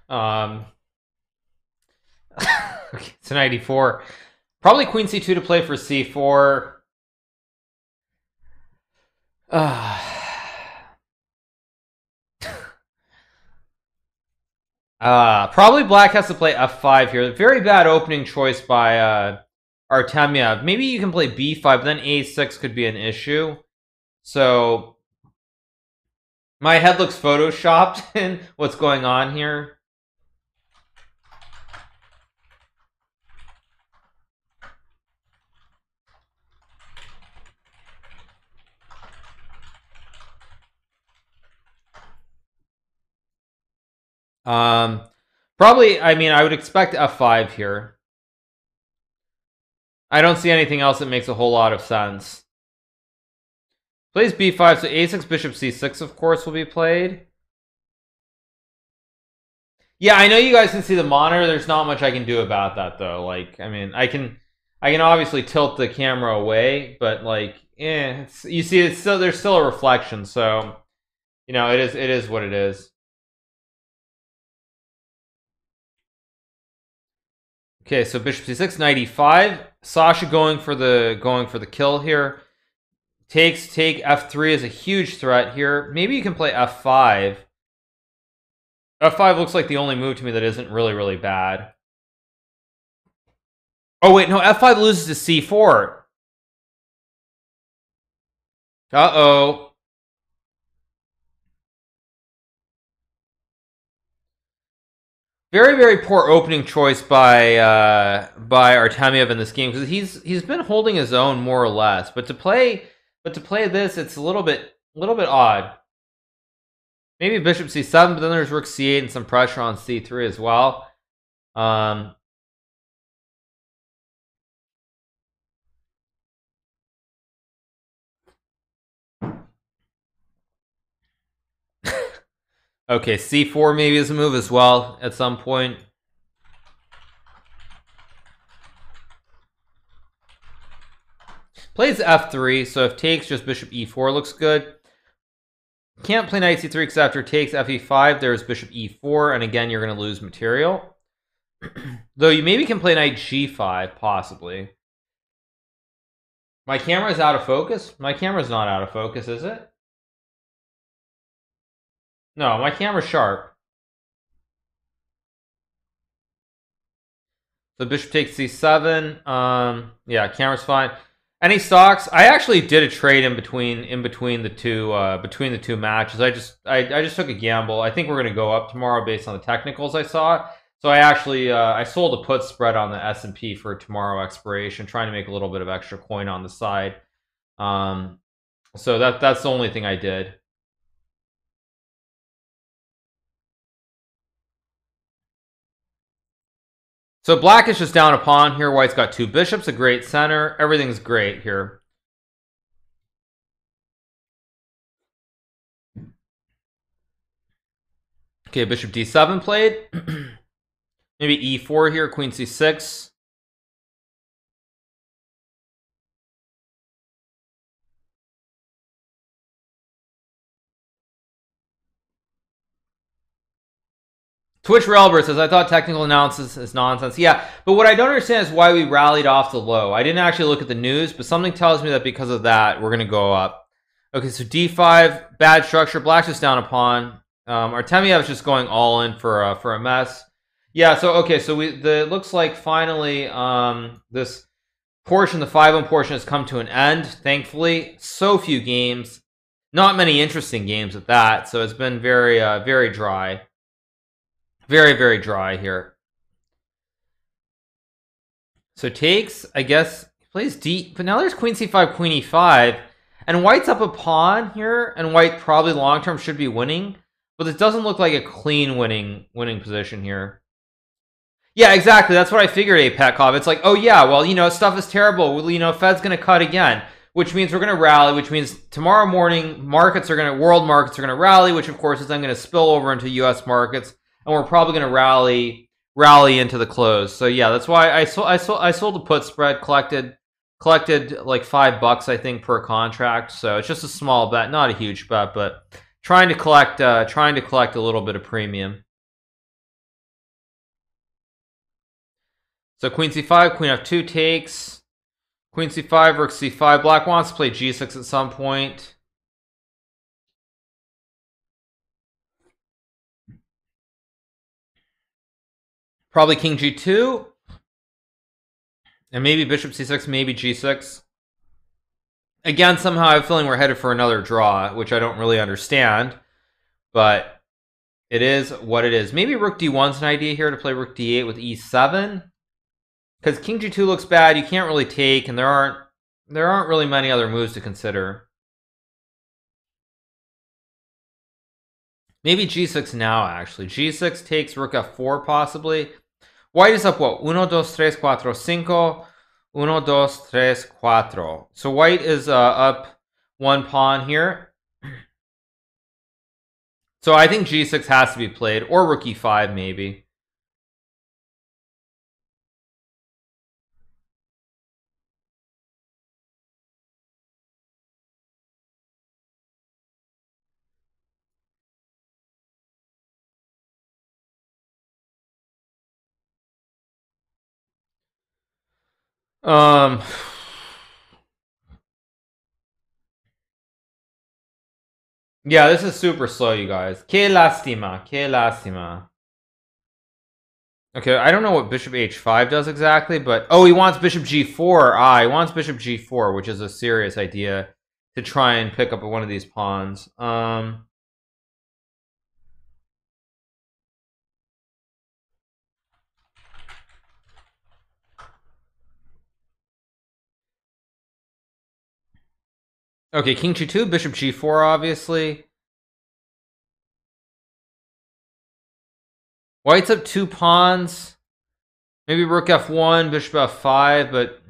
Um, it's an 94. Probably queen c2 to play for c4. Uh, Uh, probably black has to play f5 here. Very bad opening choice by uh, Artemiev. Maybe you can play b5, but then a6 could be an issue. So my head looks photoshopped in what's going on here. Um, probably. I mean, I would expect f5 here. I don't see anything else that makes a whole lot of sense. Plays b5, so a6, bishop c6, of course, will be played. Yeah, I know you guys can see the monitor. There's not much I can do about that, though. Like, I mean, I can, I can obviously tilt the camera away, but like, eh, you see, it's still there's still a reflection, so you know, it is it is what it is. Okay, so bishop c6, 95. Sasha going for the going for the kill here. Takes take f3 is a huge threat here. Maybe you can play f5. f5 looks like the only move to me that isn't really really bad. Oh wait, no, f5 loses to c4. Uh-oh. Very, very poor opening choice by uh, by Artemiev in this game because he's he's been holding his own more or less. But to play but to play this, it's a little bit a little bit odd. Maybe Bishop C7, but then there's Rook C8 and some pressure on C3 as well. Um, Okay, c4 maybe is a move as well at some point. Plays f3, so if takes, just bishop e4 looks good. Can't play knight c3 because after takes fe5, there's bishop e4, and again, you're going to lose material. Though you maybe can play knight g5, possibly. My camera is out of focus? My camera's not out of focus, is it? No, my camera's sharp. So bishop takes c7. Um, yeah, camera's fine. Any stocks? I actually did a trade in between in between the two uh, between the two matches. I just I, I just took a gamble. I think we're gonna go up tomorrow based on the technicals I saw. So I actually uh, I sold a put spread on the S and P for tomorrow expiration, trying to make a little bit of extra coin on the side. Um, so that that's the only thing I did. So black is just down a pawn here. White's got two bishops, a great center. Everything's great here. Okay, bishop d7 played. Maybe e4 here, queen c6. Twitch Railbird says, I thought technical analysis is nonsense. Yeah, but what I don't understand is why we rallied off the low. I didn't actually look at the news, but something tells me that because of that, we're going to go up. Okay, so d5, bad structure. Black's just down pawn. Um, Artemiev is just going all in for, uh, for a mess. Yeah, so, okay, so we the looks like finally um, this portion, the 5-1 portion, has come to an end, thankfully. So few games. Not many interesting games at that, so it's been very, uh, very dry. Very, very dry here. So takes, I guess, plays d, but now there's queen c5, queen e5, and white's up a pawn here, and white probably long term should be winning, but it doesn't look like a clean winning winning position here. Yeah, exactly. That's what I figured, A Petkov. It's like, oh yeah, well, you know, stuff is terrible. Well, you know, Fed's gonna cut again, which means we're gonna rally, which means tomorrow morning markets are gonna world markets are gonna rally, which of course is then gonna spill over into US markets and we're probably going to rally rally into the close. So yeah, that's why I sold I sold I sold a put spread, collected collected like five bucks I think per contract. So it's just a small bet, not a huge bet, but trying to collect uh, trying to collect a little bit of premium. So queen c5, queen f2 takes. Queen c5, rook c5. Black wants to play g6 at some point. Probably king g2. And maybe bishop c6, maybe g6. Again, somehow I have a feeling we're headed for another draw, which I don't really understand. But it is what it is. Maybe rook d1's an idea here to play rook d8 with e7. Because king g2 looks bad, you can't really take, and there aren't there aren't really many other moves to consider. Maybe g6 now, actually. g6 takes rook f4, possibly. White is up what? 1, 2, 3, 4, 5. 1, 2, 3, 4. So white is uh, up one pawn here. So I think g6 has to be played, or rook e5 maybe. Um, yeah, this is super slow, you guys. Que lástima, que lástima. Okay, I don't know what bishop h5 does exactly, but oh, he wants bishop g4. Ah, he wants bishop g4, which is a serious idea to try and pick up one of these pawns. Um, Okay, king g2, bishop g4, obviously. White's up two pawns. Maybe rook f1, bishop f5, but...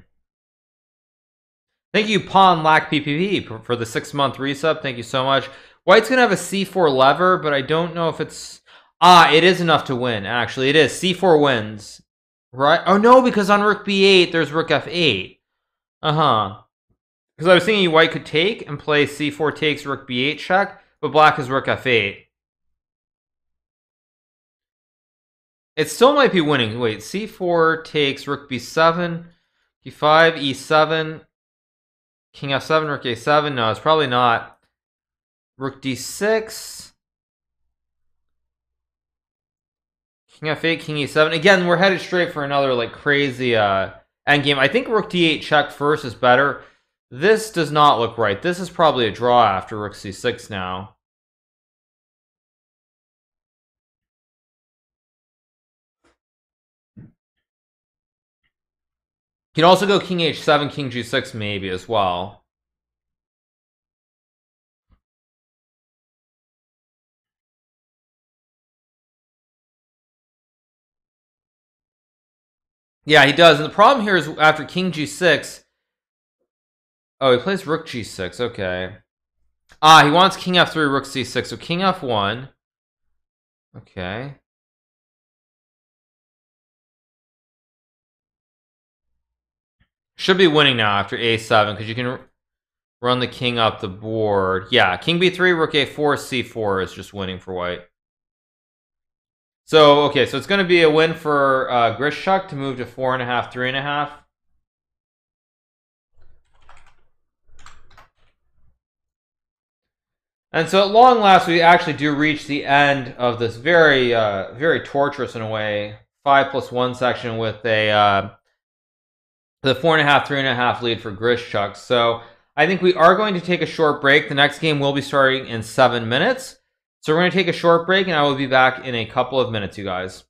Thank you, Pawn Lack PPP, for the six-month resub. Thank you so much. White's going to have a c4 lever, but I don't know if it's... Ah, it is enough to win, actually. It is. c4 wins. Right? Oh, no, because on rook b8, there's rook f8. Uh-huh. Because I was thinking white could take and play c4 takes rook b8 check, but black is rook f8. It still might be winning. Wait, c4 takes rook b7, e5, e7, king f7, rook a7. No, it's probably not. Rook d6. King f8, king e7. Again, we're headed straight for another like crazy uh, endgame. I think rook d8 check first is better. This does not look right. This is probably a draw after rook c6 now. You can also go king h7, king g6 maybe as well. Yeah, he does. And the problem here is after king g6, Oh, he plays rook g6. Okay. Ah, he wants king f3, rook c6. So king f1. Okay. Should be winning now after a7 because you can run the king up the board. Yeah, king b3, rook a4, c4 is just winning for white. So, okay, so it's going to be a win for uh, Grischuk to move to four and a half, three and a half. And so at long last, we actually do reach the end of this very, uh, very torturous in a way, five plus one section with a, uh, the four and a half, three and a half lead for Grischuk. So I think we are going to take a short break. The next game will be starting in seven minutes. So we're going to take a short break and I will be back in a couple of minutes, you guys.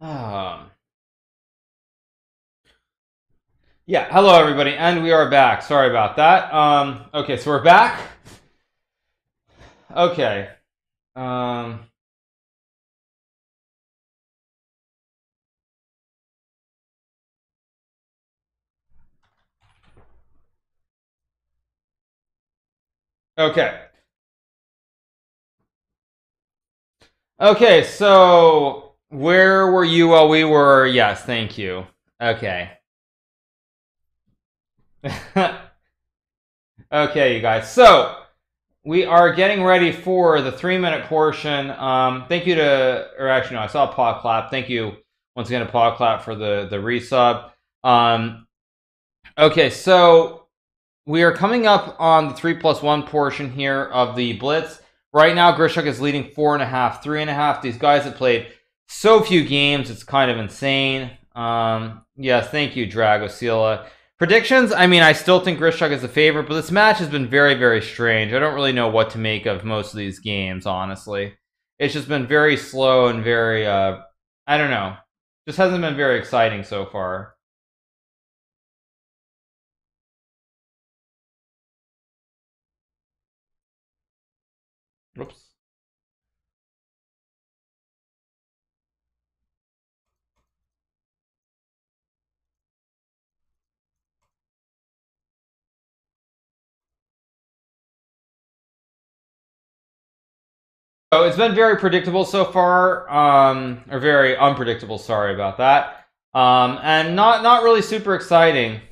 Um, yeah, hello everybody, and we are back. Sorry about that. Um, okay, so we're back. Okay. Um, okay. Okay, so where were you while we were? Yes, thank you. Okay. okay, you guys. So we are getting ready for the three minute portion. Um, thank you to, or actually, no, I saw paw clap. Thank you once again to paw clap for the the resub. Um, okay, so we are coming up on the three plus one portion here of the blitz. Right now, Grischuk is leading four and a half, three and a half. These guys have played so few games, it's kind of insane. Um, yes, thank you, Dragosila. Predictions, I mean, I still think Grischuk is the favorite, but this match has been very, very strange. I don't really know what to make of most of these games, honestly. It's just been very slow and very, uh, I don't know. Just hasn't been very exciting so far. Oops. So it's been very predictable so far, um, or very unpredictable. Sorry about that, um, and not not really super exciting.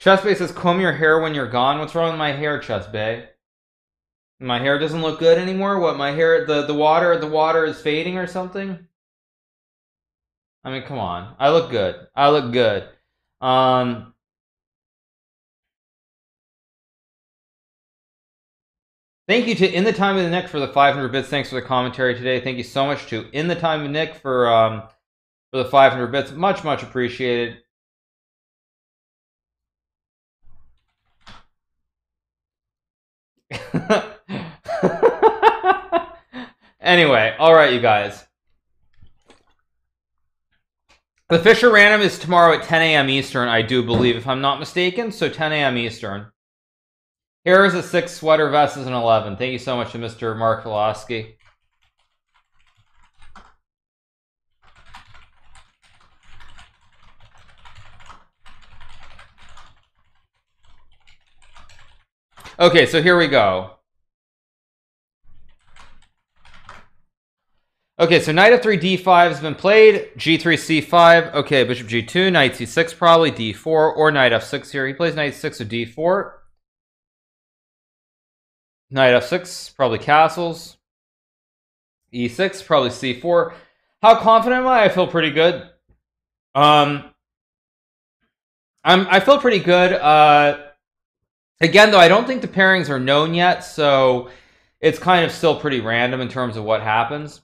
Chessbay says, "Comb your hair when you're gone." What's wrong with my hair, Chessbay? My hair doesn't look good anymore. What my hair? The the water the water is fading or something. I mean, come on. I look good. I look good. Um, Thank you to In the Time of the Nick for the 500 bits. Thanks for the commentary today. Thank you so much to In the Time of Nick for um, for the 500 bits. Much, much appreciated. anyway, all right, you guys. The Fischer Random is tomorrow at 10 a.m. Eastern, I do believe, if I'm not mistaken. So 10 a.m. Eastern. Here is a six sweater vest is an 11. Thank you so much to Mr. Mark Velosky. Okay, so here we go. Okay, so knight f3, d5 has been played. g3, c5. Okay, bishop g2, knight c6 probably, d4, or knight f6 here. He plays knight 6 or d4. Knight f6, probably castles. e6, probably c4. How confident am I? I feel pretty good. Um, I'm I feel pretty good. Uh, again, though, I don't think the pairings are known yet, so it's kind of still pretty random in terms of what happens.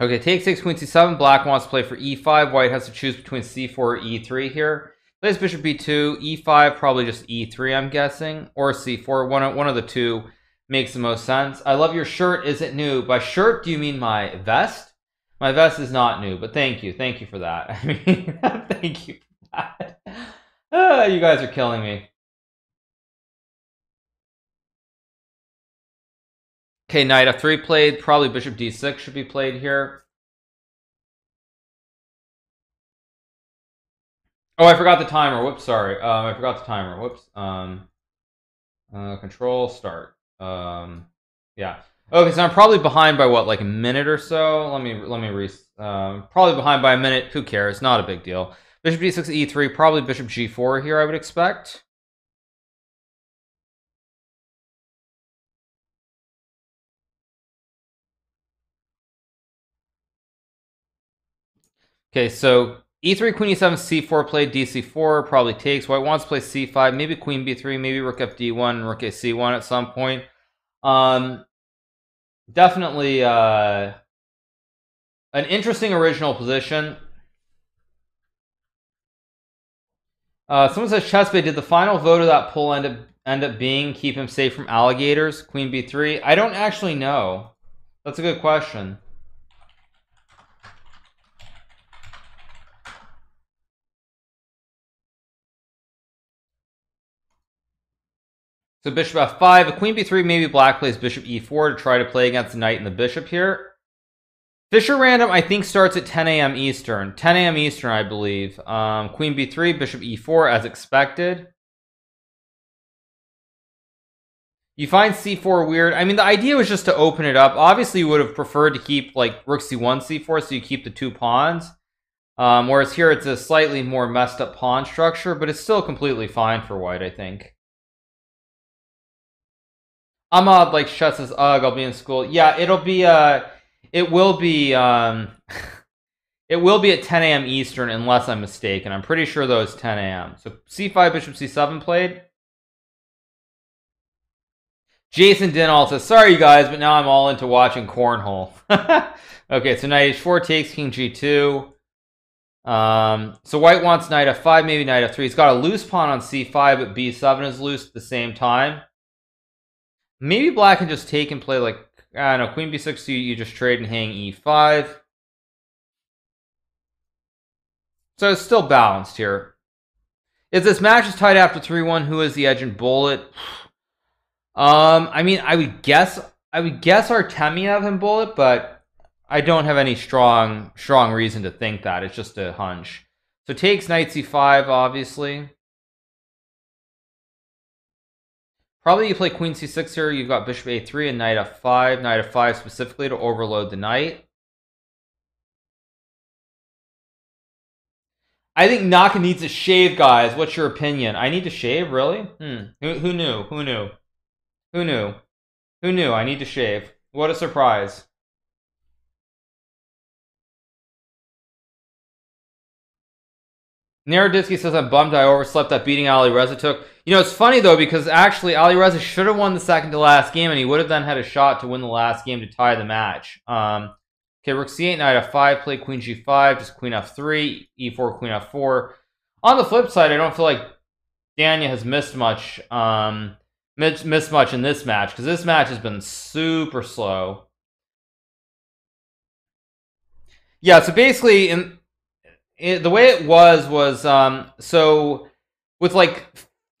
Okay, take six, queen c7. Black wants to play for e5. White has to choose between c4 or e3 here. Plays bishop b2, e5, probably just e3, I'm guessing, or c4. One of, one of the two makes the most sense. I love your shirt. Is it new? By shirt, do you mean my vest? My vest is not new, but thank you. Thank you for that. I mean, thank you. Uh, you guys are killing me. Okay, knight f3 played. Probably bishop d6 should be played here. Oh, I forgot the timer. Whoops, sorry. Um, I forgot the timer. Whoops. Um, uh, control start. Um, yeah. Okay, so I'm probably behind by what, like a minute or so. Let me let me re. Um, probably behind by a minute. Who cares? Not a big deal. Bishop d6, e3. Probably bishop g4 here. I would expect. Okay, so e3, queen e7, c4 played, dc4 probably takes. White wants to play c5, maybe queen b3, maybe rook fd1, rook a c1 at some point. Um, definitely uh, an interesting original position. Uh, someone says Chesbey, did the final vote of that poll end up end up being keep him safe from alligators? Queen b3. I don't actually know. That's a good question. So bishop f5, queen b3, maybe black plays bishop e4 to try to play against the knight and the bishop here. Fischer random, I think, starts at 10 a.m. Eastern. 10 a.m. Eastern, I believe. Um, queen b3, bishop e4, as expected. You find c4 weird. I mean, the idea was just to open it up. Obviously, you would have preferred to keep, like, rook c1, c4, so you keep the two pawns. Um, whereas here, it's a slightly more messed up pawn structure, but it's still completely fine for white, I think. Ahmad like shuts his ugh, I'll be in school. Yeah, it'll be uh it will be um it will be at 10 a.m. Eastern unless I'm mistaken. I'm pretty sure though it's 10 a.m. So C5 Bishop C7 played. Jason Dinall says, sorry you guys, but now I'm all into watching cornhole. okay, so knight h4 takes king g2. Um, so white wants knight f5, maybe knight f3. He's got a loose pawn on c5, but b7 is loose at the same time. Maybe black can just take and play like, I don't know, queen b6, you, you just trade and hang e5. So it's still balanced here. If this match is tied after 3-1, who is the edge and bullet? Um, I mean, I would guess, I would guess Artemiev and bullet, but I don't have any strong, strong reason to think that. It's just a hunch. So takes knight c5, obviously. Probably you play queen c6 here. You've got bishop a3 and knight f5. Knight f5 specifically to overload the knight. I think Naka needs to shave, guys. What's your opinion? I need to shave, really? Hmm. Who, who knew? Who knew? Who knew? Who knew? I need to shave. What a surprise. Naroditsky says, I'm bummed I overslept that beating Alireza took. You know, it's funny though, because actually Alireza should have won the second to last game, and he would have then had a shot to win the last game to tie the match. Um, okay, rook c8, knight f5, play queen g5, just queen f3, e4, queen f4. On the flip side, I don't feel like Danya has missed much, um, missed, missed much in this match, because this match has been super slow. Yeah, so basically, in it, the way it was was um, so with like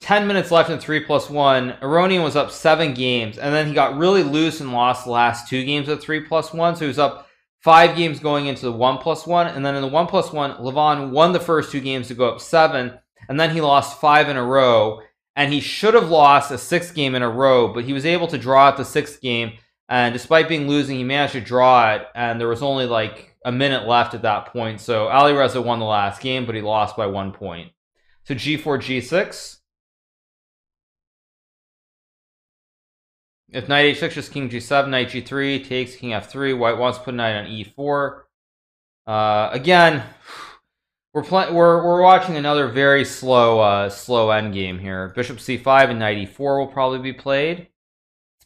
10 minutes left in 3 plus 1 Aronian was up 7 games and then he got really loose and lost the last two games at 3 plus 1 so he was up 5 games going into the 1 plus 1 and then in the 1 plus 1 Levon won the first two games to go up 7 and then he lost 5 in a row and he should have lost a sixth game in a row but he was able to draw out the sixth game and despite being losing he managed to draw it and there was only like a minute left at that point. So Alireza won the last game, but he lost by one point. So g4, g6. If knight h6, just king g7, knight g3, takes king f3. White wants to put knight on e4. Uh, again, we're playing. We're we're watching another very slow, uh, slow end game here. Bishop c5 and knight e4 will probably be played.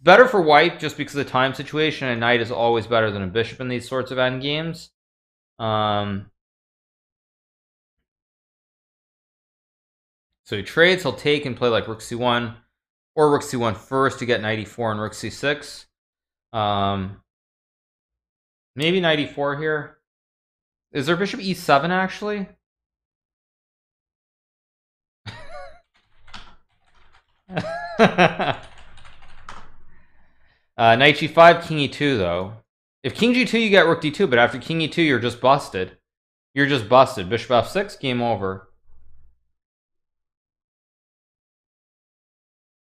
Better for white just because of the time situation. A knight is always better than a bishop in these sorts of end games. Um, so he trades. He'll take and play like rook c1 or rook c1 first to get knight e4 and rook c6. Um, maybe knight e4 here. Is there bishop e7 actually? Uh, knight g5, king e2, though. If king g2, you get rook d2, but after king e2, you're just busted. You're just busted. Bishop f6, game over.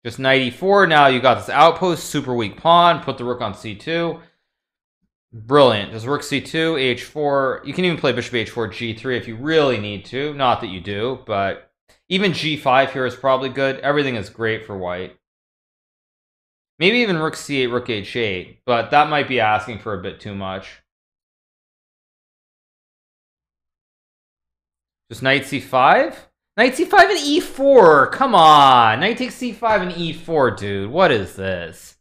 Just knight e4. Now you got this outpost, super weak pawn. Put the rook on c2. Brilliant. Just rook c2, h4. You can even play bishop h4, g3 if you really need to. Not that you do, but even g5 here is probably good. Everything is great for white. Maybe even rook c8, rook h8, but that might be asking for a bit too much. Just knight c5? Knight c5 and e4. Come on. Knight takes c5 and e4, dude. What is this?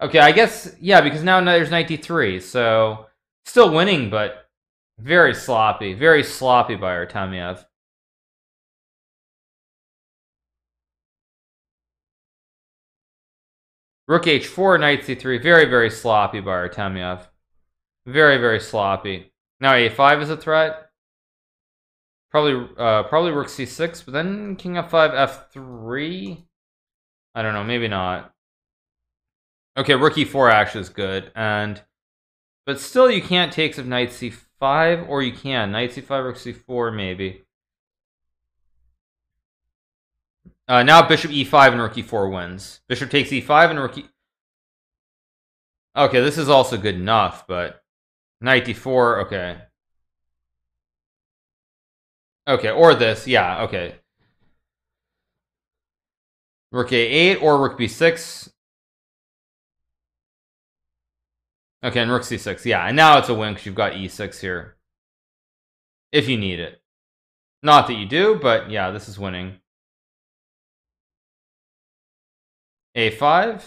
Okay, I guess, yeah, because now there's knight d3, so still winning, but very sloppy. Very sloppy by Artemiev. Rook h4, knight c3. Very, very sloppy by Artemiev. Very, very sloppy. Now a5 is a threat. Probably, uh, probably rook c6, but then king f5, f3. I don't know, maybe not. Okay, rook e4 actually is good, and but still you can't take of knight c5, or you can knight c5, rook c4, maybe. Uh, now bishop e5 and rook e4 wins. Bishop takes e5 and rook e... Okay, this is also good enough, but knight d4, okay. Okay, or this, yeah, okay. Rook a8 or rook b6. Okay, and rook c6, yeah, and now it's a win because you've got e6 here. If you need it. Not that you do, but yeah, this is winning. A5.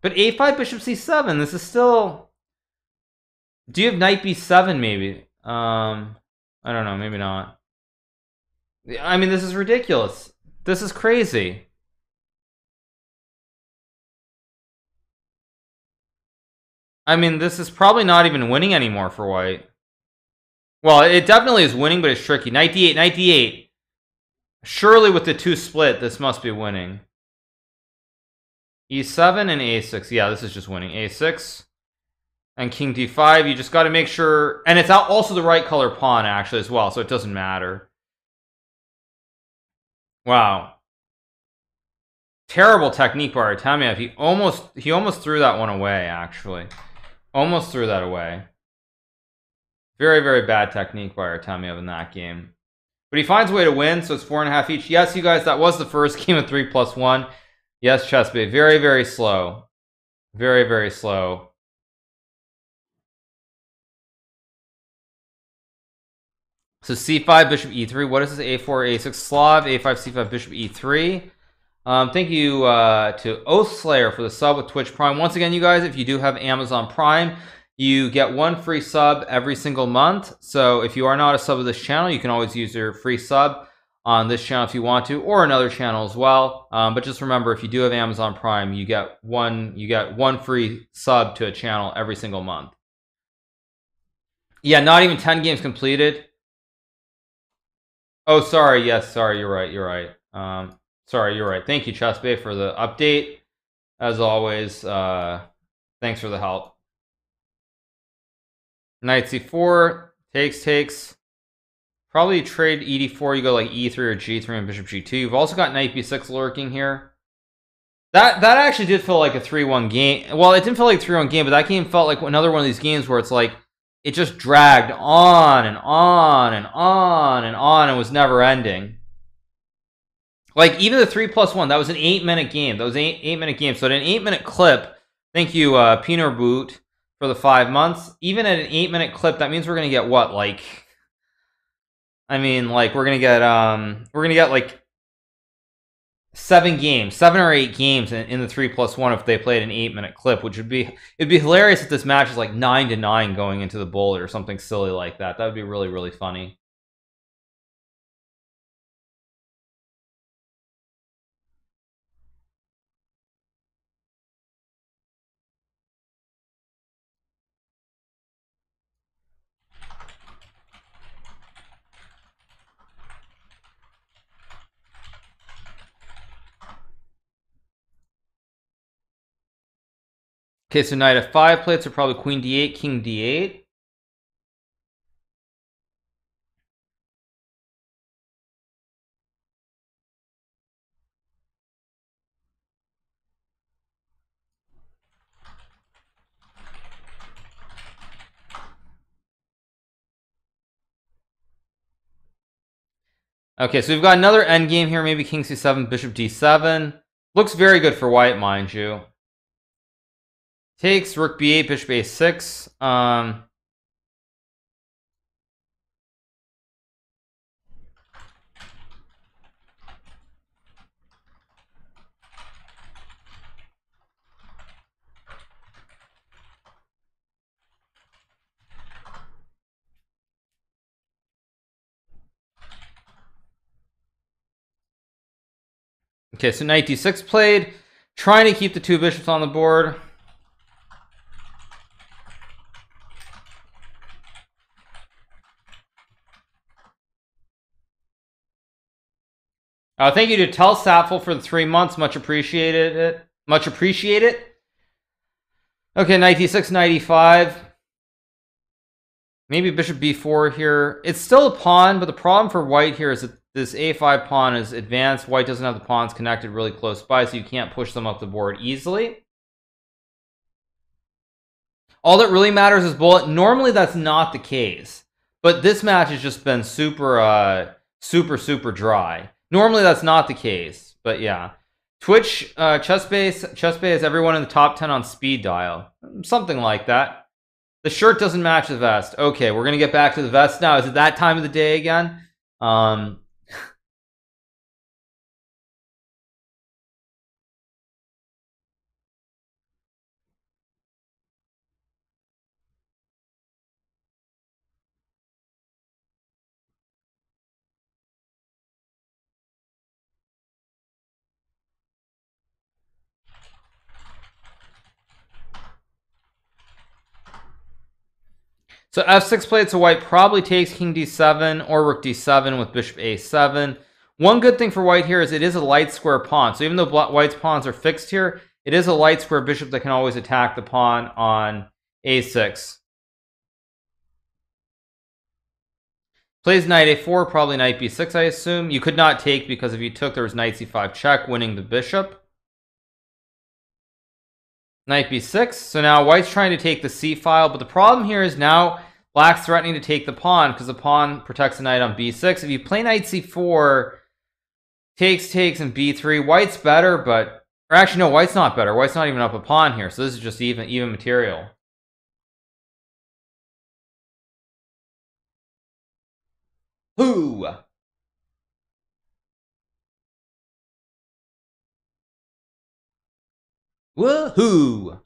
But a5, bishop c7, this is still... Do you have knight b7, maybe? Um, I don't know, maybe not. I mean, this is ridiculous. This is crazy. I mean, this is probably not even winning anymore for white. Well, it definitely is winning, but it's tricky. Knight d8, knight d8. Surely with the two split, this must be winning. E7 and a6. Yeah, this is just winning. a6 and king d5. You just got to make sure... And it's also the right color pawn, actually, as well, so it doesn't matter. Wow. Terrible technique by Artemiev. He almost he almost threw that one away, actually. Almost threw that away. Very, very bad technique by Artemiev in that game. But he finds a way to win, so it's four and a half each. Yes, you guys, that was the first game of three plus one. Yes, Chessbait. Very, very slow. Very, very slow. So c5, bishop e3. What is this? a4, a6, Slav, a5, c5, bishop e3. Um, thank you uh, to Oathslayer for the sub with Twitch Prime. Once again, you guys, if you do have Amazon Prime, you get one free sub every single month. So if you are not a sub of this channel, you can always use your free sub on this channel if you want to, or another channel as well. Um, but just remember, if you do have Amazon Prime, you get one you get one free sub to a channel every single month. Yeah, not even 10 games completed. Oh, sorry. Yes, sorry. You're right. You're right. Um, sorry, you're right. Thank you, Chessbay, for the update. As always, uh, thanks for the help. Knight c4 takes takes. Probably trade ed4. You go like e3 or g3 and bishop g2. You've also got knight b6 lurking here. That that actually did feel like a 3-1 game. Well, it didn't feel like a 3-1 game, but that game felt like another one of these games where it's like it just dragged on and on and on and on and was never ending. Like even the three plus one, that was an eight minute game. That was an eight, eight minute game. So at an eight minute clip, thank you, uh, Pinot Boot, for the five months. Even at an eight minute clip, that means we're gonna get what? Like, I mean, like we're gonna get um, we're gonna get like seven games, seven or eight games in, in, the three plus one if they played an eight minute clip, which would be it'd be hilarious if this match is like nine to nine going into the bullet or something silly like that. That would be really really funny. Okay, so knight f5 plates are probably queen d8, king d8. Okay, so we've got another endgame here, maybe king c7, bishop d7. Looks very good for white, mind you. Takes rook b8, bishop a6. Um, Okay, so knight d6 played, trying to keep the two bishops on the board. Uh, thank you to Tell Sapful for the three months. Much appreciated it. Much appreciated. Okay, 96, 95. Maybe bishop b4 here. It's still a pawn, but the problem for white here is that this a5 pawn is advanced. White doesn't have the pawns connected really close by, so you can't push them up the board easily. All that really matters is bullet. Normally, that's not the case. But this match has just been super, uh, super, super dry. Normally, that's not the case. But yeah. Twitch, uh, Chessbase, Chessbase has everyone in the top 10 on speed dial. Something like that. The shirt doesn't match the vest. Okay, we're going to get back to the vest now. Is it that time of the day again? Um, So f6 plays to white probably takes king d7 or rook d7 with bishop a7. One good thing for white here is it is a light square pawn. So even though white's pawns are fixed here, it is a light square bishop that can always attack the pawn on a6. Plays knight a4, probably knight b6, I assume. You could not take because if you took, there was knight c5 check, winning the bishop. Knight b6. So now white's trying to take the c file, but the problem here is now black's threatening to take the pawn because the pawn protects the knight on b6. If you play knight c4, takes, takes, and b3, white's better, but or actually no, white's not better. White's not even up a pawn here, so this is just even even material. Who? Woohoo!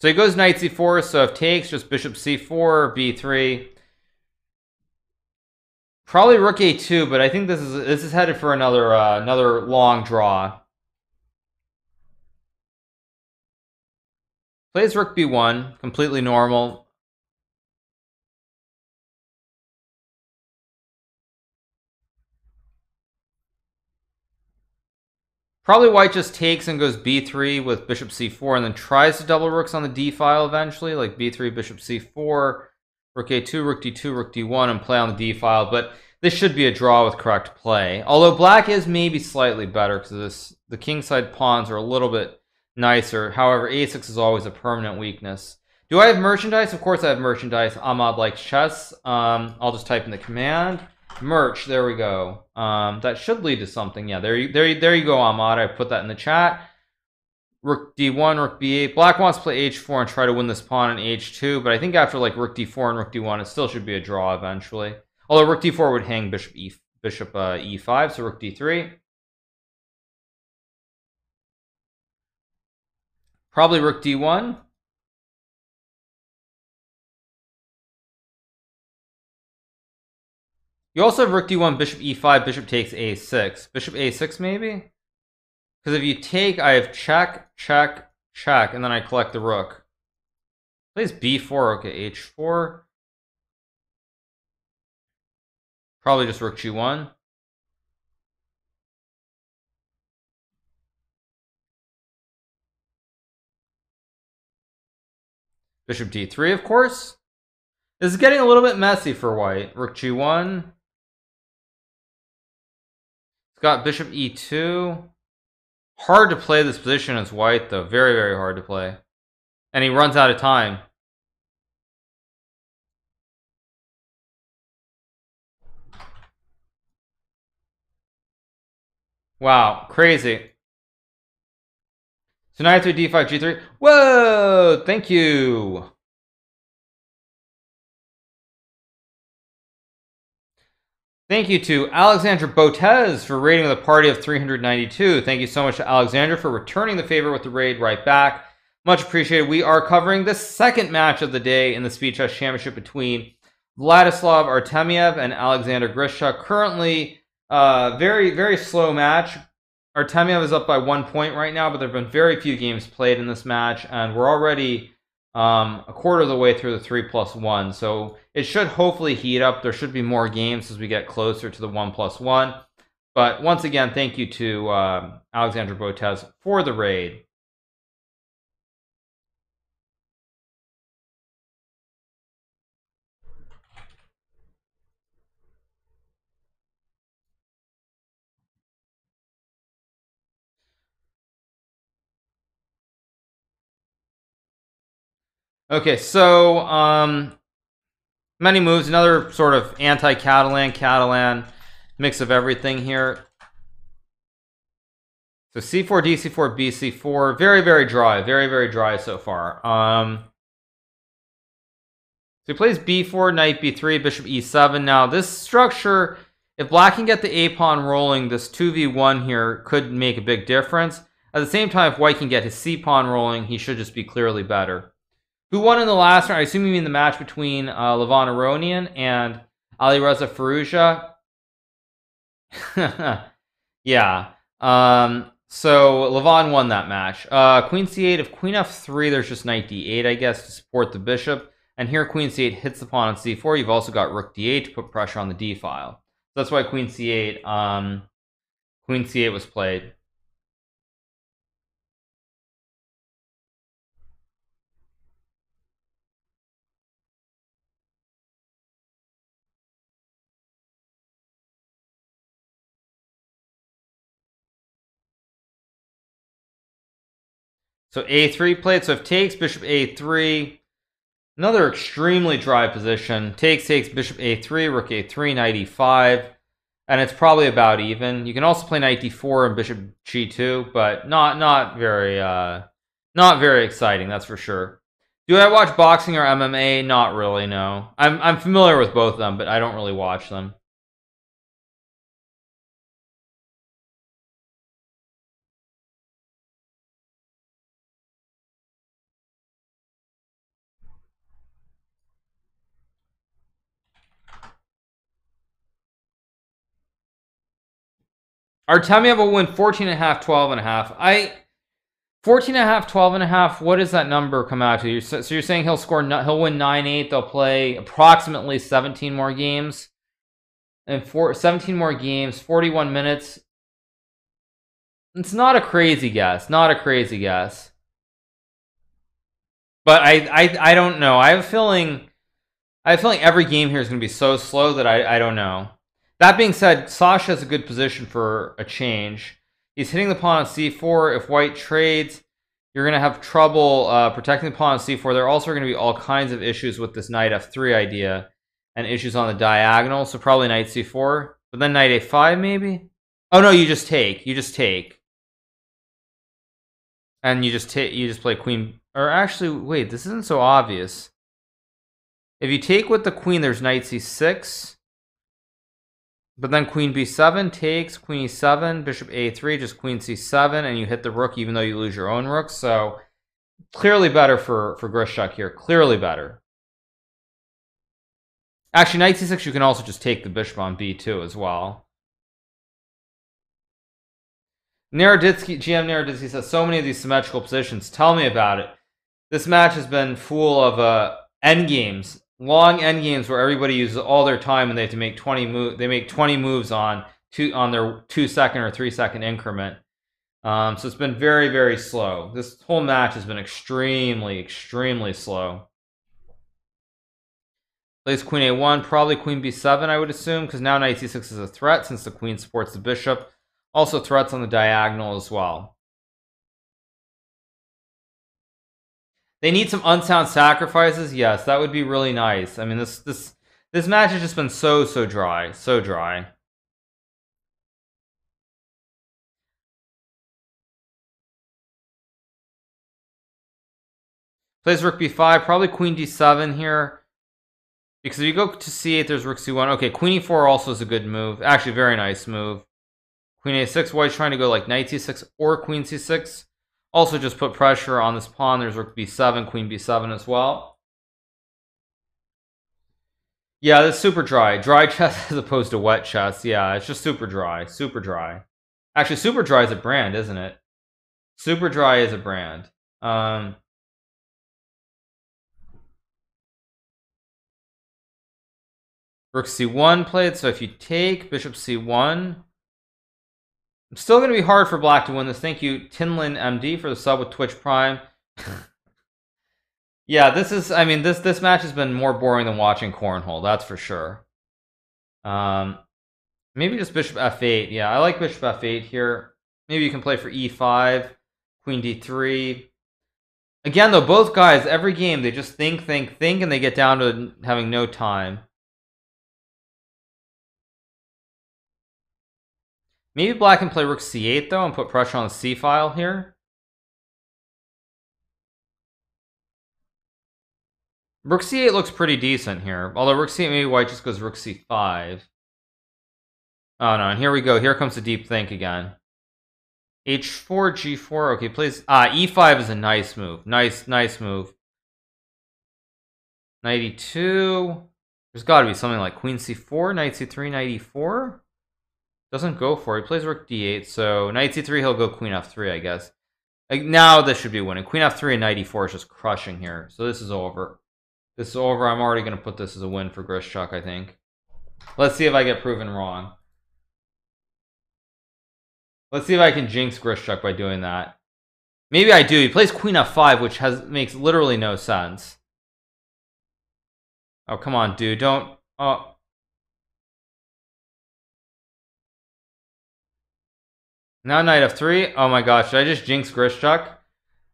So he goes knight c4, so if takes, just bishop c4, b3. Probably rook a2, but I think this is this is headed for another uh, another long draw. Plays rook b1, completely normal. Probably white just takes and goes b3 with bishop c4 and then tries to double rooks on the d file eventually, like b3, bishop c4, rook a2, rook d2, rook d1, and play on the d file. But this should be a draw with correct play. Although black is maybe slightly better because this the kingside pawns are a little bit nicer. However, a6 is always a permanent weakness. Do I have merchandise? Of course I have merchandise. Ahmad likes chess. Um, I'll just type in the command merch there we go. Um that should lead to something. Yeah there you there you there you go ahmad. I put that in the chat. Rook d1 rook b8 black wants to play h4 and try to win this pawn in h2 but i think after like rook d4 and rook d1 it still should be a draw eventually. Although rook d4 would hang bishop e bishop uh, e5 so rook d3 probably rook d1 You also have rook d1, bishop e5, bishop takes a6. Bishop a6 maybe? Because if you take, I have check, check, check, and then I collect the rook. Plays b4, okay, h4. Probably just rook g1. Bishop d3, of course. This is getting a little bit messy for white. Rook g1. It's got bishop e2. Hard to play this position as white, though. Very, very hard to play. And he runs out of time. Wow, crazy. So knight 3, d5, g3. Whoa, thank you. Thank you to Alexandra Botez for raiding the party of 392. Thank you so much to Alexandra for returning the favor with the raid right back. Much appreciated. We are covering the second match of the day in the Speed Chess Championship between Vladislav Artemiev and Alexander Grischuk. Currently, uh, very, very slow match. Artemiev is up by one point right now, but there have been very few games played in this match, and we're already um, a quarter of the way through the three plus one. So it should hopefully heat up. There should be more games as we get closer to the one plus one. But once again, thank you to uh, Alexandra Botez for the raid. Okay, so um, many moves. Another sort of anti-Catalan, Catalan mix of everything here. So C4, DC4, BC4, very, very dry, very, very dry so far. Um, so he plays B4, Knight B3, Bishop E7. Now this structure, if Black can get the A pawn rolling, this 2v1 here could make a big difference. At the same time, if White can get his C pawn rolling, he should just be clearly better. Who won in the last round? I assume you mean the match between uh, Levon Aronian and Alireza Firouzja. yeah. Um, so Levon won that match. Uh, queen c8. If queen f3, there's just knight d8, I guess, to support the bishop. And here queen c8 hits the pawn on c4. You've also got rook d8 to put pressure on the d file. So that's why queen c8, um, queen c8 was played. So a3 played. So if takes, bishop a3. Another extremely dry position. Takes, takes, bishop a3, rook a3, knight e5. And it's probably about even. You can also play knight d4 and bishop g2, but not not very uh not very exciting, that's for sure. Do I watch boxing or MMA? Not really, no. I'm I'm familiar with both of them, but I don't really watch them. Artemiev will win 14 and a half, 12 and a half. I 14 and a half, 12 and a half. What does that number come out to? So you're saying he'll score he'll win 9-8, they'll play approximately 17 more games. And for 17 more games, 41 minutes. It's not a crazy guess. Not a crazy guess. But I I I don't know. I have a feeling I have a feeling every game here is going to be so slow that I I don't know. That being said, Sasha has a good position for a change. He's hitting the pawn on c4. If white trades, you're going to have trouble uh, protecting the pawn on c4. There are also going to be all kinds of issues with this knight f3 idea and issues on the diagonal. So probably knight c4. But then knight a5 maybe? Oh no, you just take. You just take. And you just take you just play queen or actually wait, this isn't so obvious. If you take with the queen, there's knight c6. But then queen b7 takes, queen e7, bishop a3, just queen c7, and you hit the rook even though you lose your own rook. So clearly better for, for Grischuk here. Clearly better. Actually, knight c6, you can also just take the bishop on b2 as well. Naroditsky, GM Naroditsky says, so many of these symmetrical positions. Tell me about it. This match has been full of uh, endgames long end games where everybody uses all their time and they have to make 20 move they make 20 moves on two on their two second or three second increment. Um, so it's been very very slow. This whole match has been extremely extremely slow. Plays queen a1 probably queen b7 i would assume because now knight c6 is a threat since the queen supports the bishop. Also threats on the diagonal as well They need some unsound sacrifices. Yes, that would be really nice. I mean, this this this match has just been so so dry, so dry. Plays rook b5, probably queen d7 here. Because if you go to c8, there's rook c1. Okay, queen e4 also is a good move. Actually, very nice move. Queen a6, white's trying to go like knight c6 or queen c6. Also just put pressure on this pawn. There's rook b7, queen b7 as well. Yeah, that's super dry. Dry chess as opposed to wet chess. Yeah, it's just super dry. Super dry. Actually, super dry is a brand, isn't it? Super dry is a brand. Um, Rook c1 played, so if you take bishop c1, Still going to be hard for Black to win this. Thank you, Tinlin MD, for the sub with Twitch Prime. yeah, this is. I mean, this this match has been more boring than watching cornhole. That's for sure. Um, maybe just Bishop F8. Yeah, I like Bishop F8 here. Maybe you can play for E5, Queen D3. Again, though, both guys, every game, they just think, think, think, and they get down to having no time. Maybe black can play rook c8, though, and put pressure on the c file here. Rook c8 looks pretty decent here. Although rook c8, maybe white just goes rook c5. Oh, no, and here we go. Here comes the deep think again. H4, G4. Okay, please. Ah, E5 is a nice move. Nice, nice move. 92. There's got to be something like Queen C4, Knight C3, Knight E4. Doesn't go for it. He plays Rook D8, so Knight C3, he'll go Queen F3, I guess. Like, now this should be winning. Queen F3 and Knight E4 is just crushing here. So this is over. This is over. I'm already going to put this as a win for Grischuk, I think. Let's see if I get proven wrong. Let's see if I can jinx Grischuk by doing that. Maybe I do. He plays Queen F5, which has makes literally no sense. Oh, come on, dude. Don't... Oh. Now Knight F3. Oh my gosh, did I just jinx Grischuk?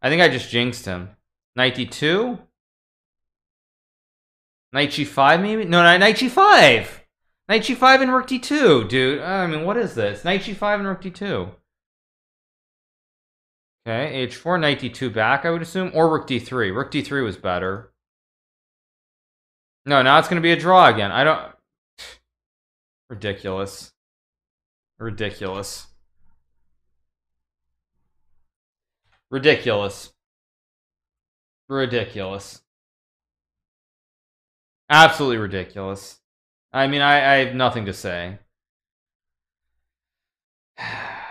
I think I just jinxed him. Knight D2? Knight G5 maybe? No, Knight G5! Knight g5 and rook d2, dude. I mean, what is this? Knight g5 and rook d2. Okay, h4, knight d2 back, I would assume. Or rook d3. Rook d3 was better. No, now it's going to be a draw again. I don't... Ridiculous. Ridiculous. Ridiculous. Ridiculous. Absolutely ridiculous. I mean, I, I have nothing to say.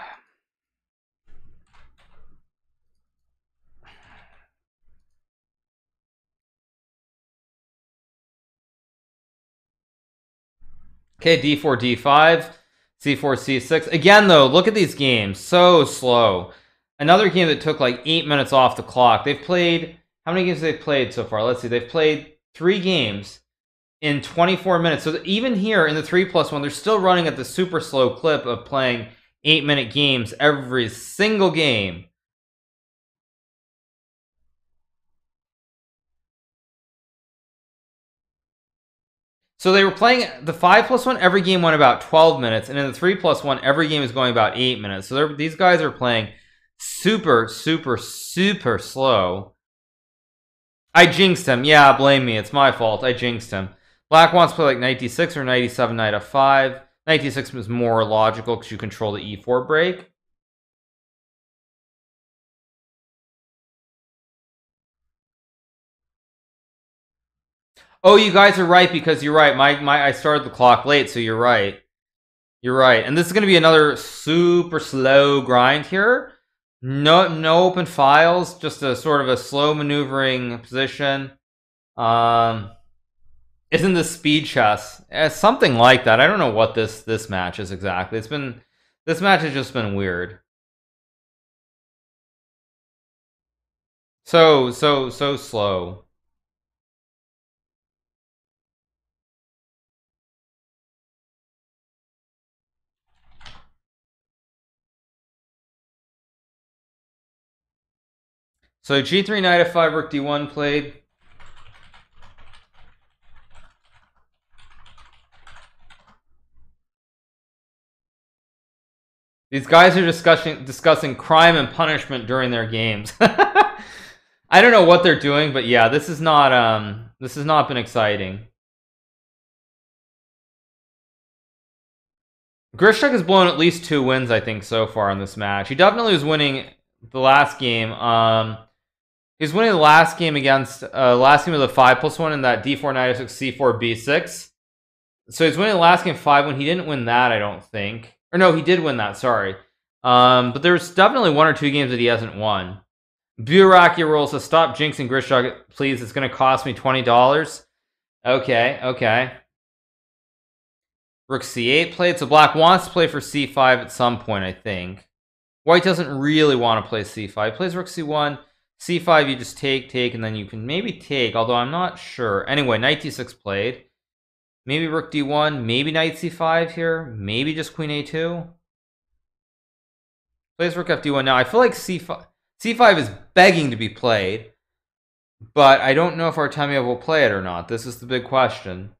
Okay, d4, d5, c4, c6. Again, though, look at these games. So slow. Another game that took like eight minutes off the clock. They've played, how many games they've played so far? Let's see. They've played three games in 24 minutes. So even here in the 3 plus 1, they're still running at the super slow clip of playing 8 minute games every single game. So they were playing the 5 plus 1, every game went about 12 minutes, and in the 3 plus 1, every game is going about 8 minutes. So these guys are playing super, super, super slow. I jinxed him. Yeah, blame me. It's my fault. I jinxed him. Black wants to play like knight d6 or knight e7, knight f5. Knight d6 is more logical because you control the e4 break. Oh, you guys are right because you're right. My my I started the clock late, so you're right. You're right. And this is going to be another super slow grind here. No no open files, just a sort of a slow maneuvering position. Um isn't this speed chess? Eh, something like that. I don't know what this this match is exactly. It's been this match has just been weird. So so so slow. So G3 knight f5 rook d1 played. These guys are discussing discussing crime and punishment during their games. I don't know what they're doing, but yeah, this is not um this has not been exciting. Grischuk has blown at least two wins, I think, so far in this match. He definitely was winning the last game. Um, he's winning the last game against uh, last game of the five plus one in that D4 knight f6 C4 B6. So he's winning the last game five when he didn't win that, I don't think. Or no, he did win that. Sorry. Um, but there's definitely one or two games that he hasn't won. Buraki rules says, stop jinxing Grischuk, please. It's going to cost me $20. Okay, okay. Rook c8 played. So black wants to play for c5 at some point, I think. White doesn't really want to play c5. He plays rook c1. C5, you just take, take, and then you can maybe take, although I'm not sure. Anyway, knight d6 played. Maybe rook d1, maybe knight c5 here. Maybe just queen a2. Plays rook fd1. Now, I feel like c5, c5 is begging to be played. But I don't know if Artemiev will play it or not. This is the big question.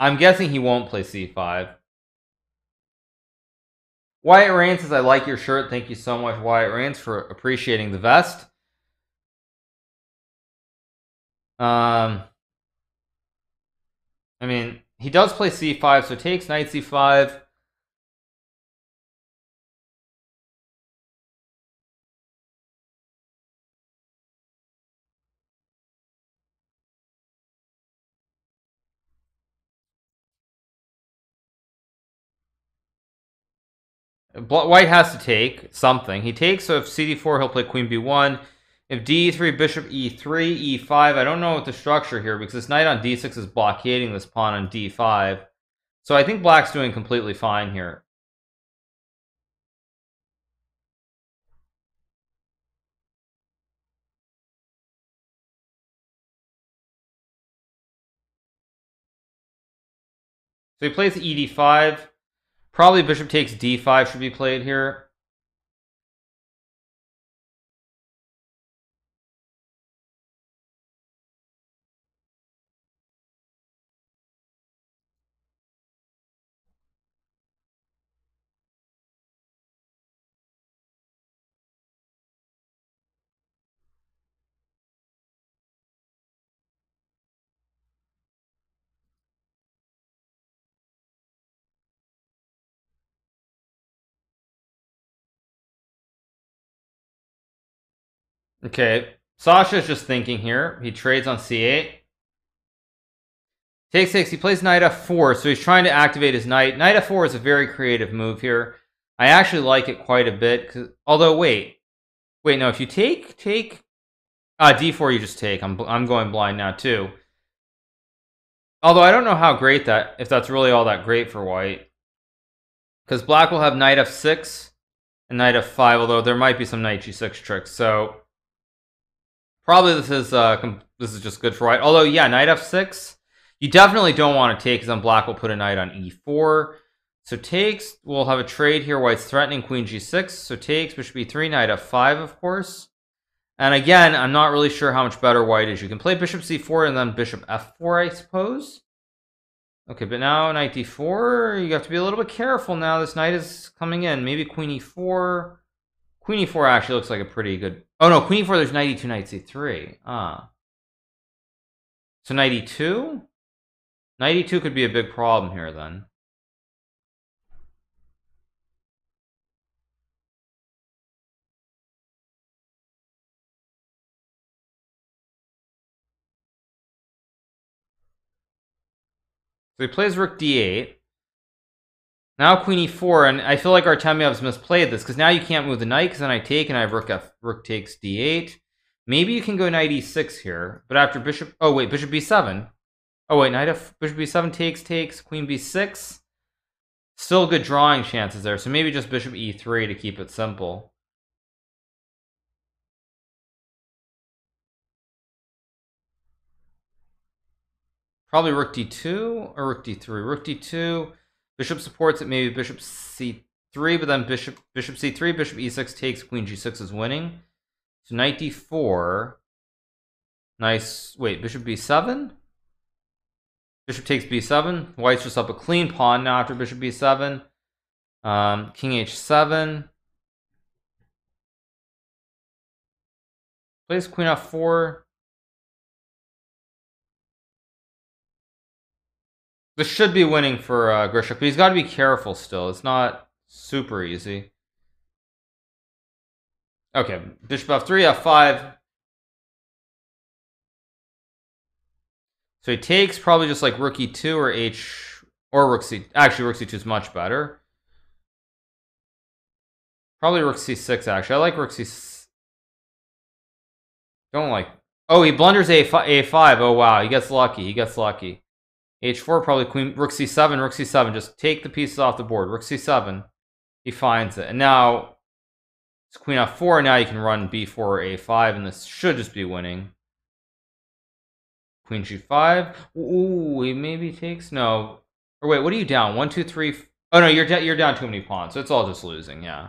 I'm guessing he won't play c5. Wyatt Rain says, I like your shirt. Thank you so much, Wyatt Rains, for appreciating the vest. Um, I mean, he does play c5, so takes knight c5. White has to take something. He takes, so if cd4, he'll play queen b1. If d3, bishop e3, e5, I don't know what the structure here because this knight on d6 is blockading this pawn on d5. So I think black's doing completely fine here. So he plays ed5. Probably bishop takes d5 should be played here. Okay, Sasha's just thinking here. He trades on c8. Takes six. He plays knight f4, so he's trying to activate his knight. Knight f4 is a very creative move here. I actually like it quite a bit. Although, wait. Wait, no, if you take, take... Uh, d4 you just take. I'm, I'm going blind now, too. Although I don't know how great that... If that's really all that great for white. Because black will have knight f6 and knight f5, although there might be some knight g6 tricks. So Probably this is uh this is just good for white. Although yeah, knight f6. You definitely don't want to take because then black will put a knight on e4. So takes, we'll have a trade here. White's threatening queen g6. So takes, which bishop e3, knight f5, of course. And again, I'm not really sure how much better white is. You can play bishop c4 and then bishop f4, I suppose. Okay, but now knight d4, you have to be a little bit careful now. This knight is coming in. Maybe queen e4. Queen e4 actually looks like a pretty good... Oh no, queen e4, there's knight e2, knight c3. Ah. So knight e2? Knight e2 could be a big problem here then. So he plays rook d8. Now queen e4, and I feel like Artemiev's misplayed this, because now you can't move the knight, because then I take, and I have rook, f, rook takes d8. Maybe you can go knight e6 here, but after bishop... Oh, wait, bishop b7. Oh, wait, knight f... Bishop b7 takes, takes, queen b6. Still good drawing chances there, so maybe just bishop e3 to keep it simple. Probably rook d2 or rook d3. Rook d2... Bishop supports it, maybe bishop c3, but then bishop bishop c3, bishop e6 takes, queen g6 is winning. So knight d4. Nice. Wait, bishop b7? Bishop takes b7. White's just up a clean pawn now after bishop b7. Um, king h7. Plays queen f4. This should be winning for uh, Grischuk, but he's got to be careful still. It's not super easy. Okay, bishop f3, f5. So he takes probably just like rook e2 or h or rook c. Actually, rook c2 is much better. Probably rook c6. Actually, I like rook c. Don't like Oh, he blunders a a5. Oh wow, he gets lucky. He gets lucky. H4 probably queen rook c7, rook c7. Just take the pieces off the board. Rook c7. He finds it, and now it's queen f4. Now you can run b4 or a5, and this should just be winning. Queen g5. Ooh, he maybe takes no. Or wait, what are you down? One, two, three. Oh no, you're you're down too many pawns, so it's all just losing. Yeah.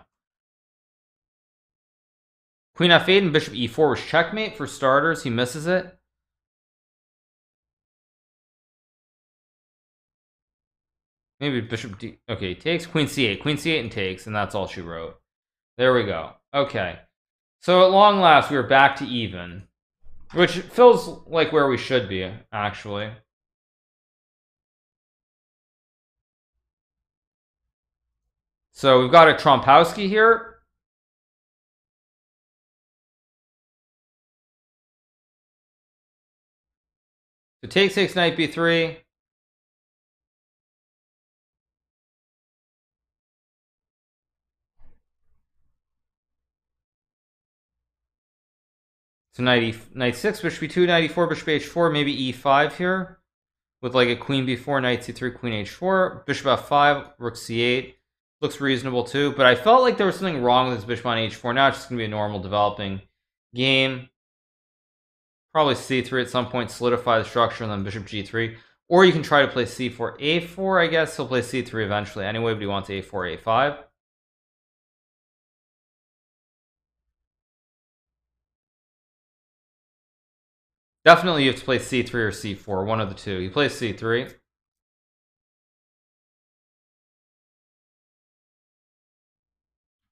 Queen f8 and bishop e4 was checkmate for starters. He misses it. Maybe bishop d. Okay, takes queen c8, queen c8 and takes, and that's all she wrote. There we go. Okay. So at long last, we are back to even, which feels like where we should be, actually. So we've got a Trompowsky here. So take six knight b3. So knight, knight 6, bishop b2, knight e4, bishop h4, maybe e5 here. With like a queen b4, knight c3, queen h4, bishop f5, rook c8. Looks reasonable too, but I felt like there was something wrong with this bishop on h4. Now it's just going to be a normal developing game. Probably c3 at some point, solidify the structure, and then bishop g3. Or you can try to play c4, a4, I guess. He'll play c3 eventually anyway, but he wants a4, a5. Definitely you have to play c3 or c4, one of the two. He plays c3.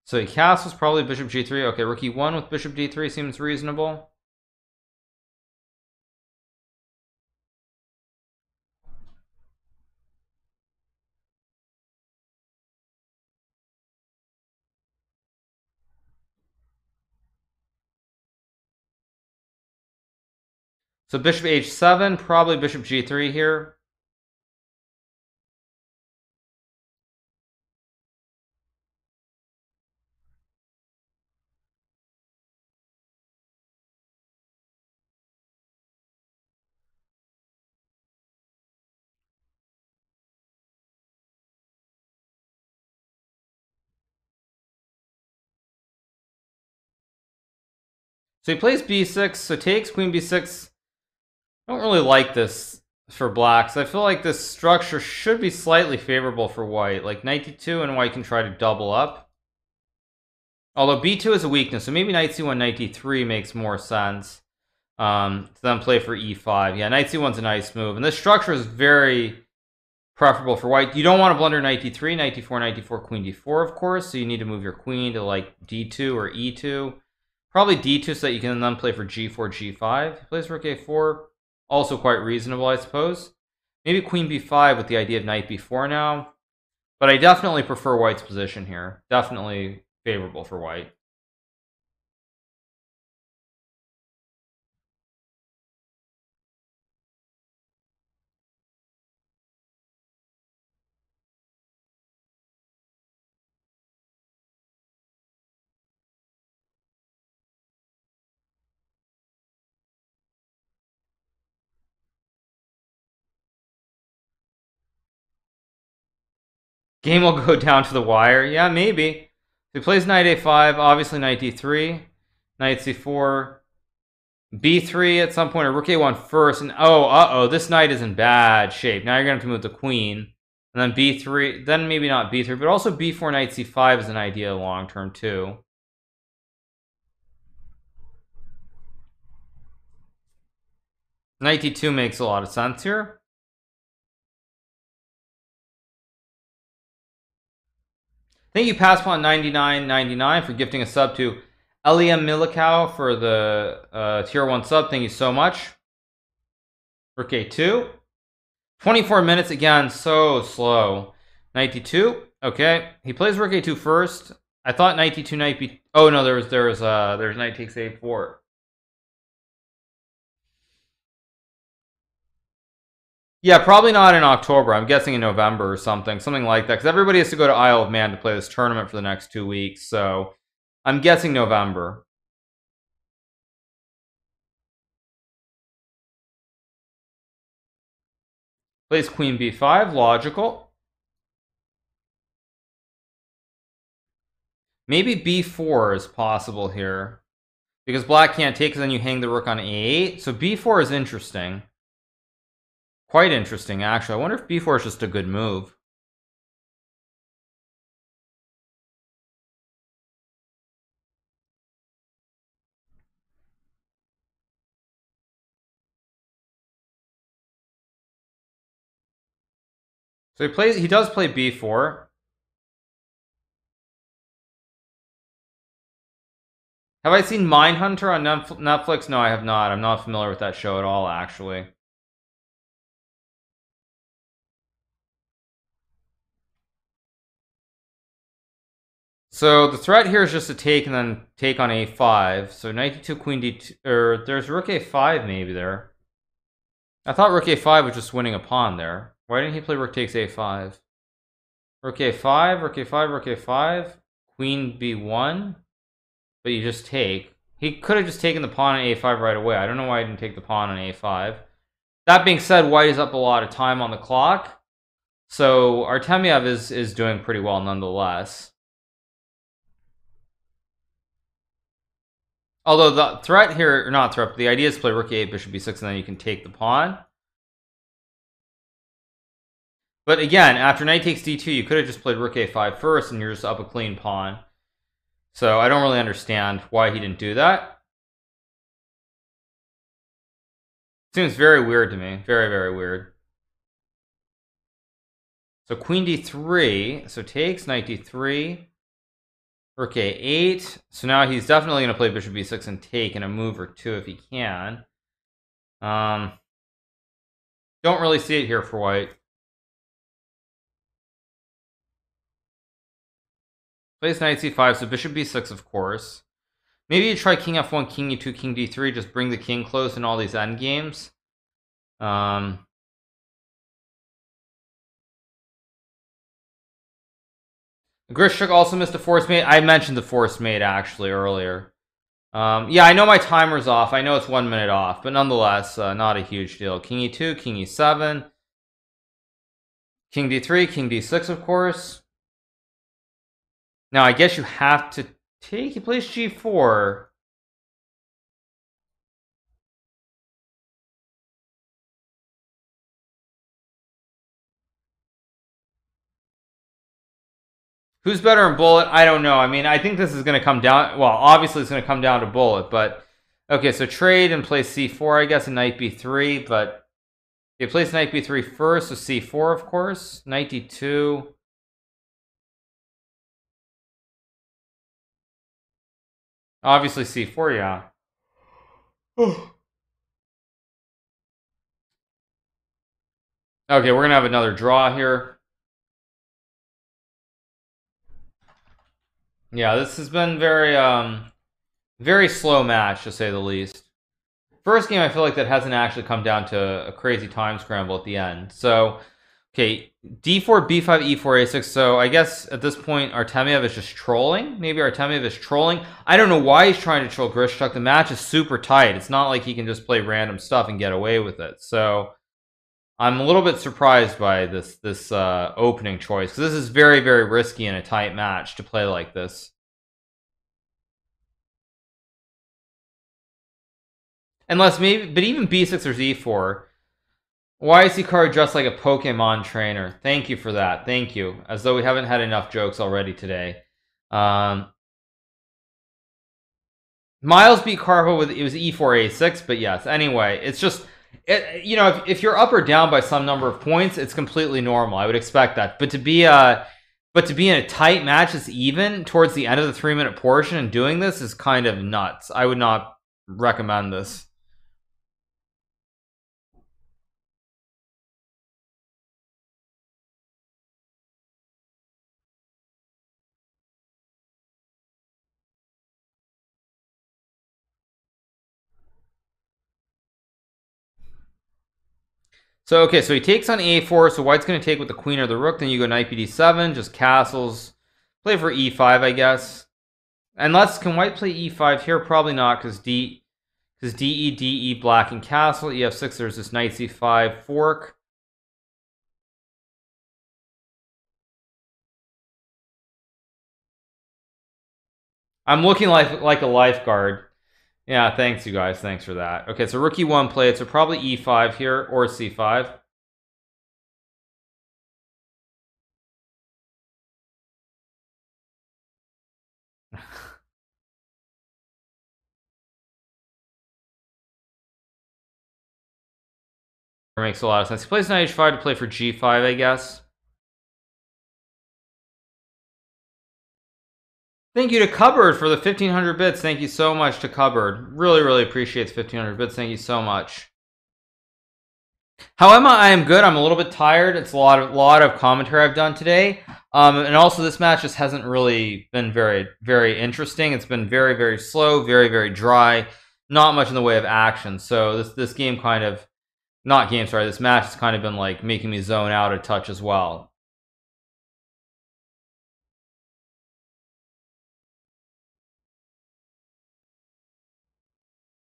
So he castles probably bishop g3. Okay, rook e1 with bishop d3 seems reasonable. So bishop h7, probably bishop g3 here. So he plays b6, so takes queen b6 I don't really like this for blacks. I feel like this structure should be slightly favorable for white. Like 92 and white can try to double up. Although b2 is a weakness, so maybe knight c1, knight d3 makes more sense. Um, to then play for e5. Yeah, knight c1's a nice move. And this structure is very preferable for white. You don't want to blunder knight d3, knight d4, knight d4, queen d4, of course. So you need to move your queen to like d2 or e2. Probably d2 so that you can then play for g4, g5. He plays rook a4. Also quite reasonable, I suppose. Maybe queen b5 with the idea of knight b4 now. But I definitely prefer white's position here. Definitely favorable for white. Game will go down to the wire. Yeah, maybe. he plays knight a5, obviously knight d3, knight c4, b3 at some point, or rook a1 first, and oh, uh-oh, this knight is in bad shape. Now you're going to have to move the queen, and then b3, then maybe not b3, but also b4 knight c5 is an idea long-term too. Knight d2 makes a lot of sense here. Thank you, Passpon9999 for gifting a sub to Elia Milikow for the uh, tier 1 sub. Thank you so much. Rook A2. 24 minutes again, so slow. 92. Okay. He plays Rook A2 first. I thought knight D2, knight B. Oh no, there was there was uh there's knight takes A4. yeah probably not in October. I'm guessing in November or something something like that because everybody has to go to Isle of Man to play this tournament for the next two weeks so I'm guessing November. Plays Queen b5 logical. Maybe b4 is possible here because black can't take then you hang the rook on a8 so b4 is interesting. Quite interesting, actually. I wonder if b4 is just a good move. So he plays. He does play b4. Have I seen Mindhunter on Netflix? No, I have not. I'm not familiar with that show at all, actually. So the threat here is just to take and then take on a5. So knight d2, queen d2, or there's rook a5 maybe there. I thought rook a5 was just winning a pawn there. Why didn't he play rook takes a5? Rook a5, rook a5, rook a5, queen b1, but you just take. He could have just taken the pawn on a5 right away. I don't know why he didn't take the pawn on a5. That being said, white is up a lot of time on the clock. So Artemiev is, is doing pretty well nonetheless. Although the threat here, or not threat, the idea is to play rook a8, bishop b6, and then you can take the pawn. But again, after knight takes d2, you could have just played rook a5 first, and you're just up a clean pawn. So I don't really understand why he didn't do that. Seems very weird to me. Very, very weird. So queen d3. So takes, knight d3. Rook a8. So now he's definitely going to play bishop b6 and take in a move or two if he can. Um, don't really see it here for white. Plays knight c5, so bishop b6, of course. Maybe you try king f1, king e2, king d3, just bring the king close in all these endgames. Um, Grischuk also missed a force mate. I mentioned the force mate actually earlier. Um, yeah, I know my timer's off. I know it's one minute off, but nonetheless, uh, not a huge deal. King e2, king e7, king d3, king d6, of course. Now, I guess you have to take. He plays g4. Who's better in bullet? I don't know. I mean, I think this is going to come down. Well, obviously, it's going to come down to bullet, but okay. So trade and play c4, I guess, and knight b3. But he plays knight b3 first, so c4, of course. Knight d2. Obviously c4, yeah. okay, we're gonna have another draw here. Yeah, this has been very um very slow match to say the least. First game I feel like that hasn't actually come down to a crazy time scramble at the end. So Okay, d4, b5, e4, a6. So I guess at this point, Artemiev is just trolling. Maybe Artemiev is trolling. I don't know why he's trying to troll Grischuk. The match is super tight. It's not like he can just play random stuff and get away with it. So I'm a little bit surprised by this this uh, opening choice this is very very risky in a tight match to play like this. Unless maybe, but even b6 or z4 why is he card dressed like a Pokemon trainer? Thank you for that. Thank you. As though we haven't had enough jokes already today. Um, Miles beat Karpov with it was E4 A6, but yes. Anyway, it's just it, you know if, if you're up or down by some number of points, it's completely normal. I would expect that. But to be uh but to be in a tight match that's even towards the end of the three minute portion and doing this is kind of nuts. I would not recommend this. so okay so he takes on a4 so white's going to take with the queen or the rook then you go knight bd7 just castles. Play for e5 I guess. Unless can white play e5 here? Probably not because d because de de black and castle. Ef6 there's this knight c5 fork. I'm looking like like a lifeguard. Yeah, thanks you guys. Thanks for that. Okay, so rookie one played, so probably e5 here or c5. makes a lot of sense. He plays knight h5 to play for g5, I guess. Thank you to Cupboard for the 1500 bits. Thank you so much to Cupboard. Really, really appreciate the 1500 bits. Thank you so much. How am I? I am good. I'm a little bit tired. It's a lot of lot of commentary I've done today. Um, and also this match just hasn't really been very, very interesting. It's been very, very slow, very, very dry. Not much in the way of action. So this this game kind of not game, sorry, this match has kind of been like making me zone out a touch as well.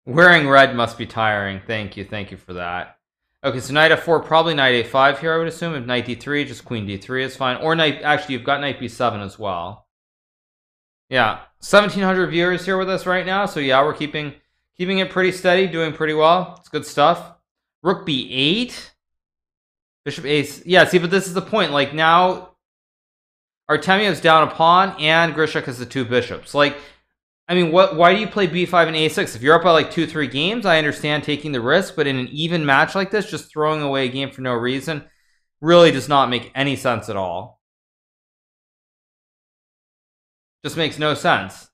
Wearing red must be tiring. Thank you, thank you for that. Okay, so knight f4, probably knight a5 here, I would assume. If knight d3, just queen d3 is fine. Or knight, actually, you've got knight b7 as well. Yeah, 1,700 viewers here with us right now. So yeah, we're keeping keeping it pretty steady, doing pretty well. It's good stuff. Rook b8? Bishop ace. Yeah, see, but this is the point. Like, now Artemiev's down a pawn, and Grischuk has the two bishops. Like, I mean, what? Why do you play b5 and a6? If you're up by like two, three games, I understand taking the risk, but in an even match like this, just throwing away a game for no reason really does not make any sense at all. Just makes no sense.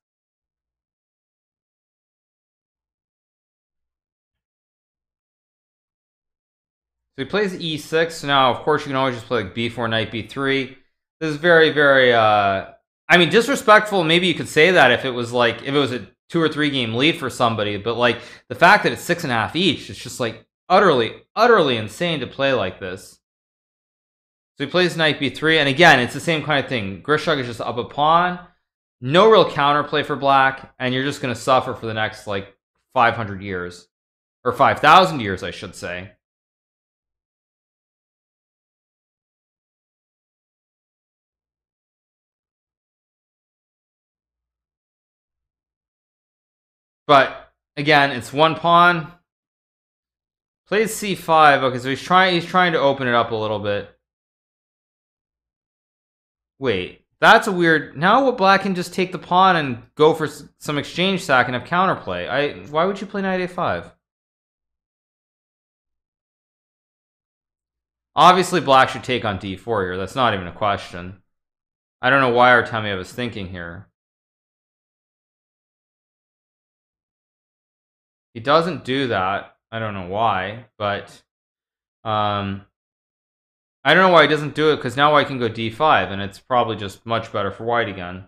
So he plays e6. Now, of course, you can always just play like b4, knight b3. This is very, very, uh, I mean, disrespectful. Maybe you could say that if it was like, if it was a two or three game lead for somebody, but like the fact that it's six and a half each, it's just like utterly, utterly insane to play like this. So he plays knight b3, and again, it's the same kind of thing. Grischuk is just up a pawn, no real counterplay for black, and you're just going to suffer for the next like 500 years, or 5,000 years, I should say. But again, it's one pawn. Plays c5. Okay, so he's trying he's trying to open it up a little bit. Wait, that's a weird. Now what black can just take the pawn and go for some exchange sack and have counterplay. I why would you play knight a5? Obviously, black should take on d4 here. That's not even a question. I don't know why our Artemiev is thinking here. He doesn't do that. I don't know why, but um, I don't know why he doesn't do it because now I can go d5 and it's probably just much better for white again.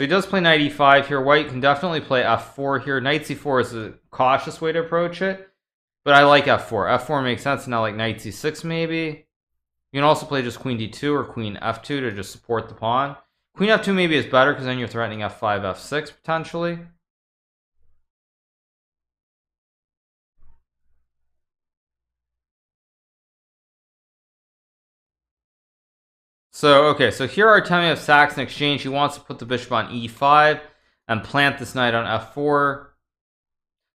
So he does play knight e5 here. White can definitely play f4 here. Knight c4 is a cautious way to approach it. But I like f4. f4 makes sense. Now like knight c6 maybe. You can also play just queen d2 or queen f2 to just support the pawn. Queen f2 maybe is better because then you're threatening f5, f6 potentially. So, okay, so here Artemiev's sacks in exchange. He wants to put the bishop on e5 and plant this knight on f4.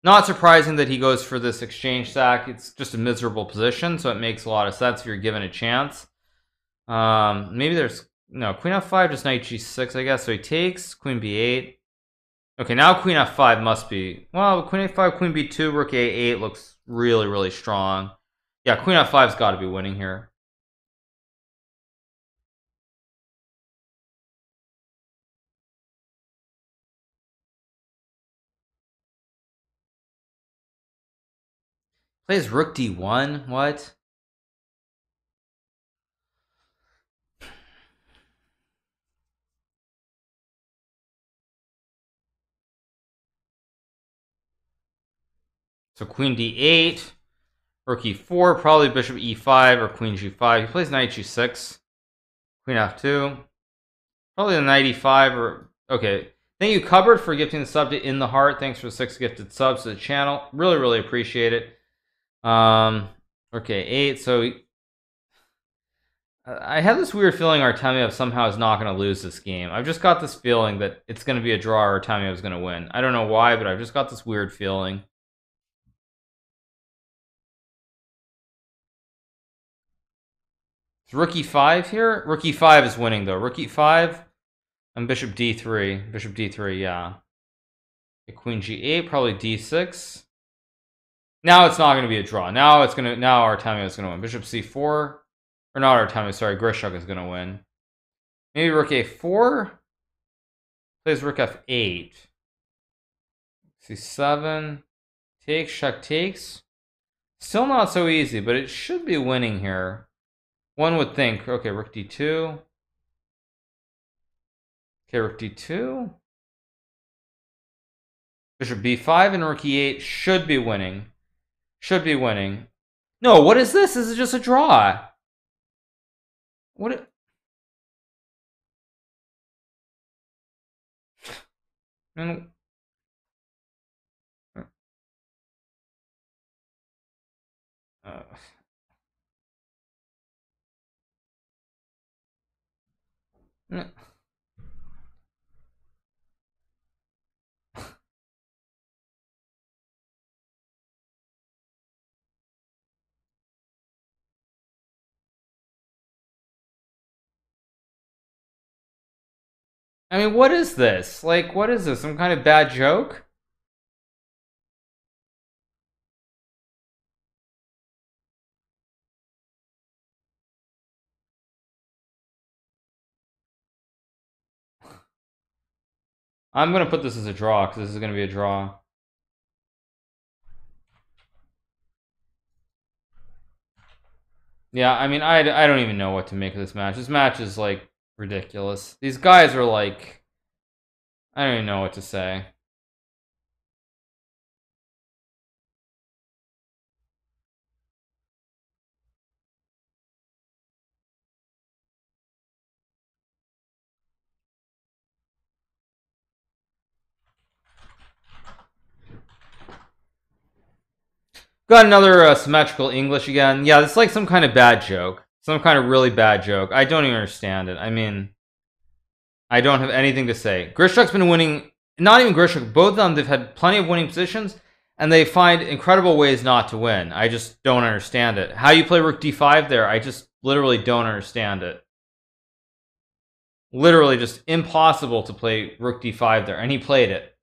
Not surprising that he goes for this exchange sack. It's just a miserable position, so it makes a lot of sense if you're given a chance. Um, maybe there's... No, queen f5, just knight g6, I guess. So he takes, queen b8. Okay, now queen f5 must be... Well, queen a5, queen b2, rook a8 looks really, really strong. Yeah, queen f5's got to be winning here. Plays rook d1? What? So queen d8, rook e4, probably bishop e5 or queen g5. He plays knight g6, queen f2. Probably the knight e5 or Okay. Thank you, Cupboard, for gifting the sub to In the Heart. Thanks for the six gifted subs to the channel. Really, really appreciate it. Um, okay, eight. So I have this weird feeling Artemiev somehow is not going to lose this game. I've just got this feeling that it's going to be a draw or Artemiev is going to win. I don't know why, but I've just got this weird feeling. Is rookie five here? Rookie five is winning though. Rookie five and bishop d3. Bishop d3, yeah. Okay, queen g8, probably d6. Now it's not going to be a draw. Now it's going to now Artemiev is going to win. Bishop c4 or not Artemiev, sorry, Grischuk is going to win. Maybe rook a4 plays rook f8. c7 takes, check takes. Still not so easy, but it should be winning here. One would think, okay, rook d2. Okay, rook d2. Bishop b5 and rook e8 should be winning. Should be winning. No, what is this? This is just a draw. What? And uh, I mean, what is this? Like, what is this? Some kind of bad joke? I'm gonna put this as a draw because this is gonna be a draw. Yeah, I mean, I, I don't even know what to make of this match. This match is like ridiculous. These guys are like, I don't even know what to say. Got another uh, symmetrical English again. Yeah, it's like some kind of bad joke. Some kind of really bad joke. I don't even understand it. I mean, I don't have anything to say. Grischuk's been winning, not even Grischuk, both of them, they've had plenty of winning positions, and they find incredible ways not to win. I just don't understand it. How you play Rook D5 there, I just literally don't understand it. Literally just impossible to play Rook D5 there, and he played it.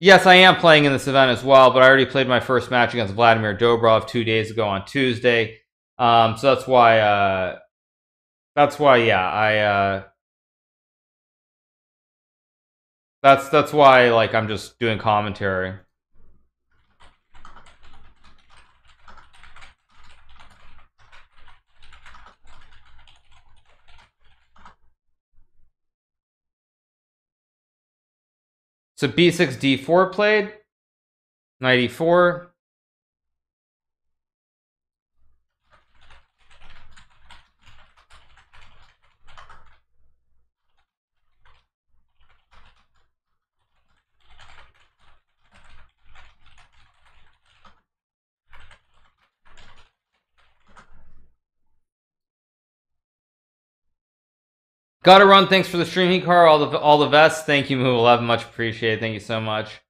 Yes, I am playing in this event as well, but I already played my first match against Vladimir Dobrov two days ago on Tuesday. Um, so that's why, uh, that's why, yeah, I, uh, that's, that's why, like, I'm just doing commentary. So b6, d4 played. Knight e4. Gotta run. Thanks for the streaming car. All the all the vests. Thank you, Move Eleven. Much appreciated. Thank you so much.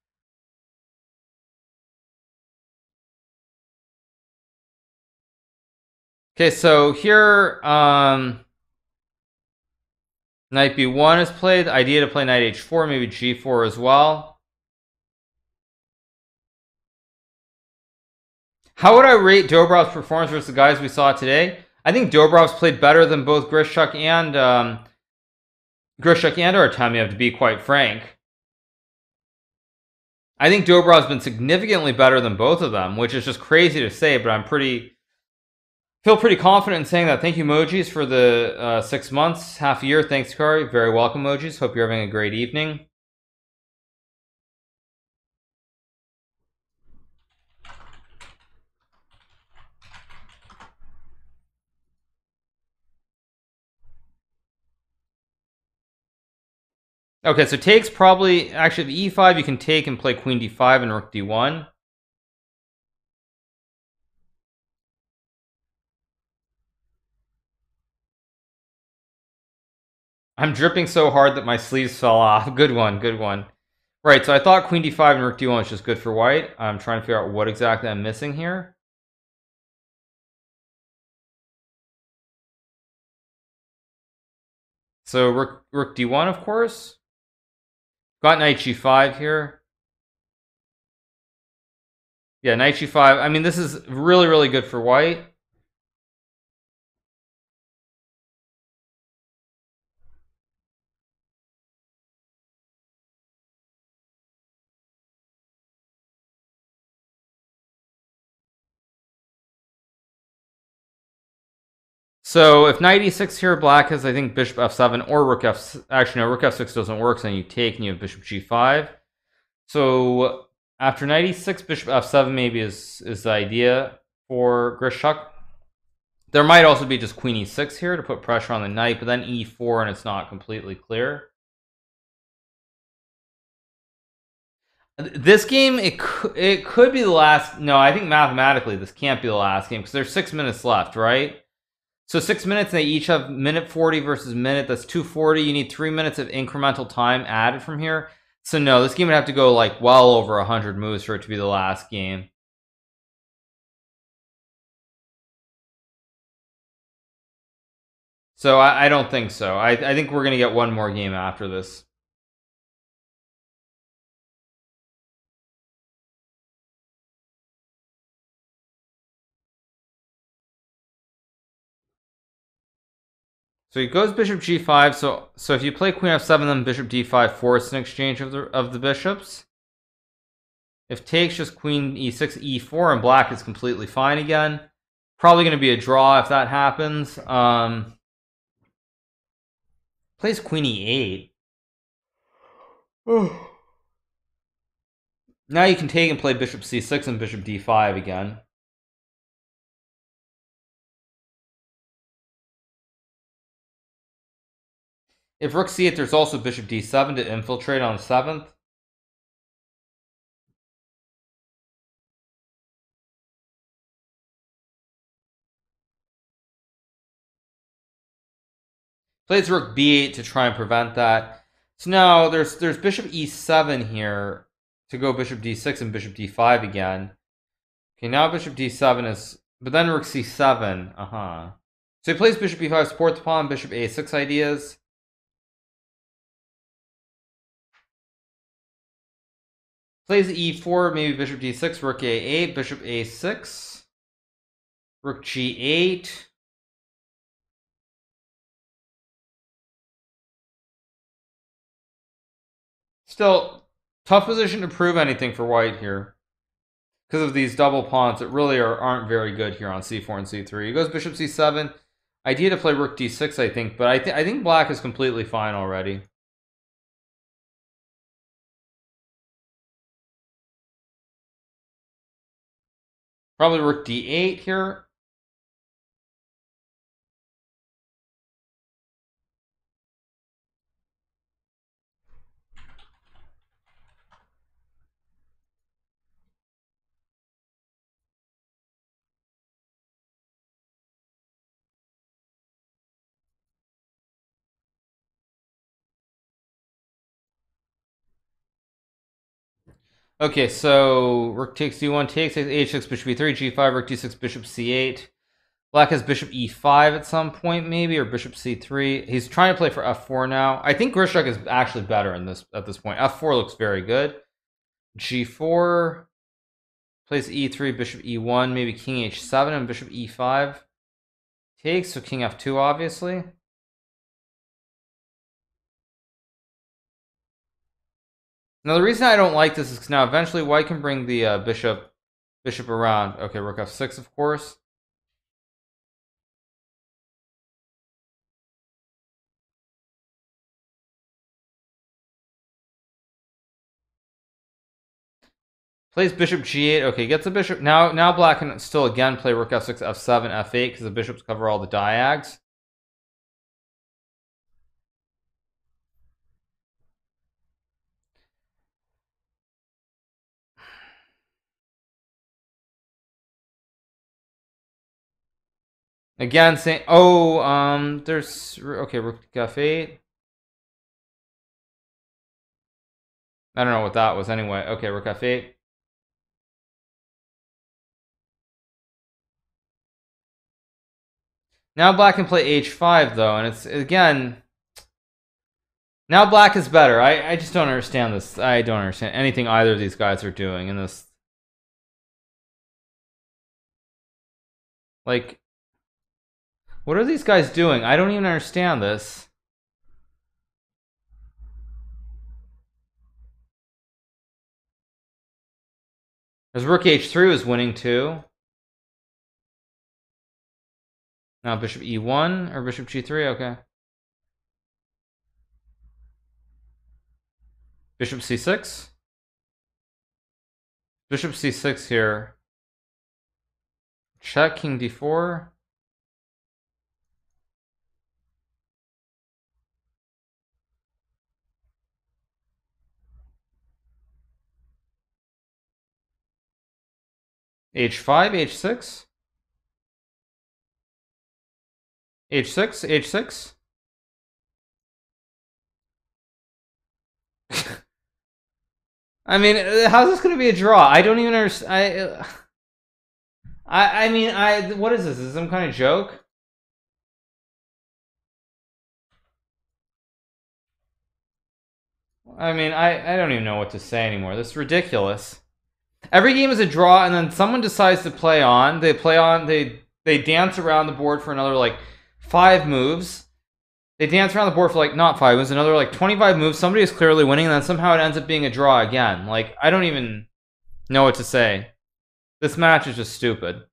Okay, so here, um, knight b1 is played. Idea to play knight h4, maybe g4 as well. How would I rate Dobrov's performance versus the guys we saw today? I think Dobrov's played better than both Grischuk and um, Grischuk and Artemiev, to be quite frank. I think Dobrov's been significantly better than both of them, which is just crazy to say, but I'm pretty feel pretty confident in saying that. Thank you, emojis, for the uh, six months, half a year. Thanks, Kari. Very welcome, emojis. Hope you're having a great evening. Okay, so takes probably actually the e5 you can take and play queen d5 and rook d1. I'm dripping so hard that my sleeves fell off. Good one, good one. Right, so I thought queen d5 and rook d1 was just good for white. I'm trying to figure out what exactly I'm missing here. So rook, rook d1, of course. Got knight g5 here. Yeah, knight g5. I mean, this is really, really good for white. So if knight e6 here, black has, I think, bishop f7 or rook f... Actually, no, rook f6 doesn't work, so then you take and you have bishop g5. So after knight e6, bishop f7 maybe is, is the idea for Grischuk. There might also be just queen e6 here to put pressure on the knight, but then e4 and it's not completely clear. This game, it it could be the last... No, I think mathematically this can't be the last game because there's six minutes left, right? So six minutes, they each have minute 40 versus minute. That's 240. You need three minutes of incremental time added from here. So no, this game would have to go like well over 100 moves for it to be the last game. So I, I don't think so. I, I think we're going to get one more game after this. So he goes bishop g5. So so if you play queen f7, then bishop d5 force an exchange of the of the bishops. If takes just queen e6, e4, and black is completely fine again. Probably going to be a draw if that happens. Um, plays queen e8. now you can take and play bishop c6 and bishop d5 again. If rook c8, there's also bishop d7 to infiltrate on the 7th. Plays rook b8 to try and prevent that. So now there's there's bishop e7 here to go bishop d6 and bishop d5 again. Okay, now bishop d7 is... But then rook c7. Uh-huh. So he plays bishop e5, support the pawn, bishop a6 ideas. Plays e4, maybe bishop d6, rook a8, bishop a6, rook g8. Still, tough position to prove anything for white here. Because of these double pawns that really are, aren't very good here on c4 and c3. He goes bishop c7. Idea to play rook d6, I think, but I, th I think black is completely fine already. Probably rook d8 here. Okay, so rook takes d1, takes h6, bishop e3, g5, rook d6, bishop c8. Black has bishop e5 at some point, maybe, or bishop c3. He's trying to play for f4 now. I think Grischuk is actually better in this at this point. f4 looks very good. g4 plays e3, bishop e1, maybe king h7 and bishop e5 takes. So king f2, obviously. Now the reason I don't like this is now eventually white can bring the uh, bishop bishop around. Okay, rook f6, of course. Plays bishop g8. Okay, gets a bishop. Now, now black can still again play rook f6, f7, f8 because the bishops cover all the diags. Again, saying, oh, um, there's okay, rook f8. I don't know what that was anyway. Okay, rook f8. Now black can play h5 though, and it's again. Now black is better. I, I just don't understand this. I don't understand anything either of these guys are doing in this. Like, what are these guys doing? I don't even understand this. There's rook h3 is winning too. Now bishop e1 or bishop g3, okay. Bishop c6. Bishop c6 here. Check king d4. H5, h6. h6, h6. I mean, how's this going to be a draw? I don't even understand. I, I, I mean, I. What is this? Is this some kind of joke? I mean, I, I don't even know what to say anymore. This is ridiculous. Every game is a draw, and then someone decides to play on. They play on. They they dance around the board for another like five moves. They dance around the board for like not five moves, another like 25 moves. Somebody is clearly winning, and then somehow it ends up being a draw again. Like, I don't even know what to say. This match is just stupid.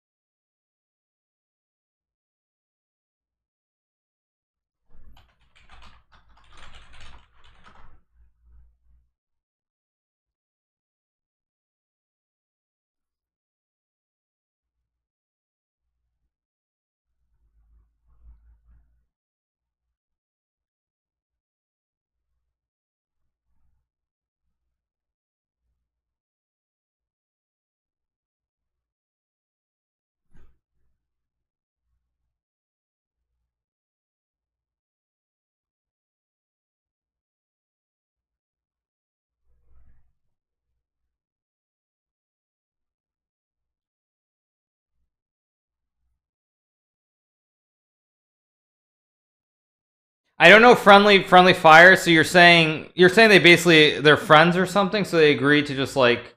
I don't know friendly friendly fire. So you're saying you're saying they basically they're friends or something, so they agreed to just like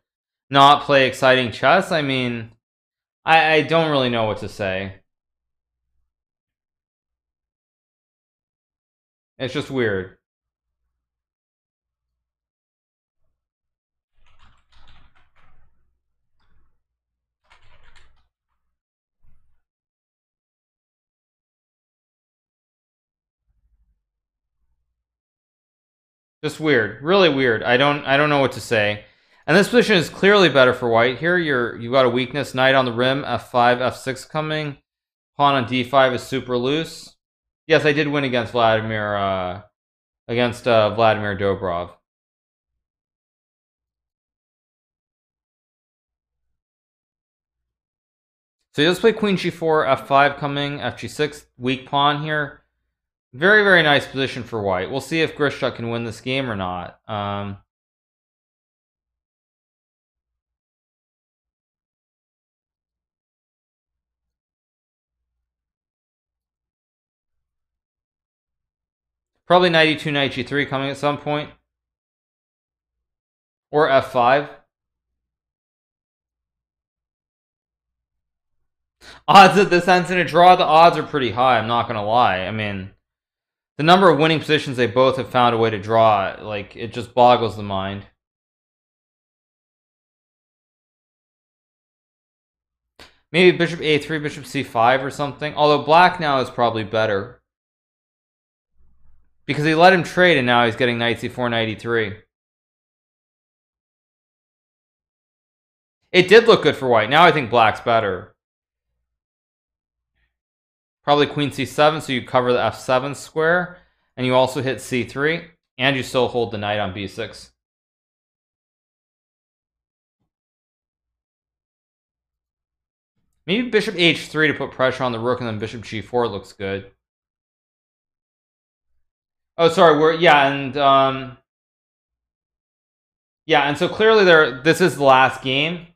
not play exciting chess. I mean, I, I don't really know what to say. It's just weird. Just weird, really weird. I don't I don't know what to say. And this position is clearly better for white. Here you're you've got a weakness, knight on the rim, f5, f6 coming. Pawn on d5 is super loose. Yes, I did win against Vladimir uh, against uh, Vladimir Dobrov. So let's play queen g4, f5 coming, fg6, weak pawn here. Very, very nice position for white. We'll see if Grischuk can win this game or not. Um, probably 92, 93 coming at some point. Or F5. Odds that this ends in a draw, the odds are pretty high, I'm not going to lie. I mean the number of winning positions they both have found a way to draw, like it just boggles the mind. Maybe bishop a3, bishop c5 or something. Although black now is probably better. Because he let him trade and now he's getting knight c4, knight e3. It did look good for white. Now I think black's better. Probably queen c7, so you cover the f7 square, and you also hit c3, and you still hold the knight on b6. Maybe bishop h3 to put pressure on the rook, and then bishop g4 looks good. Oh, sorry. We're yeah, and um, yeah, and so clearly there. This is the last game.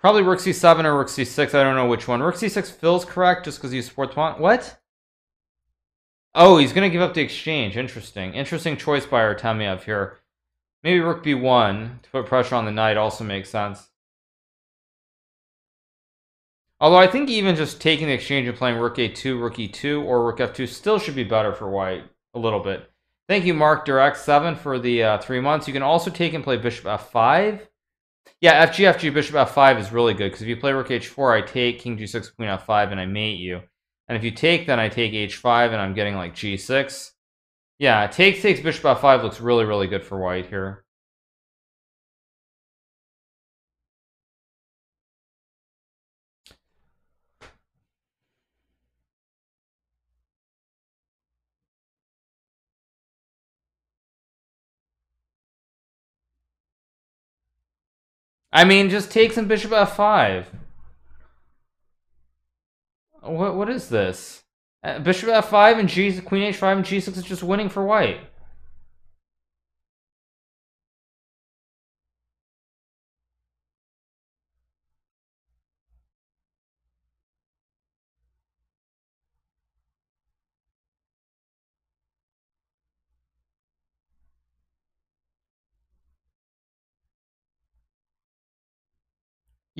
Probably rook c7 or rook c6. I don't know which one. Rook c6 feels correct just because you support pawn. What? Oh, he's going to give up the exchange. Interesting. Interesting choice by Artemiev here. Maybe rook b1 to put pressure on the knight also makes sense. Although I think even just taking the exchange and playing rook a2, rook e2, or rook f2 still should be better for white a little bit. Thank you, Mark Direct7 for the uh, three months. You can also take and play bishop f5 yeah, FG, FG, bishop f5 is really good, because if you play rook h4, I take king g6, queen f5, and I mate you. And if you take, then I take h5, and I'm getting like g6. Yeah, takes, takes, bishop f5 looks really, really good for white here. I mean, just take some bishop f5. What what is this? Uh, bishop f5 and g queen h5 and g6 is just winning for white.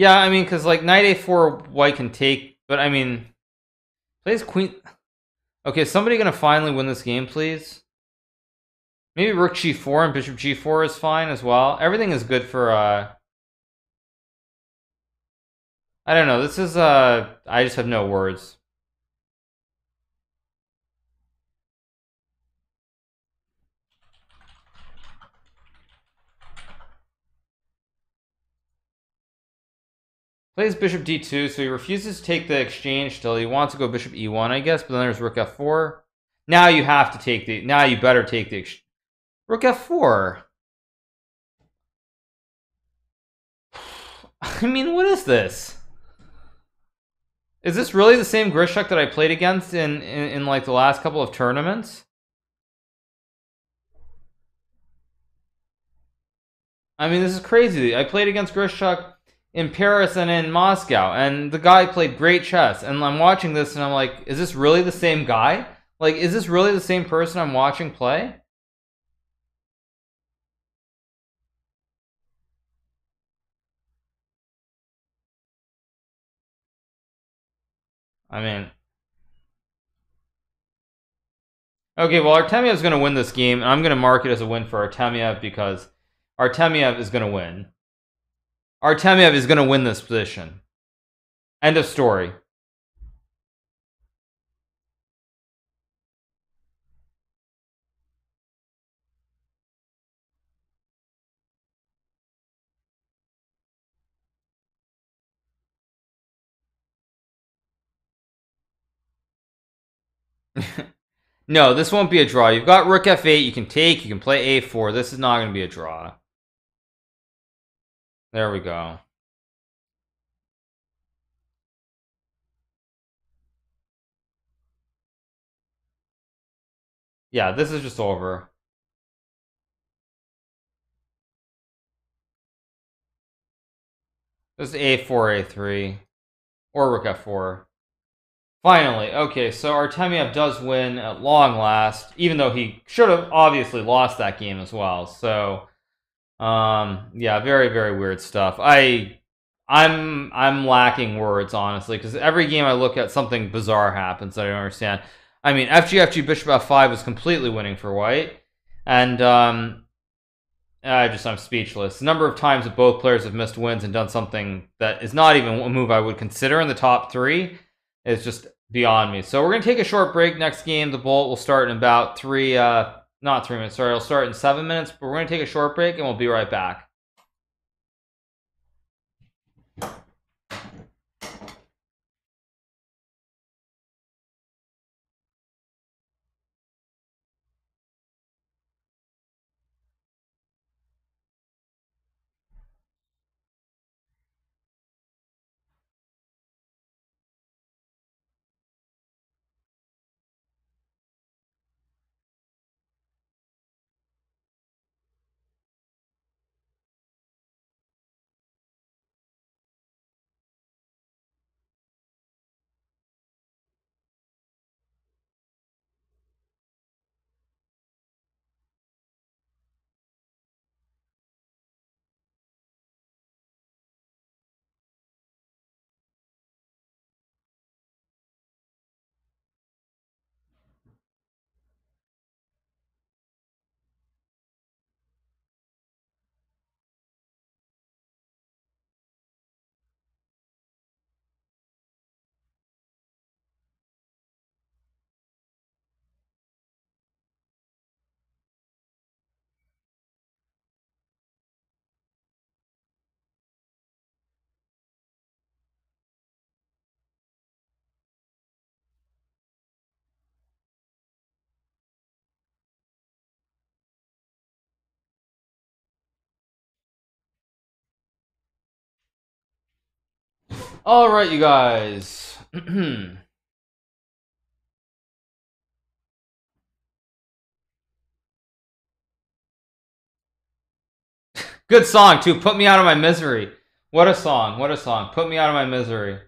Yeah, I mean, because like knight a4, white can take, but I mean, plays queen. Okay, somebody gonna finally win this game, please? Maybe rook g4 and bishop g4 is fine as well. Everything is good for, uh... I don't know, this is, uh... I just have no words. Plays bishop d2, so he refuses to take the exchange still. He wants to go bishop e1, I guess, but then there's rook f4. Now you have to take the... Now you better take the... Rook f4. I mean, what is this? Is this really the same Grischuk that I played against in, in, in like the last couple of tournaments? I mean, this is crazy. I played against Grischuk in Paris and in Moscow, and the guy played great chess. And I'm watching this, and I'm like, is this really the same guy? Like, is this really the same person I'm watching play? I mean, okay. Well, Artemiev is going to win this game, and I'm going to mark it as a win for Artemiev because Artemiev is going to win. Artemiev is going to win this position. End of story. no, this won't be a draw. You've got rook f8. You can take. You can play a4. This is not going to be a draw. There we go. Yeah, this is just over. This is a4, a3, or rook f4. Finally, okay, so Artemiev does win at long last, even though he should have obviously lost that game as well. So, um, yeah, very very weird stuff. I I'm I'm lacking words honestly because every game I look at something bizarre happens that I don't understand. I mean, FGFG FG Bishop F5 was completely winning for White, and um, I just I'm speechless. The number of times that both players have missed wins and done something that is not even a move I would consider in the top three is just beyond me. So we're gonna take a short break. Next game, the Bolt will start in about three. Uh, not three minutes, sorry, I'll start in seven minutes, but we're going to take a short break and we'll be right back. All right, you guys. Good song too. Put me out of my misery. What a song. What a song. Put me out of my misery.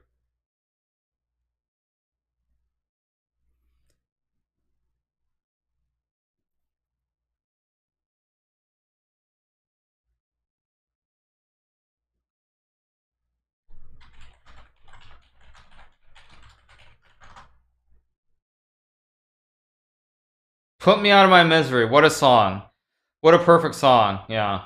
Put me out of my misery. What a song. What a perfect song. Yeah.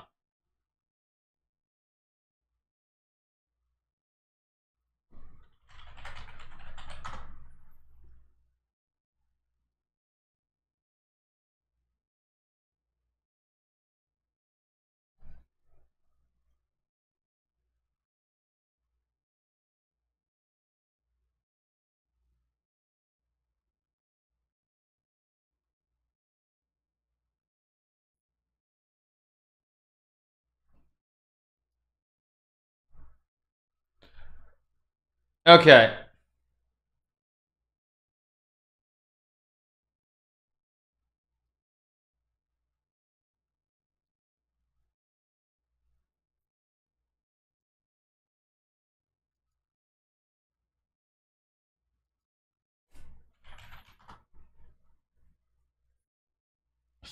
Okay.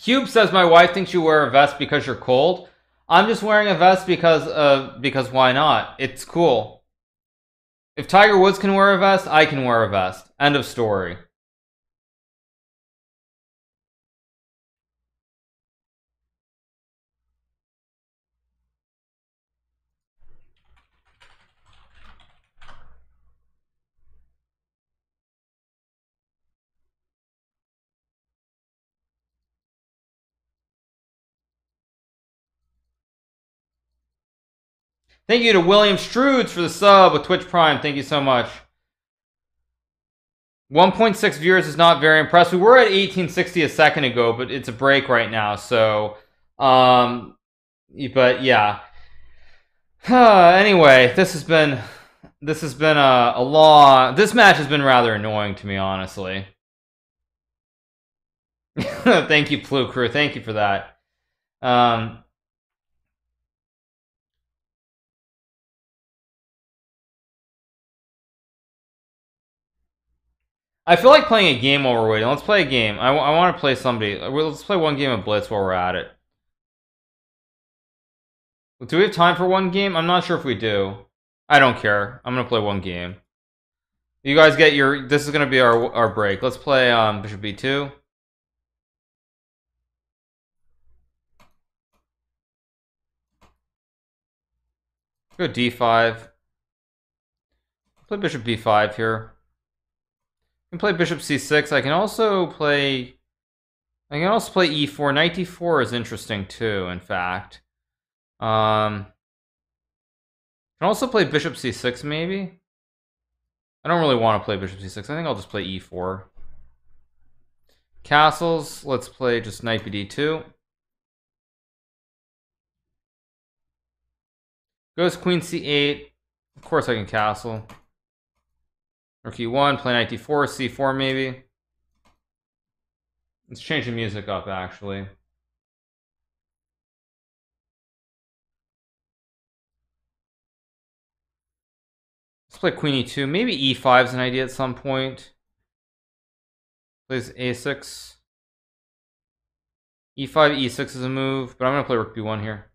Cube says my wife thinks you wear a vest because you're cold. I'm just wearing a vest because uh because why not? It's cool. If Tiger Woods can wear a vest, I can wear a vest. End of story. Thank you to William Strudes for the sub with Twitch Prime. Thank you so much. 1.6 viewers is not very impressive. We were at 1860 a second ago, but it's a break right now. So, um, but yeah. anyway, this has been this has been a, a. This match has been rather annoying to me, honestly. Thank you, Blue Crew. Thank you for that. Um, I feel like playing a game while we're waiting. Let's play a game. I, I want to play somebody. Let's play one game of Blitz while we're at it. Do we have time for one game? I'm not sure if we do. I don't care. I'm gonna play one game. You guys get your. This is gonna be our our break. Let's play um Bishop B2. Go D5. Play Bishop B5 here can play bishop c6. I can also play... I can also play e4. Knight d4 is interesting too, in fact. Um, can also play bishop c6 maybe. I don't really want to play bishop c6. I think I'll just play e4. Castles, let's play just knight bd2. Goes queen c8. Of course I can castle. Rook e1, play knight d4, c4 maybe. Let's change the music up, actually. Let's play queen e2. Maybe e5 is an idea at some point. Plays a6. e5, e6 is a move, but I'm going to play rook b1 here.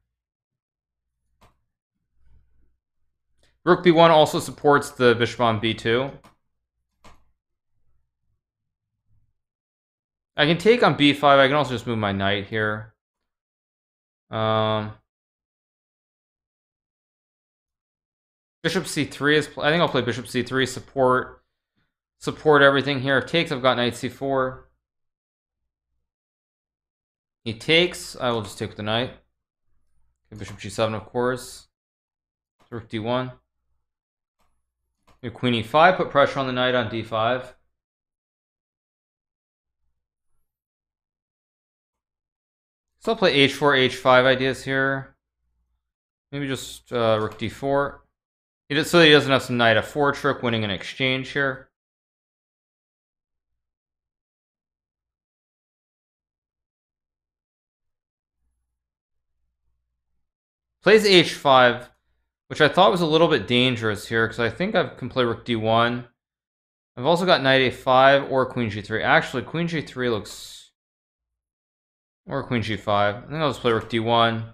Rook b1 also supports the bishop on b2. I can take on b5. I can also just move my knight here. Um, bishop c3 is. I think I'll play bishop c3. Support, support everything here. If takes, I've got knight c4. He takes. I will just take the knight. Okay, bishop g7, of course. Rook d1. Queen e5. Put pressure on the knight on d5. So I'll play h4, h5 ideas here. Maybe just uh, rook d4. He just so he doesn't have some knight f4 trick winning an exchange here. Plays h5, which I thought was a little bit dangerous here because I think I can play rook d1. I've also got knight a5 or queen g3. Actually, queen g3 looks... Or queen g5. I think I'll just play rook d1.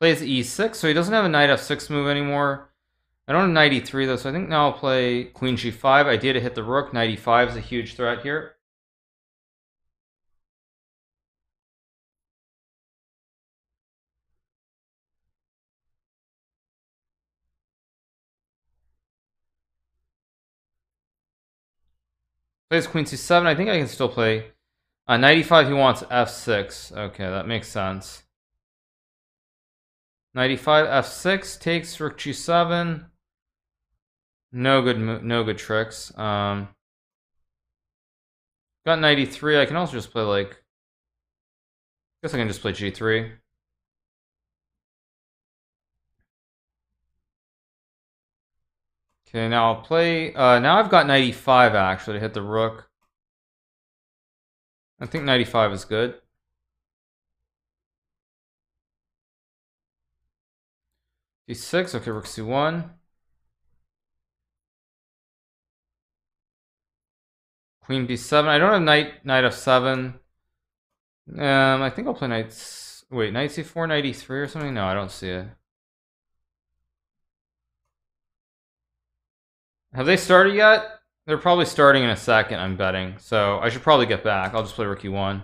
Plays e6, so he doesn't have a knight f6 move anymore. I don't have knight e3 though, so I think now I'll play queen g5. Idea to hit the rook. Knight e5 is a huge threat here. Plays queen c7. I think I can still play. Uh, knight e5, he wants f6. Okay, that makes sense. 95, f6 takes rook g7. No good, no good tricks. Um, got 93. I can also just play like. I guess I can just play g3. Okay, now I'll play. Uh, now I've got 95 actually to hit the rook. I think 95 is good. d6. Okay, rook c1. Queen b7. I don't have knight knight f7. Um, I think I'll play knight. Wait, knight c4, knight e3 or something. No, I don't see it. Have they started yet? They're probably starting in a second. I'm betting. So I should probably get back. I'll just play rook e1.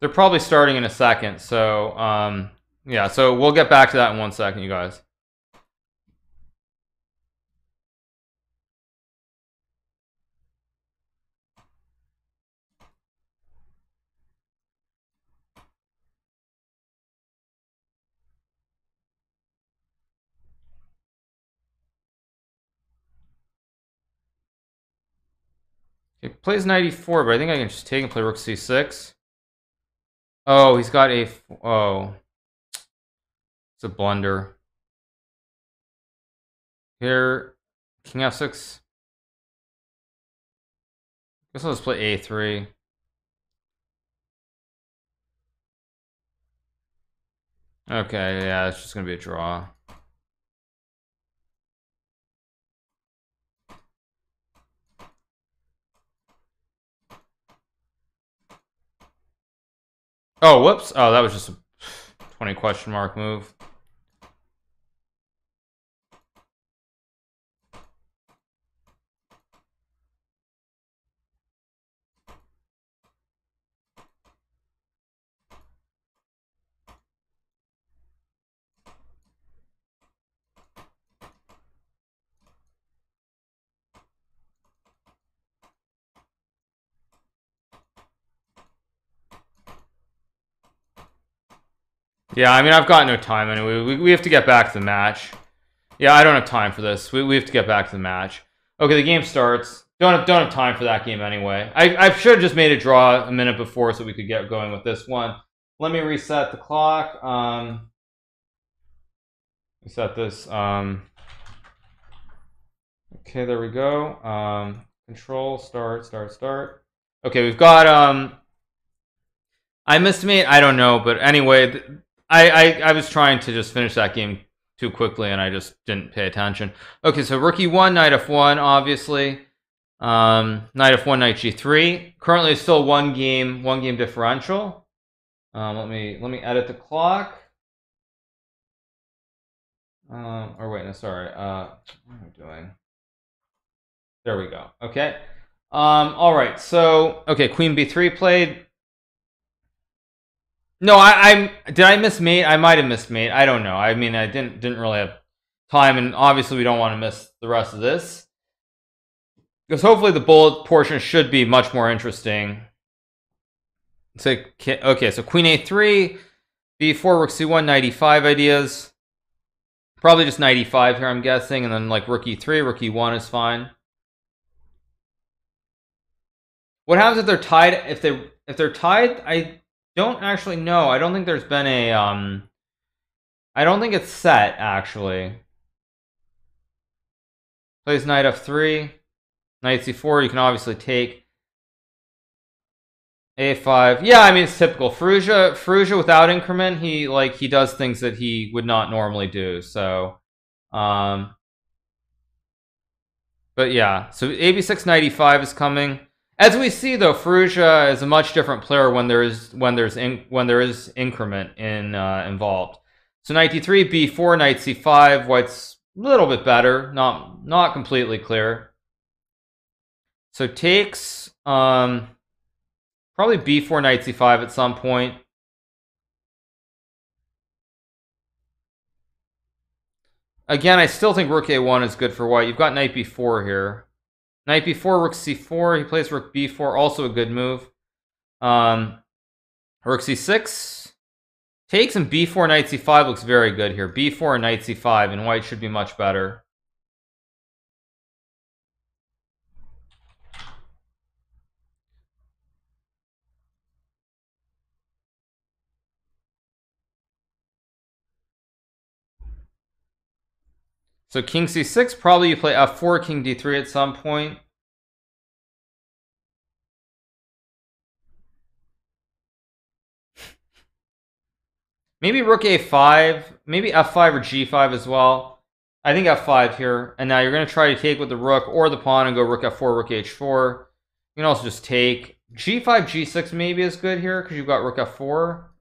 They're probably starting in a second, so um, yeah, so we'll get back to that in one second, you guys. Okay, plays 94, but I think I can just take and play rook c6. Oh, he's got a. Oh. It's a blunder. Here, King F6. Guess I'll just play A3. Okay, yeah, it's just gonna be a draw. Oh, whoops. Oh, that was just a 20 question mark move. Yeah, I mean, I've got no time anyway. We, we have to get back to the match. Yeah, I don't have time for this. We, we have to get back to the match. Okay, the game starts. Don't have, don't have time for that game anyway. I, I should have just made a draw a minute before so we could get going with this one. Let me reset the clock. Um, reset this. Um, okay, there we go. Um, control, start, start, start. Okay, we've got... Um, I me. I don't know, but anyway, I, I, I was trying to just finish that game too quickly and I just didn't pay attention. Okay, so rookie one, knight f1, obviously. Um, knight f1, knight g3. Currently, still one game, one game differential. Um, let me let me edit the clock. Um, or wait, no, sorry. Uh, what am I doing? There we go. Okay. Um, all right. So, okay, queen b3 played. No, I, am Did I miss mate? I might have missed mate. I don't know. I mean, I didn't didn't really have time, and obviously we don't want to miss the rest of this because hopefully the bullet portion should be much more interesting. So okay, so queen a3, b4 rook c1 95 ideas probably just 95 here i'm guessing and then like rookie 3 rookie 1 is fine what happens if they're tied if they if they're tied i don't actually know i don't think there's been a um i don't think it's set actually plays knight f3 knight c4 you can obviously take a5. Yeah, I mean it's typical. Firouzja Firouzja without increment, he like he does things that he would not normally do. So um but yeah, so AB695 is coming. As we see though, Firouzja is a much different player when there is when there's in, when there is increment in uh, involved. So knight d3, b4, knight c5, white's a little bit better, not not completely clear. So takes um Probably b4 knight c5 at some point. Again, I still think rook a1 is good for white. You've got knight b4 here. Knight b4, rook c4. He plays rook b4, also a good move. Um, rook c6. Takes and b4, knight c5 looks very good here. b4 and knight c5, and white should be much better. So king c6, probably you play f4, king d3 at some point. Maybe rook a5, maybe f5 or g5 as well. I think f5 here. And now you're going to try to take with the rook or the pawn and go rook f4, rook h4. You can also just take. g5, g6 maybe is good here because you've got rook f4.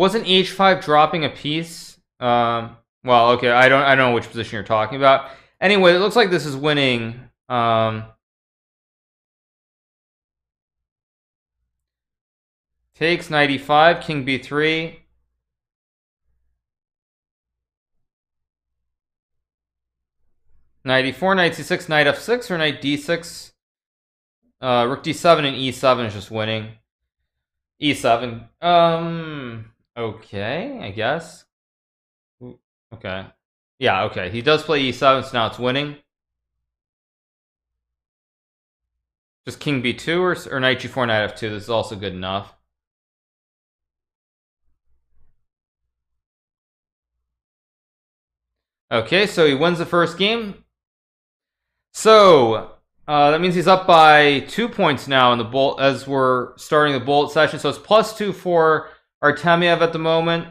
Wasn't h5 dropping a piece? Um, well, okay, I don't I don't know which position you're talking about. Anyway, it looks like this is winning. Um, takes 95, king b3. Knight e4, knight c6, knight f6, or knight d6. Uh, rook d7 and e7 is just winning. E7. Um, Okay, I guess. Okay. Yeah, okay. He does play e7, so now it's winning. Just king b2 or, or knight g4, knight f2. This is also good enough. Okay, so he wins the first game. So, uh, that means he's up by two points now in the bullet as we're starting the bullet session. So it's plus two for Artemiev at the moment.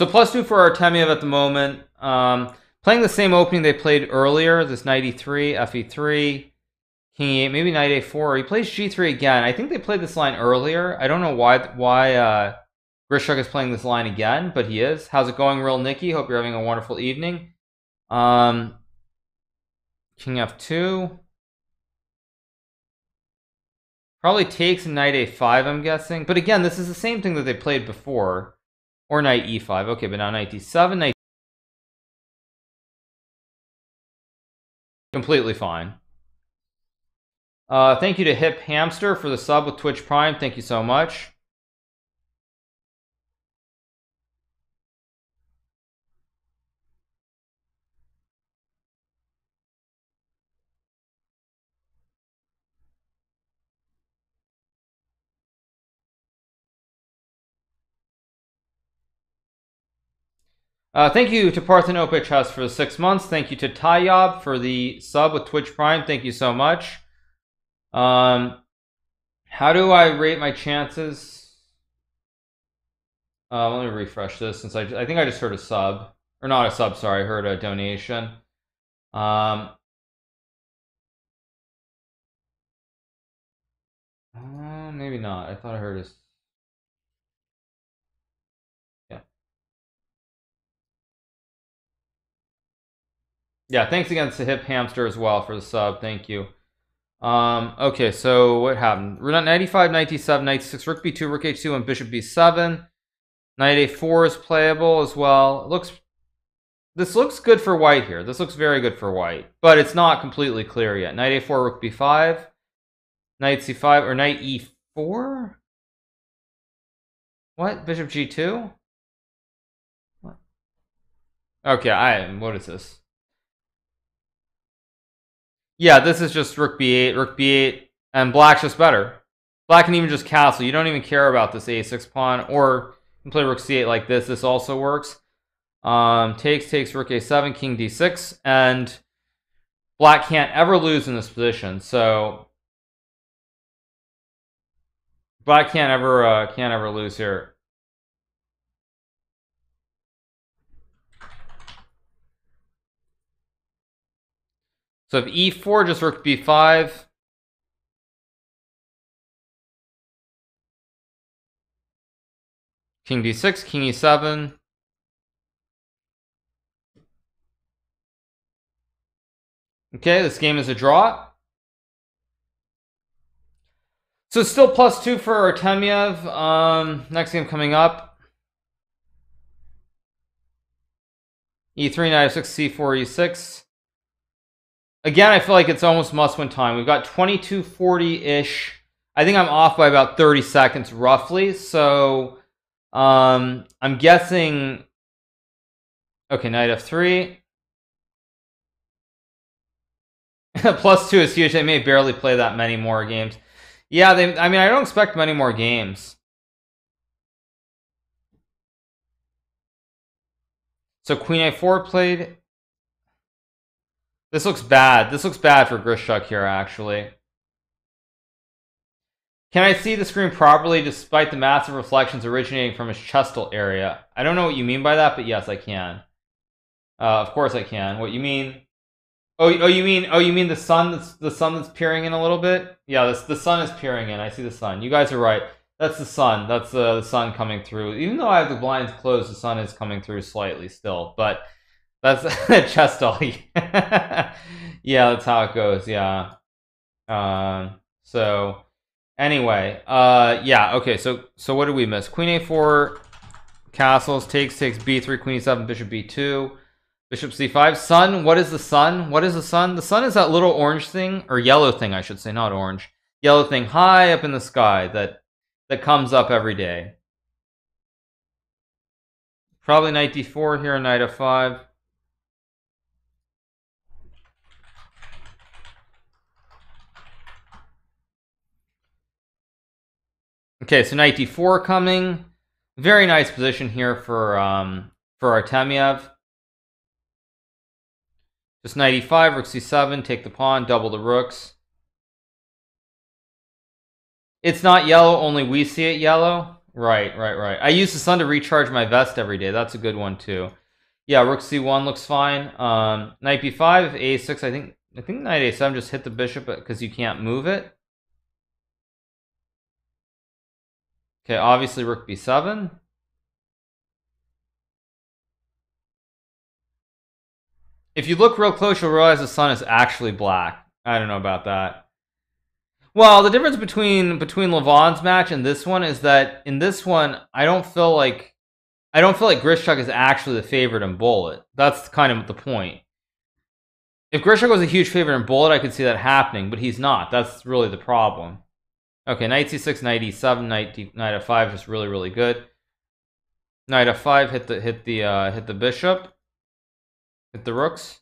So plus two for Artemiev at the moment. Um, playing the same opening they played earlier, this knight e3, fe3, king e8, maybe knight a4. He plays g3 again. I think they played this line earlier. I don't know why why uh, Grischuk is playing this line again, but he is. How's it going, real Nikki? Hope you're having a wonderful evening. Um, King f2. Probably takes knight a5, I'm guessing. But again, this is the same thing that they played before. Or knight e5. Okay, but now knight d7, knight... Completely fine. Uh, thank you to Hip Hamster for the sub with Twitch Prime. Thank you so much. Uh, thank you to Parthenope Chess for the six months. Thank you to Tayob for the sub with Twitch Prime. Thank you so much. Um, how do I rate my chances? Uh, let me refresh this since I, I think I just heard a sub. Or not a sub, sorry. I heard a donation. Um, uh, maybe not. I thought I heard a Yeah, thanks again to Hip Hamster as well for the sub. Thank you. Um, okay, so what happened? We're not 95, 97, 96, rook b2, rook h2, and bishop b7. Knight a4 is playable as well. It looks this looks good for white here. This looks very good for white, but it's not completely clear yet. Knight a4, rook b5, knight c5, or knight e4? What? Bishop g2? What? Okay, I what is this? Yeah, this is just rook b8, rook b8, and black's just better. Black can even just castle. You don't even care about this a6 pawn, or you can play rook c8 like this. This also works. Um, takes, takes, rook a7, king d6, and black can't ever lose in this position. So black can't ever uh, can't ever lose here. So if e4, just rook b5. King d6, king e7. Okay, this game is a draw. So still plus two for Artemiev. Um, next game coming up. E3, knight f6, c4, e6. Again, I feel like it's almost must-win time. We've got 2240-ish. I think I'm off by about 30 seconds, roughly. So, um, I'm guessing... Okay, knight f3. Plus two is huge. They may barely play that many more games. Yeah, they. I mean, I don't expect many more games. So Queen A4 played. This looks bad. This looks bad for Grischuk here, actually. Can I see the screen properly despite the massive reflections originating from his chestal area? I don't know what you mean by that, but yes, I can. Uh, of course I can. What you mean Oh, oh, you mean oh, you mean the sun that's the sun that's peering in a little bit? Yeah, this, the sun is peering in. I see the sun. You guys are right. That's the sun. That's uh, the sun coming through. Even though I have the blinds closed, the sun is coming through slightly still. But that's chest dolly. yeah, that's how it goes. Yeah. Um. So anyway, uh, yeah. Okay. So so what did we miss? Queen a4, castles takes takes b3, queen e7, bishop b2. Bishop c5. Sun, what is the sun? What is the sun? The sun is that little orange thing, or yellow thing, I should say, not orange. Yellow thing high up in the sky that that comes up every day. Probably knight d4 here, knight f5. Okay, so knight d4 coming. Very nice position here for um, for Artemiev. Just 95, rook c7, take the pawn, double the rooks. It's not yellow, only we see it yellow. Right, right, right. I use the sun to recharge my vest every day. That's a good one too. Yeah, rook c1 looks fine. Um, knight b5, a6. I think I think knight a7 just hit the bishop because you can't move it. Okay, obviously rook b7. If you look real close, you'll realize the sun is actually black. I don't know about that. Well, the difference between between Levon's match and this one is that in this one, I don't feel like I don't feel like Grischuk is actually the favorite in Bullet. That's kind of the point. If Grischuk was a huge favorite in Bullet, I could see that happening, but he's not. That's really the problem. Okay, knight c6, knight e7, knight d, knight f5 is really really good. Knight f5 hit the hit the uh, hit the bishop. Hit the rooks.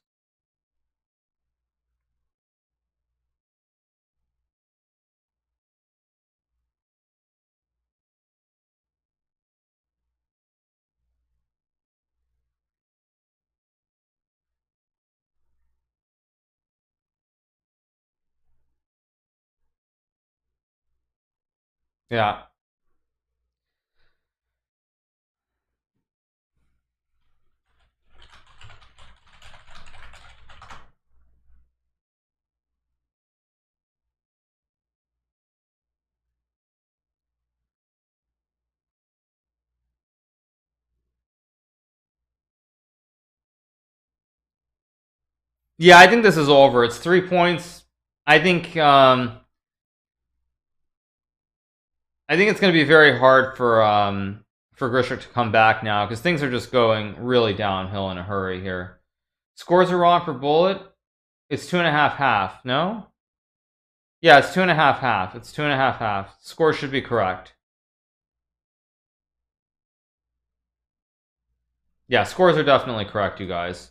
Yeah. Yeah, I think this is over. It's three points. I think um, I think it's going to be very hard for um, for Grischuk to come back now because things are just going really downhill in a hurry here. Scores are wrong for Bullet. It's two and a half half. No. Yeah, it's two and a half half. It's two and a half half. Score should be correct. Yeah, scores are definitely correct, you guys.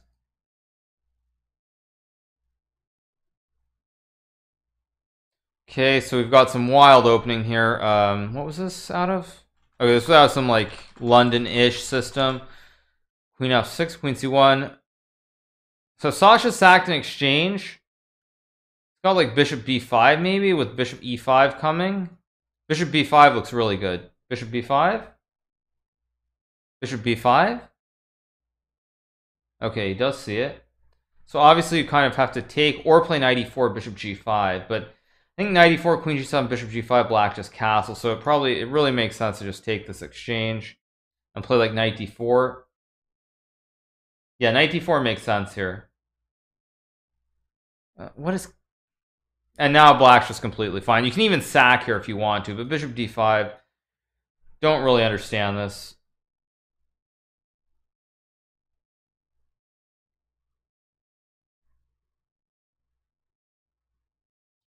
Okay, so we've got some wild opening here. Um, what was this out of? Okay, this was out of some like London-ish system. Queen f6, queen c1. So Sasha sacked an exchange. It's got like bishop b5 maybe with bishop e5 coming. Bishop b5 looks really good. Bishop b5? Bishop b5? Okay, he does see it. So obviously you kind of have to take or play knight e4, bishop g5, but I think knight e4, queen g7, bishop g5, black just castle. So it probably it really makes sense to just take this exchange and play like knight d4. Yeah, knight d4 makes sense here. Uh, what is and now black's just completely fine. You can even sack here if you want to, but bishop d5 don't really understand this.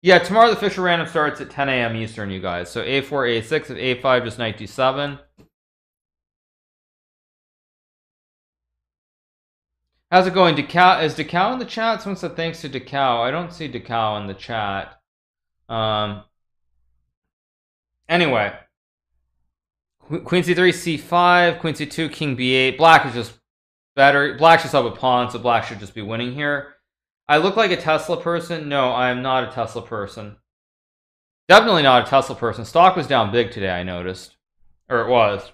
Yeah, tomorrow the Fischer Random starts at 10 a.m. Eastern, you guys. So a4, a6, if a5, just d7. How's it going? Decal is Decal in the chat? Someone said thanks to Decal. I don't see Decal in the chat. Um. Anyway, Queen c3, c5, Queen c2, King b8. Black is just better. Black just have a pawn, so Black should just be winning here. I look like a Tesla person. No, I am not a Tesla person. Definitely not a Tesla person. Stock was down big today, I noticed. Or it was.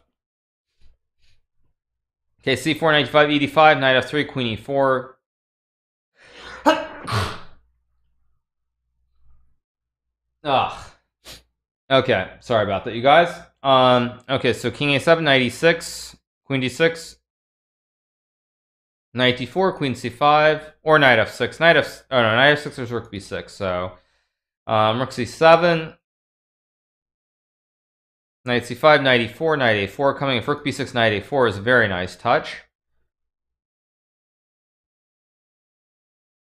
Okay, c4, 95, 85, knight f3, queen e4. Ugh. Okay, sorry about that, you guys. Um, okay, so king a7, knight e6, queen d6, knight d4, queen c5, or knight f6. Knight f, oh no, knight f6 is rook b6. So, um, rook c7, Knight c5, knight e4, knight a4 coming. If rook b6, knight a4 is a very nice touch.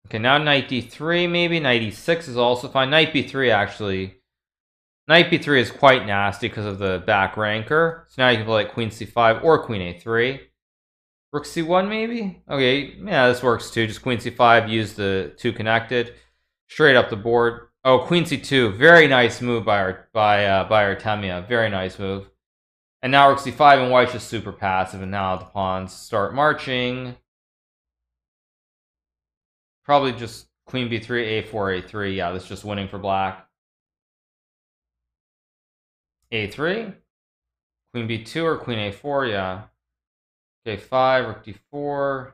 Okay, now knight d3 maybe. Knight e6 is also fine. Knight b3 actually. Knight b3 is quite nasty because of the back ranker. So now you can play like queen c5 or queen a3. Rook c1 maybe? Okay, yeah, this works too. Just queen c5, use the two connected. Straight up the board. Oh, queen c2. Very nice move by our by uh, by Artemiev. Very nice move. And now rook c5 and white's just super passive. And now the pawns start marching. Probably just queen b3, a4, a3. Yeah, that's just winning for black. a3. Queen b2 or queen a4. Yeah. Okay, 5, rook d4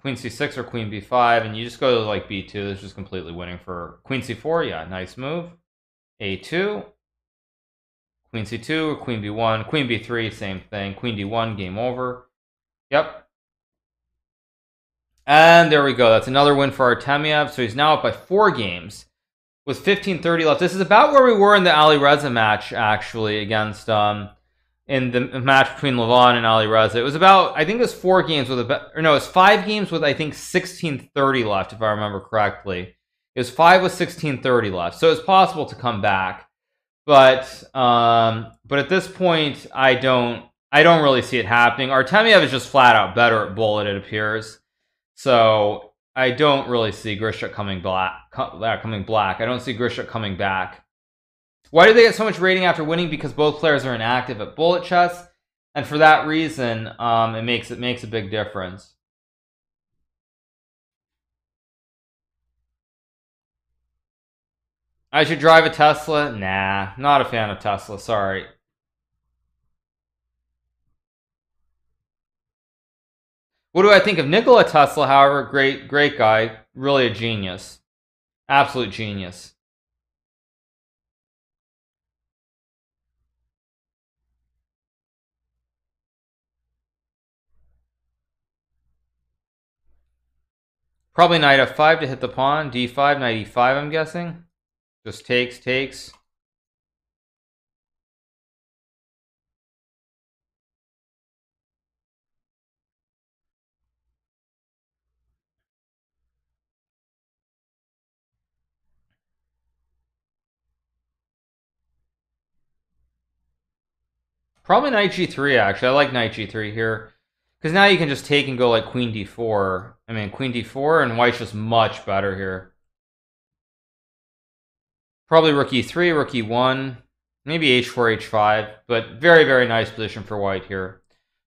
queen c6 or queen b5 and you just go to like b2 this is completely winning for queen c4 yeah nice move. a2 queen c2 or queen b1 queen b3 same thing. Queen d1 game over. Yep. And there we go. That's another win for artemiev. So he's now up by four games with 15:30 left. This is about where we were in the Alireza match actually against um in the match between Levon and Alireza. It was about, I think it was four games with a, or no, it was five games with, I think, 1630 left, if I remember correctly. It was five with 1630 left. So it's possible to come back. But, um, but at this point, I don't, I don't really see it happening. Artemiev is just flat out better at bullet, it appears. So I don't really see Grischuk coming black, uh, coming black. I don't see Grischuk coming back. Why do they get so much rating after winning? Because both players are inactive at bullet chess, and for that reason, um, it makes it makes a big difference. I should drive a Tesla? Nah, not a fan of Tesla. Sorry. What do I think of Nikola Tesla? However, great, great guy, really a genius, absolute genius. Probably knight f5 to hit the pawn. d5, knight e5, I'm guessing. Just takes, takes. Probably knight g3, actually. I like knight g3 here. Because now you can just take and go like queen d4. I mean, queen d4, and white's just much better here. Probably rook e3, rook e1, maybe h4, h5, but very, very nice position for white here.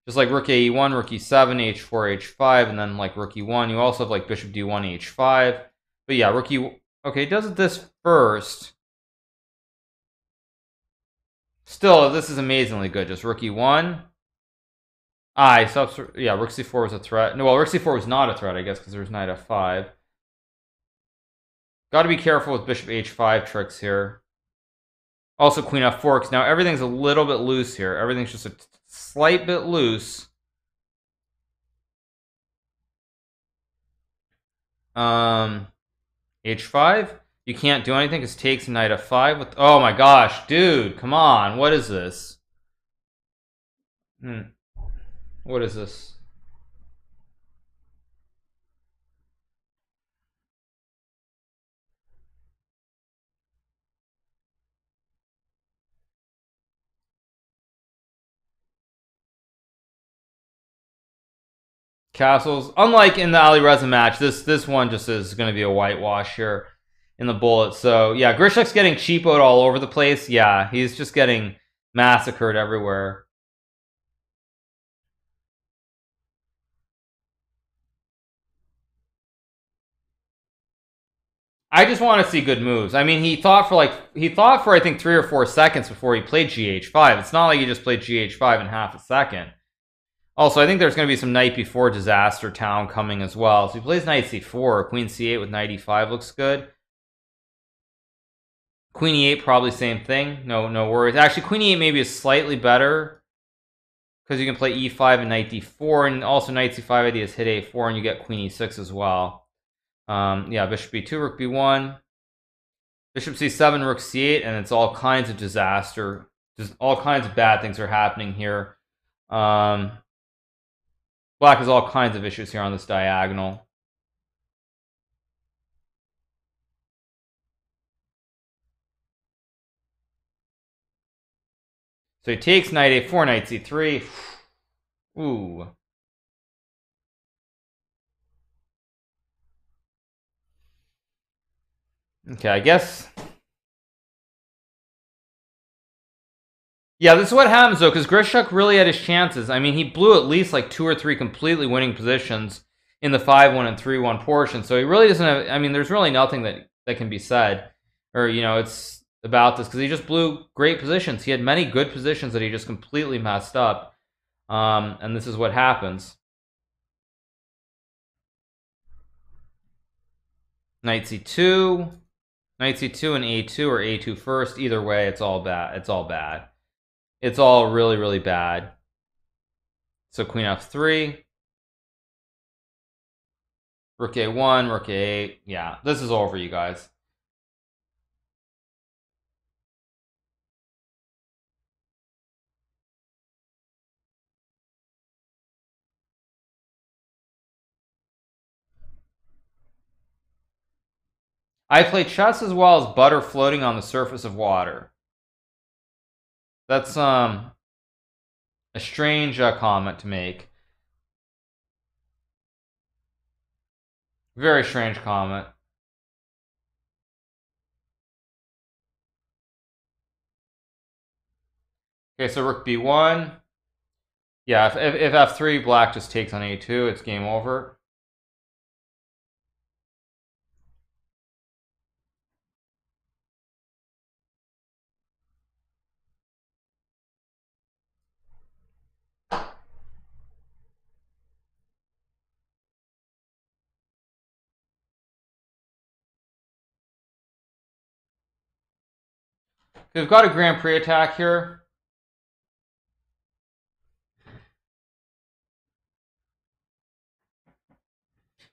Just like rook e1, rook e7, h4, h5, and then like rook e1. You also have like bishop d1, h5. But yeah, rook e... Okay, does it this first. Still, this is amazingly good. Just rook e1, I so yeah, rook c4 was a threat. No, well, rook c4 was not a threat, I guess, because there's knight f5. Got to be careful with bishop h5 tricks here. Also queen f4, because now everything's a little bit loose here. Everything's just a slight bit loose. Um, h5. You can't do anything because takes knight f5 with. Oh my gosh, dude, come on, what is this? Hmm. What is this? Castles. Unlike in the Alireza match, this this one just is going to be a whitewash here in the bullet. So yeah, Grischuk's getting cheapoed all over the place. Yeah, he's just getting massacred everywhere. I just want to see good moves. I mean, he thought for like he thought for I think three or four seconds before he played GH5. It's not like he just played GH5 in half a second. Also, I think there's going to be some knight before disaster town coming as well. So he plays knight c4, queen c8 with knight e5 looks good. Queen e8 probably same thing. No, no worries. Actually, queen e8 maybe is slightly better because you can play e5 and knight d4, and also knight c5 idea is hit a4, and you get queen e6 as well. Um, yeah, bishop b2, rook b1, bishop c7, rook c8, and it's all kinds of disaster. Just all kinds of bad things are happening here. Um, black has all kinds of issues here on this diagonal. So he takes knight a4, knight c3. Ooh. Okay, I guess. Yeah, this is what happens though, because Grischuk really had his chances. I mean, he blew at least like two or three completely winning positions in the 5-1 and 3-1 portion. So he really doesn't have I mean, there's really nothing that that can be said or you know, it's about this because he just blew great positions. He had many good positions that he just completely messed up. Um, and this is what happens. Knight c2. Knight c2 and a2 or a2 first. Either way, it's all bad. It's all bad. It's all really, really bad. So queen f3. Rook a1, rook a8. Yeah, this is over, you guys. I play chess as well as butter floating on the surface of water. That's um a strange uh, comment to make. Very strange comment. Okay, so rook b1. Yeah, if, if, if f3, black just takes on a2, it's game over. We've got a Grand Prix attack here.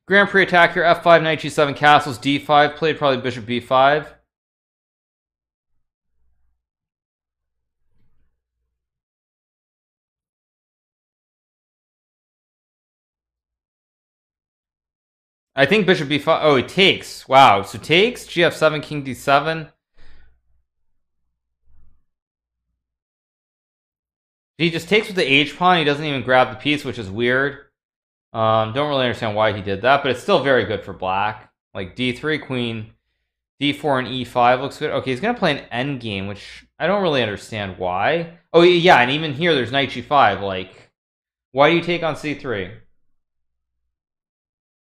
Grand Prix attack here, f5, knight g7, castles, d5, played probably bishop b5. I think bishop b5. Oh, it takes. Wow. So takes gf7, king d7. He just takes with the h pawn. He doesn't even grab the piece, which is weird. Um, don't really understand why he did that, but it's still very good for black. Like d3, queen, d4, and e5 looks good. Okay, he's gonna play an endgame, which I don't really understand why. Oh yeah, and even here there's knight g5. Like, why do you take on c3?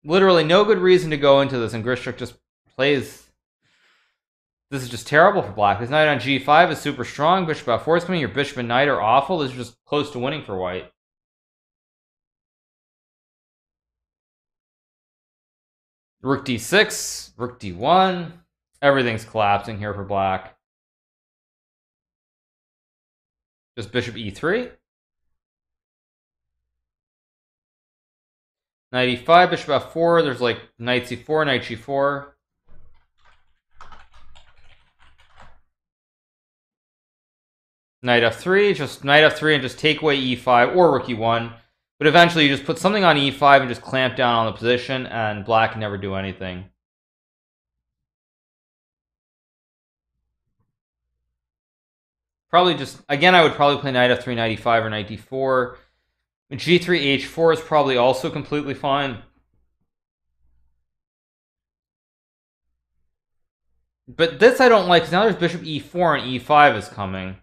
literally no good reason to go into this, and Grischuk just plays. This is just terrible for black. His knight on g5 is super strong. Bishop f4 is coming. Your bishop and knight are awful. This is just close to winning for white. Rook d6, rook d1. Everything's collapsing here for black. Just bishop e3. Knight e5, bishop f4. There's like knight c4, knight g4. Knight f3, just knight f3 and just take away e5 or rook e1. But eventually you just put something on e5 and just clamp down on the position and black can never do anything. Probably just, again, I would probably play knight f3, knight e5 or knight d4. G3, H4 is probably also completely fine. But this I don't like, now there's bishop e4 and e5 is coming.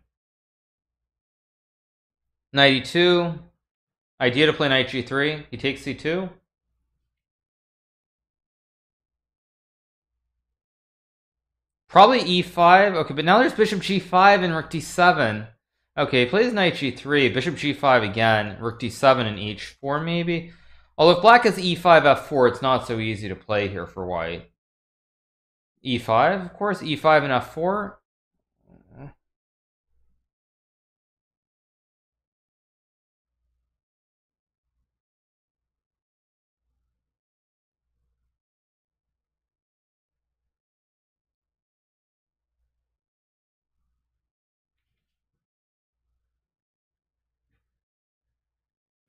Knight e2. Idea to play knight g3. He takes c2. Probably e5. Okay, but now there's bishop g5 and rook d7. Okay, plays knight g3, bishop g5 again, rook d7 and h4 maybe. Although if black has e5, f4, it's not so easy to play here for white. e5, of course, e5 and f4.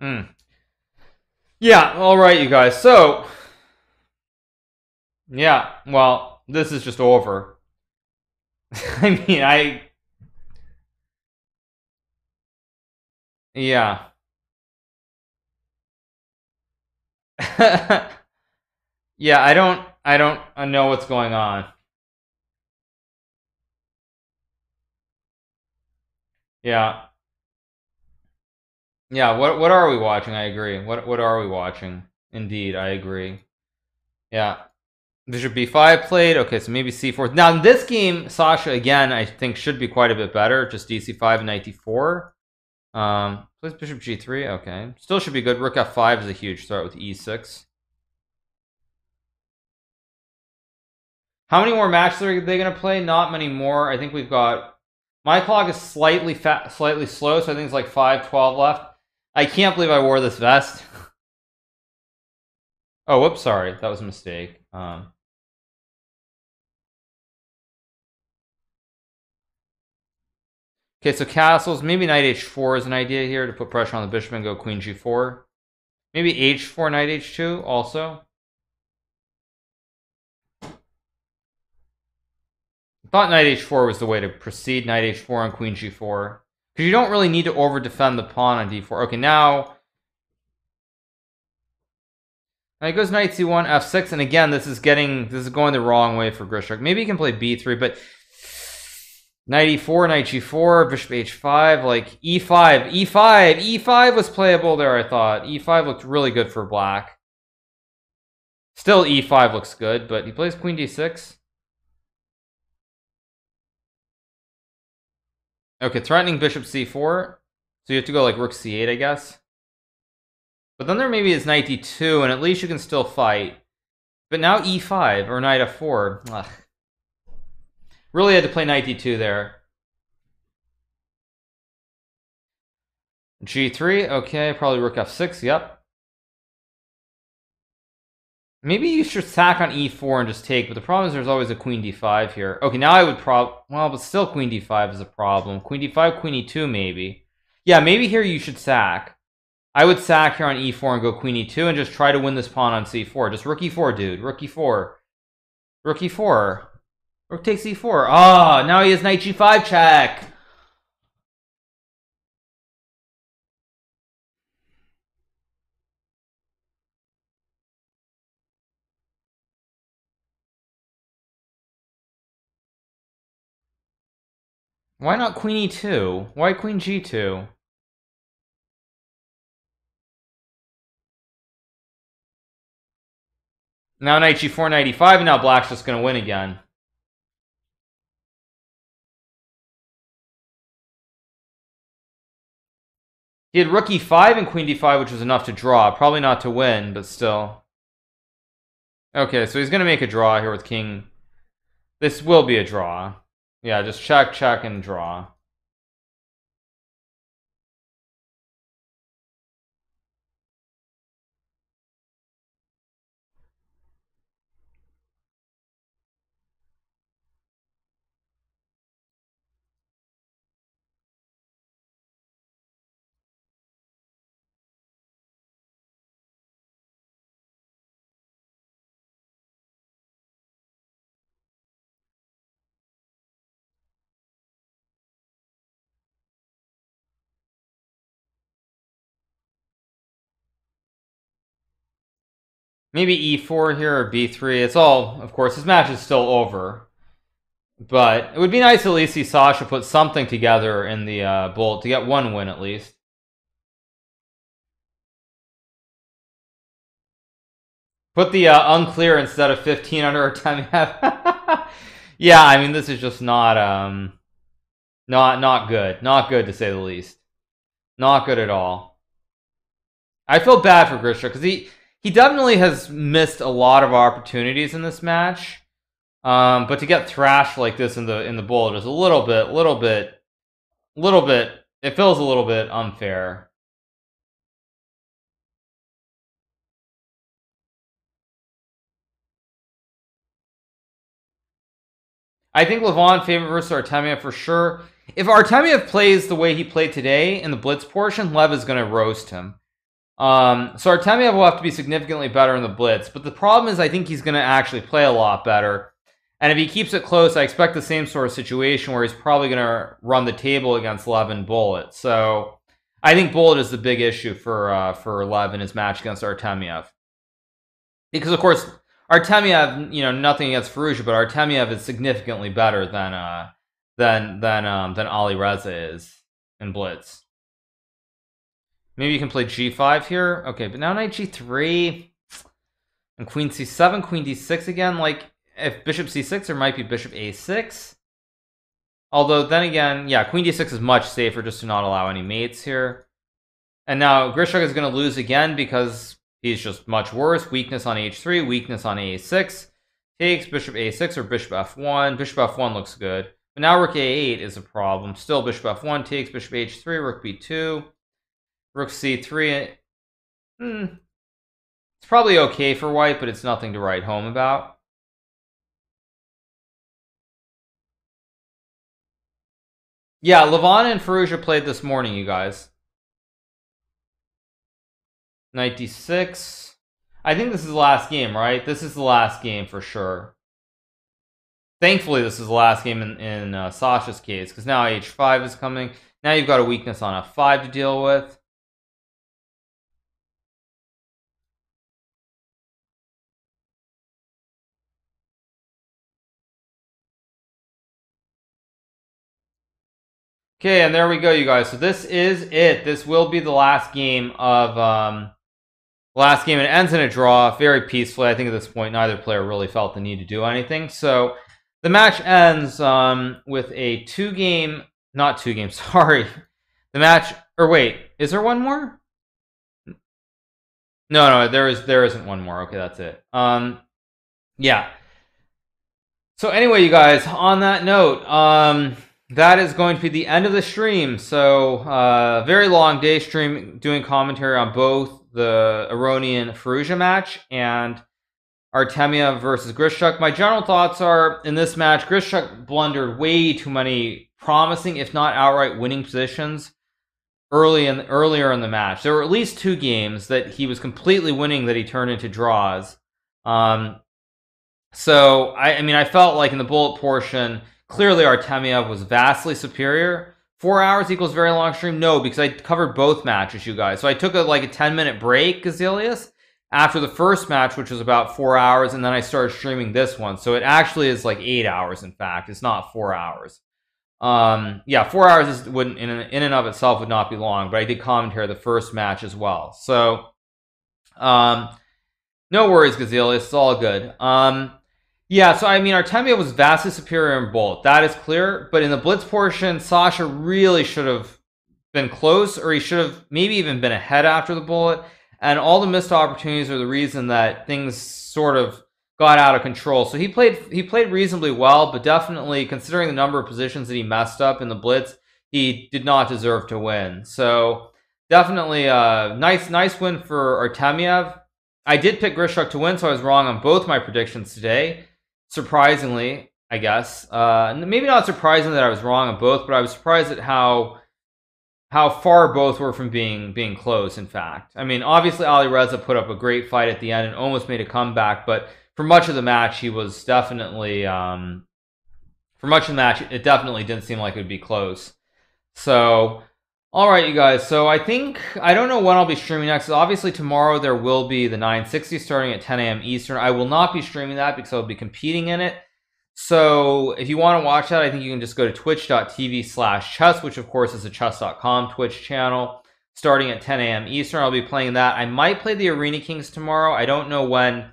Hmm. Yeah, all right, you guys. So, yeah, well, this is just over. I mean, I. Yeah. yeah, I don't, I don't know what's going on. Yeah. Yeah, what what are we watching? I agree. What what are we watching? Indeed, I agree. Yeah. Bishop b5 played. Okay, so maybe c4. Now, in this game, Sasha, again, I think should be quite a bit better. Just dc5 and knight d4. Um, plays bishop g3. Okay. Still should be good. Rook f5 is a huge threat with e6. How many more matches are they going to play? Not many more. I think we've got... My clock is slightly fat, slightly slow, so I think it's like 5, 12 left. I can't believe I wore this vest. oh, whoops, sorry. That was a mistake. Um, okay, so castles. Maybe knight h4 is an idea here to put pressure on the bishop and go queen g4. Maybe h4, knight h2 also. thought knight h4 was the way to proceed. Knight h4 on queen g4. Because you don't really need to over defend the pawn on d4. Okay, now... Now he goes knight c1, f6, and again, this is getting... This is going the wrong way for Grischuk. Maybe he can play b3, but... Knight e4, knight g4, bishop h5, like e5, e5, e5 was playable there, I thought. e5 looked really good for black. Still e5 looks good, but he plays queen d6. Okay, threatening bishop c4. So you have to go like rook c8, I guess. But then there maybe is knight d2, and at least you can still fight. But now e5, or knight f4. Ugh. Really had to play knight d2 there. g3, okay, probably rook f6, yep. Maybe you should sack on e4 and just take, but the problem is there's always a queen d5 here. Okay, now I would prob... Well, but still queen d5 is a problem. Queen d5, queen e2 maybe. Yeah, maybe here you should sack. I would sack here on e4 and go queen e2 and just try to win this pawn on c4. Just rook e4, dude. Rook e4. Rook e4. Rook takes e4. Ah, oh, now he has knight g5 check. Why not queen e2? Why queen g2? Now knight g4, knight e5, and now black's just going to win again. He had rook e5 and queen d5, which was enough to draw. Probably not to win, but still. Okay, so he's going to make a draw here with king. This will be a draw. Yeah, just check, check, and draw. Maybe e4 here or b3. It's all, of course, his match is still over. But it would be nice at least see Sasha put something together in the uh, Bullet to get one win at least. Put the uh, unclear instead of 15 under Artemiev. yeah, I mean, this is just not, um, not, not good. Not good to say the least. Not good at all. I feel bad for Grisha because he, he definitely has missed a lot of opportunities in this match. Um, but to get thrashed like this in the in the bullet is a little bit, little bit, a little bit. It feels a little bit unfair. I think Levon favorite versus Artemiev for sure. If Artemiev plays the way he played today in the blitz portion, Lev is going to roast him. Um, so Artemiev will have to be significantly better in the blitz, but the problem is I think he's going to actually play a lot better. And if he keeps it close, I expect the same sort of situation where he's probably going to run the table against Levin Bullet. So I think Bullet is the big issue for uh, for Lev in his match against Artemiev. Because of course Artemiev, you know, nothing against Firouzja, but Artemiev is significantly better than uh, than than um, than Alireza is in Blitz. Maybe you can play g5 here. Okay, but now knight g3 and queen c7, queen d6 again. Like, if bishop c6, there might be bishop a6. Although, then again, yeah, queen d6 is much safer just to not allow any mates here. And now Grischuk is going to lose again because he's just much worse. Weakness on h3, weakness on a6. Takes bishop a6 or bishop f1. Bishop f1 looks good. But now rook a8 is a problem. Still bishop f1 takes bishop h3, rook b2. Rook c3. Hmm. It's probably okay for white, but it's nothing to write home about. Yeah, Levon and Firouzja played this morning, you guys. Knight d6. I think this is the last game, right? This is the last game for sure. Thankfully, this is the last game in, in uh, Sasha's case, because now h5 is coming. Now you've got a weakness on f5 to deal with. Okay, and there we go, you guys. So this is it. This will be the last game of um, last game. It ends in a draw, very peacefully. I think at this point, neither player really felt the need to do anything. So the match ends um, with a two-game, not two games. Sorry, the match. Or wait, is there one more? No, no, there is. There isn't one more. Okay, that's it. Um, yeah. So anyway, you guys. On that note, um that is going to be the end of the stream. So, uh, very long day stream doing commentary on both the Aronian Firouzja match and Artemiev versus Grischuk. My general thoughts are in this match, Grischuk blundered way too many promising, if not outright winning positions early in earlier in the match. There were at least two games that he was completely winning that he turned into draws. Um, so I, I mean, I felt like in the bullet portion, clearly Artemiev was vastly superior. Four hours equals very long stream? No, because I covered both matches, you guys. So I took a like a 10 minute break, Gazilius, after the first match, which was about four hours, and then I started streaming this one. So it actually is like eight hours, in fact. It's not four hours. Um, yeah, four hours is, wouldn't in, in and of itself would not be long, but I did commentary the first match as well. So, um, no worries, Gazilius. It's all good. Um, yeah, so I mean, Artemiev was vastly superior in both. That is clear. But in the blitz portion, Sasha really should have been close, or he should have maybe even been ahead after the bullet. And all the missed opportunities are the reason that things sort of got out of control. So he played he played reasonably well, but definitely considering the number of positions that he messed up in the blitz, he did not deserve to win. So definitely a nice nice win for Artemiev. I did pick Grischuk to win, so I was wrong on both my predictions today surprisingly, I guess. Uh, maybe not surprising that I was wrong on both, but I was surprised at how how far both were from being being close. In fact, I mean, obviously Alireza put up a great fight at the end and almost made a comeback, but for much of the match, he was definitely um, for much of the match, it definitely didn't seem like it would be close. So all right, you guys. So I think I don't know when I'll be streaming next. Obviously, tomorrow there will be the 960 starting at 10 a.m. Eastern. I will not be streaming that because I'll be competing in it. So if you want to watch that, I think you can just go to twitch.tv slash chess, which of course is a chess.com Twitch channel, starting at 10 a.m. Eastern. I'll be playing that. I might play the Arena Kings tomorrow. I don't know when.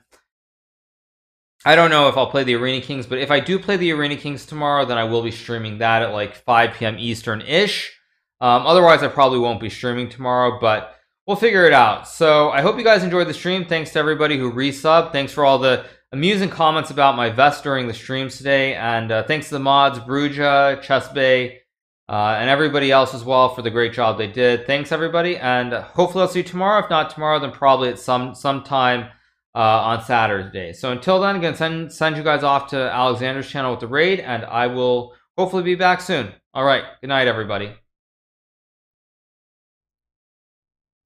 I don't know if I'll play the Arena Kings, but if I do play the Arena Kings tomorrow, then I will be streaming that at like 5 p.m. Eastern ish. Um, otherwise, I probably won't be streaming tomorrow, but we'll figure it out. So I hope you guys enjoyed the stream. Thanks to everybody who resubbed. Thanks for all the amusing comments about my vest during the streams today. And uh, thanks to the mods, Bruja, Chessbay, uh, and everybody else as well for the great job they did. Thanks, everybody. And hopefully I'll see you tomorrow. If not tomorrow, then probably at some sometime uh, on Saturday. So until then, again, send, send you guys off to Alexander's channel with the raid, and I will hopefully be back soon. All right. Good night, everybody.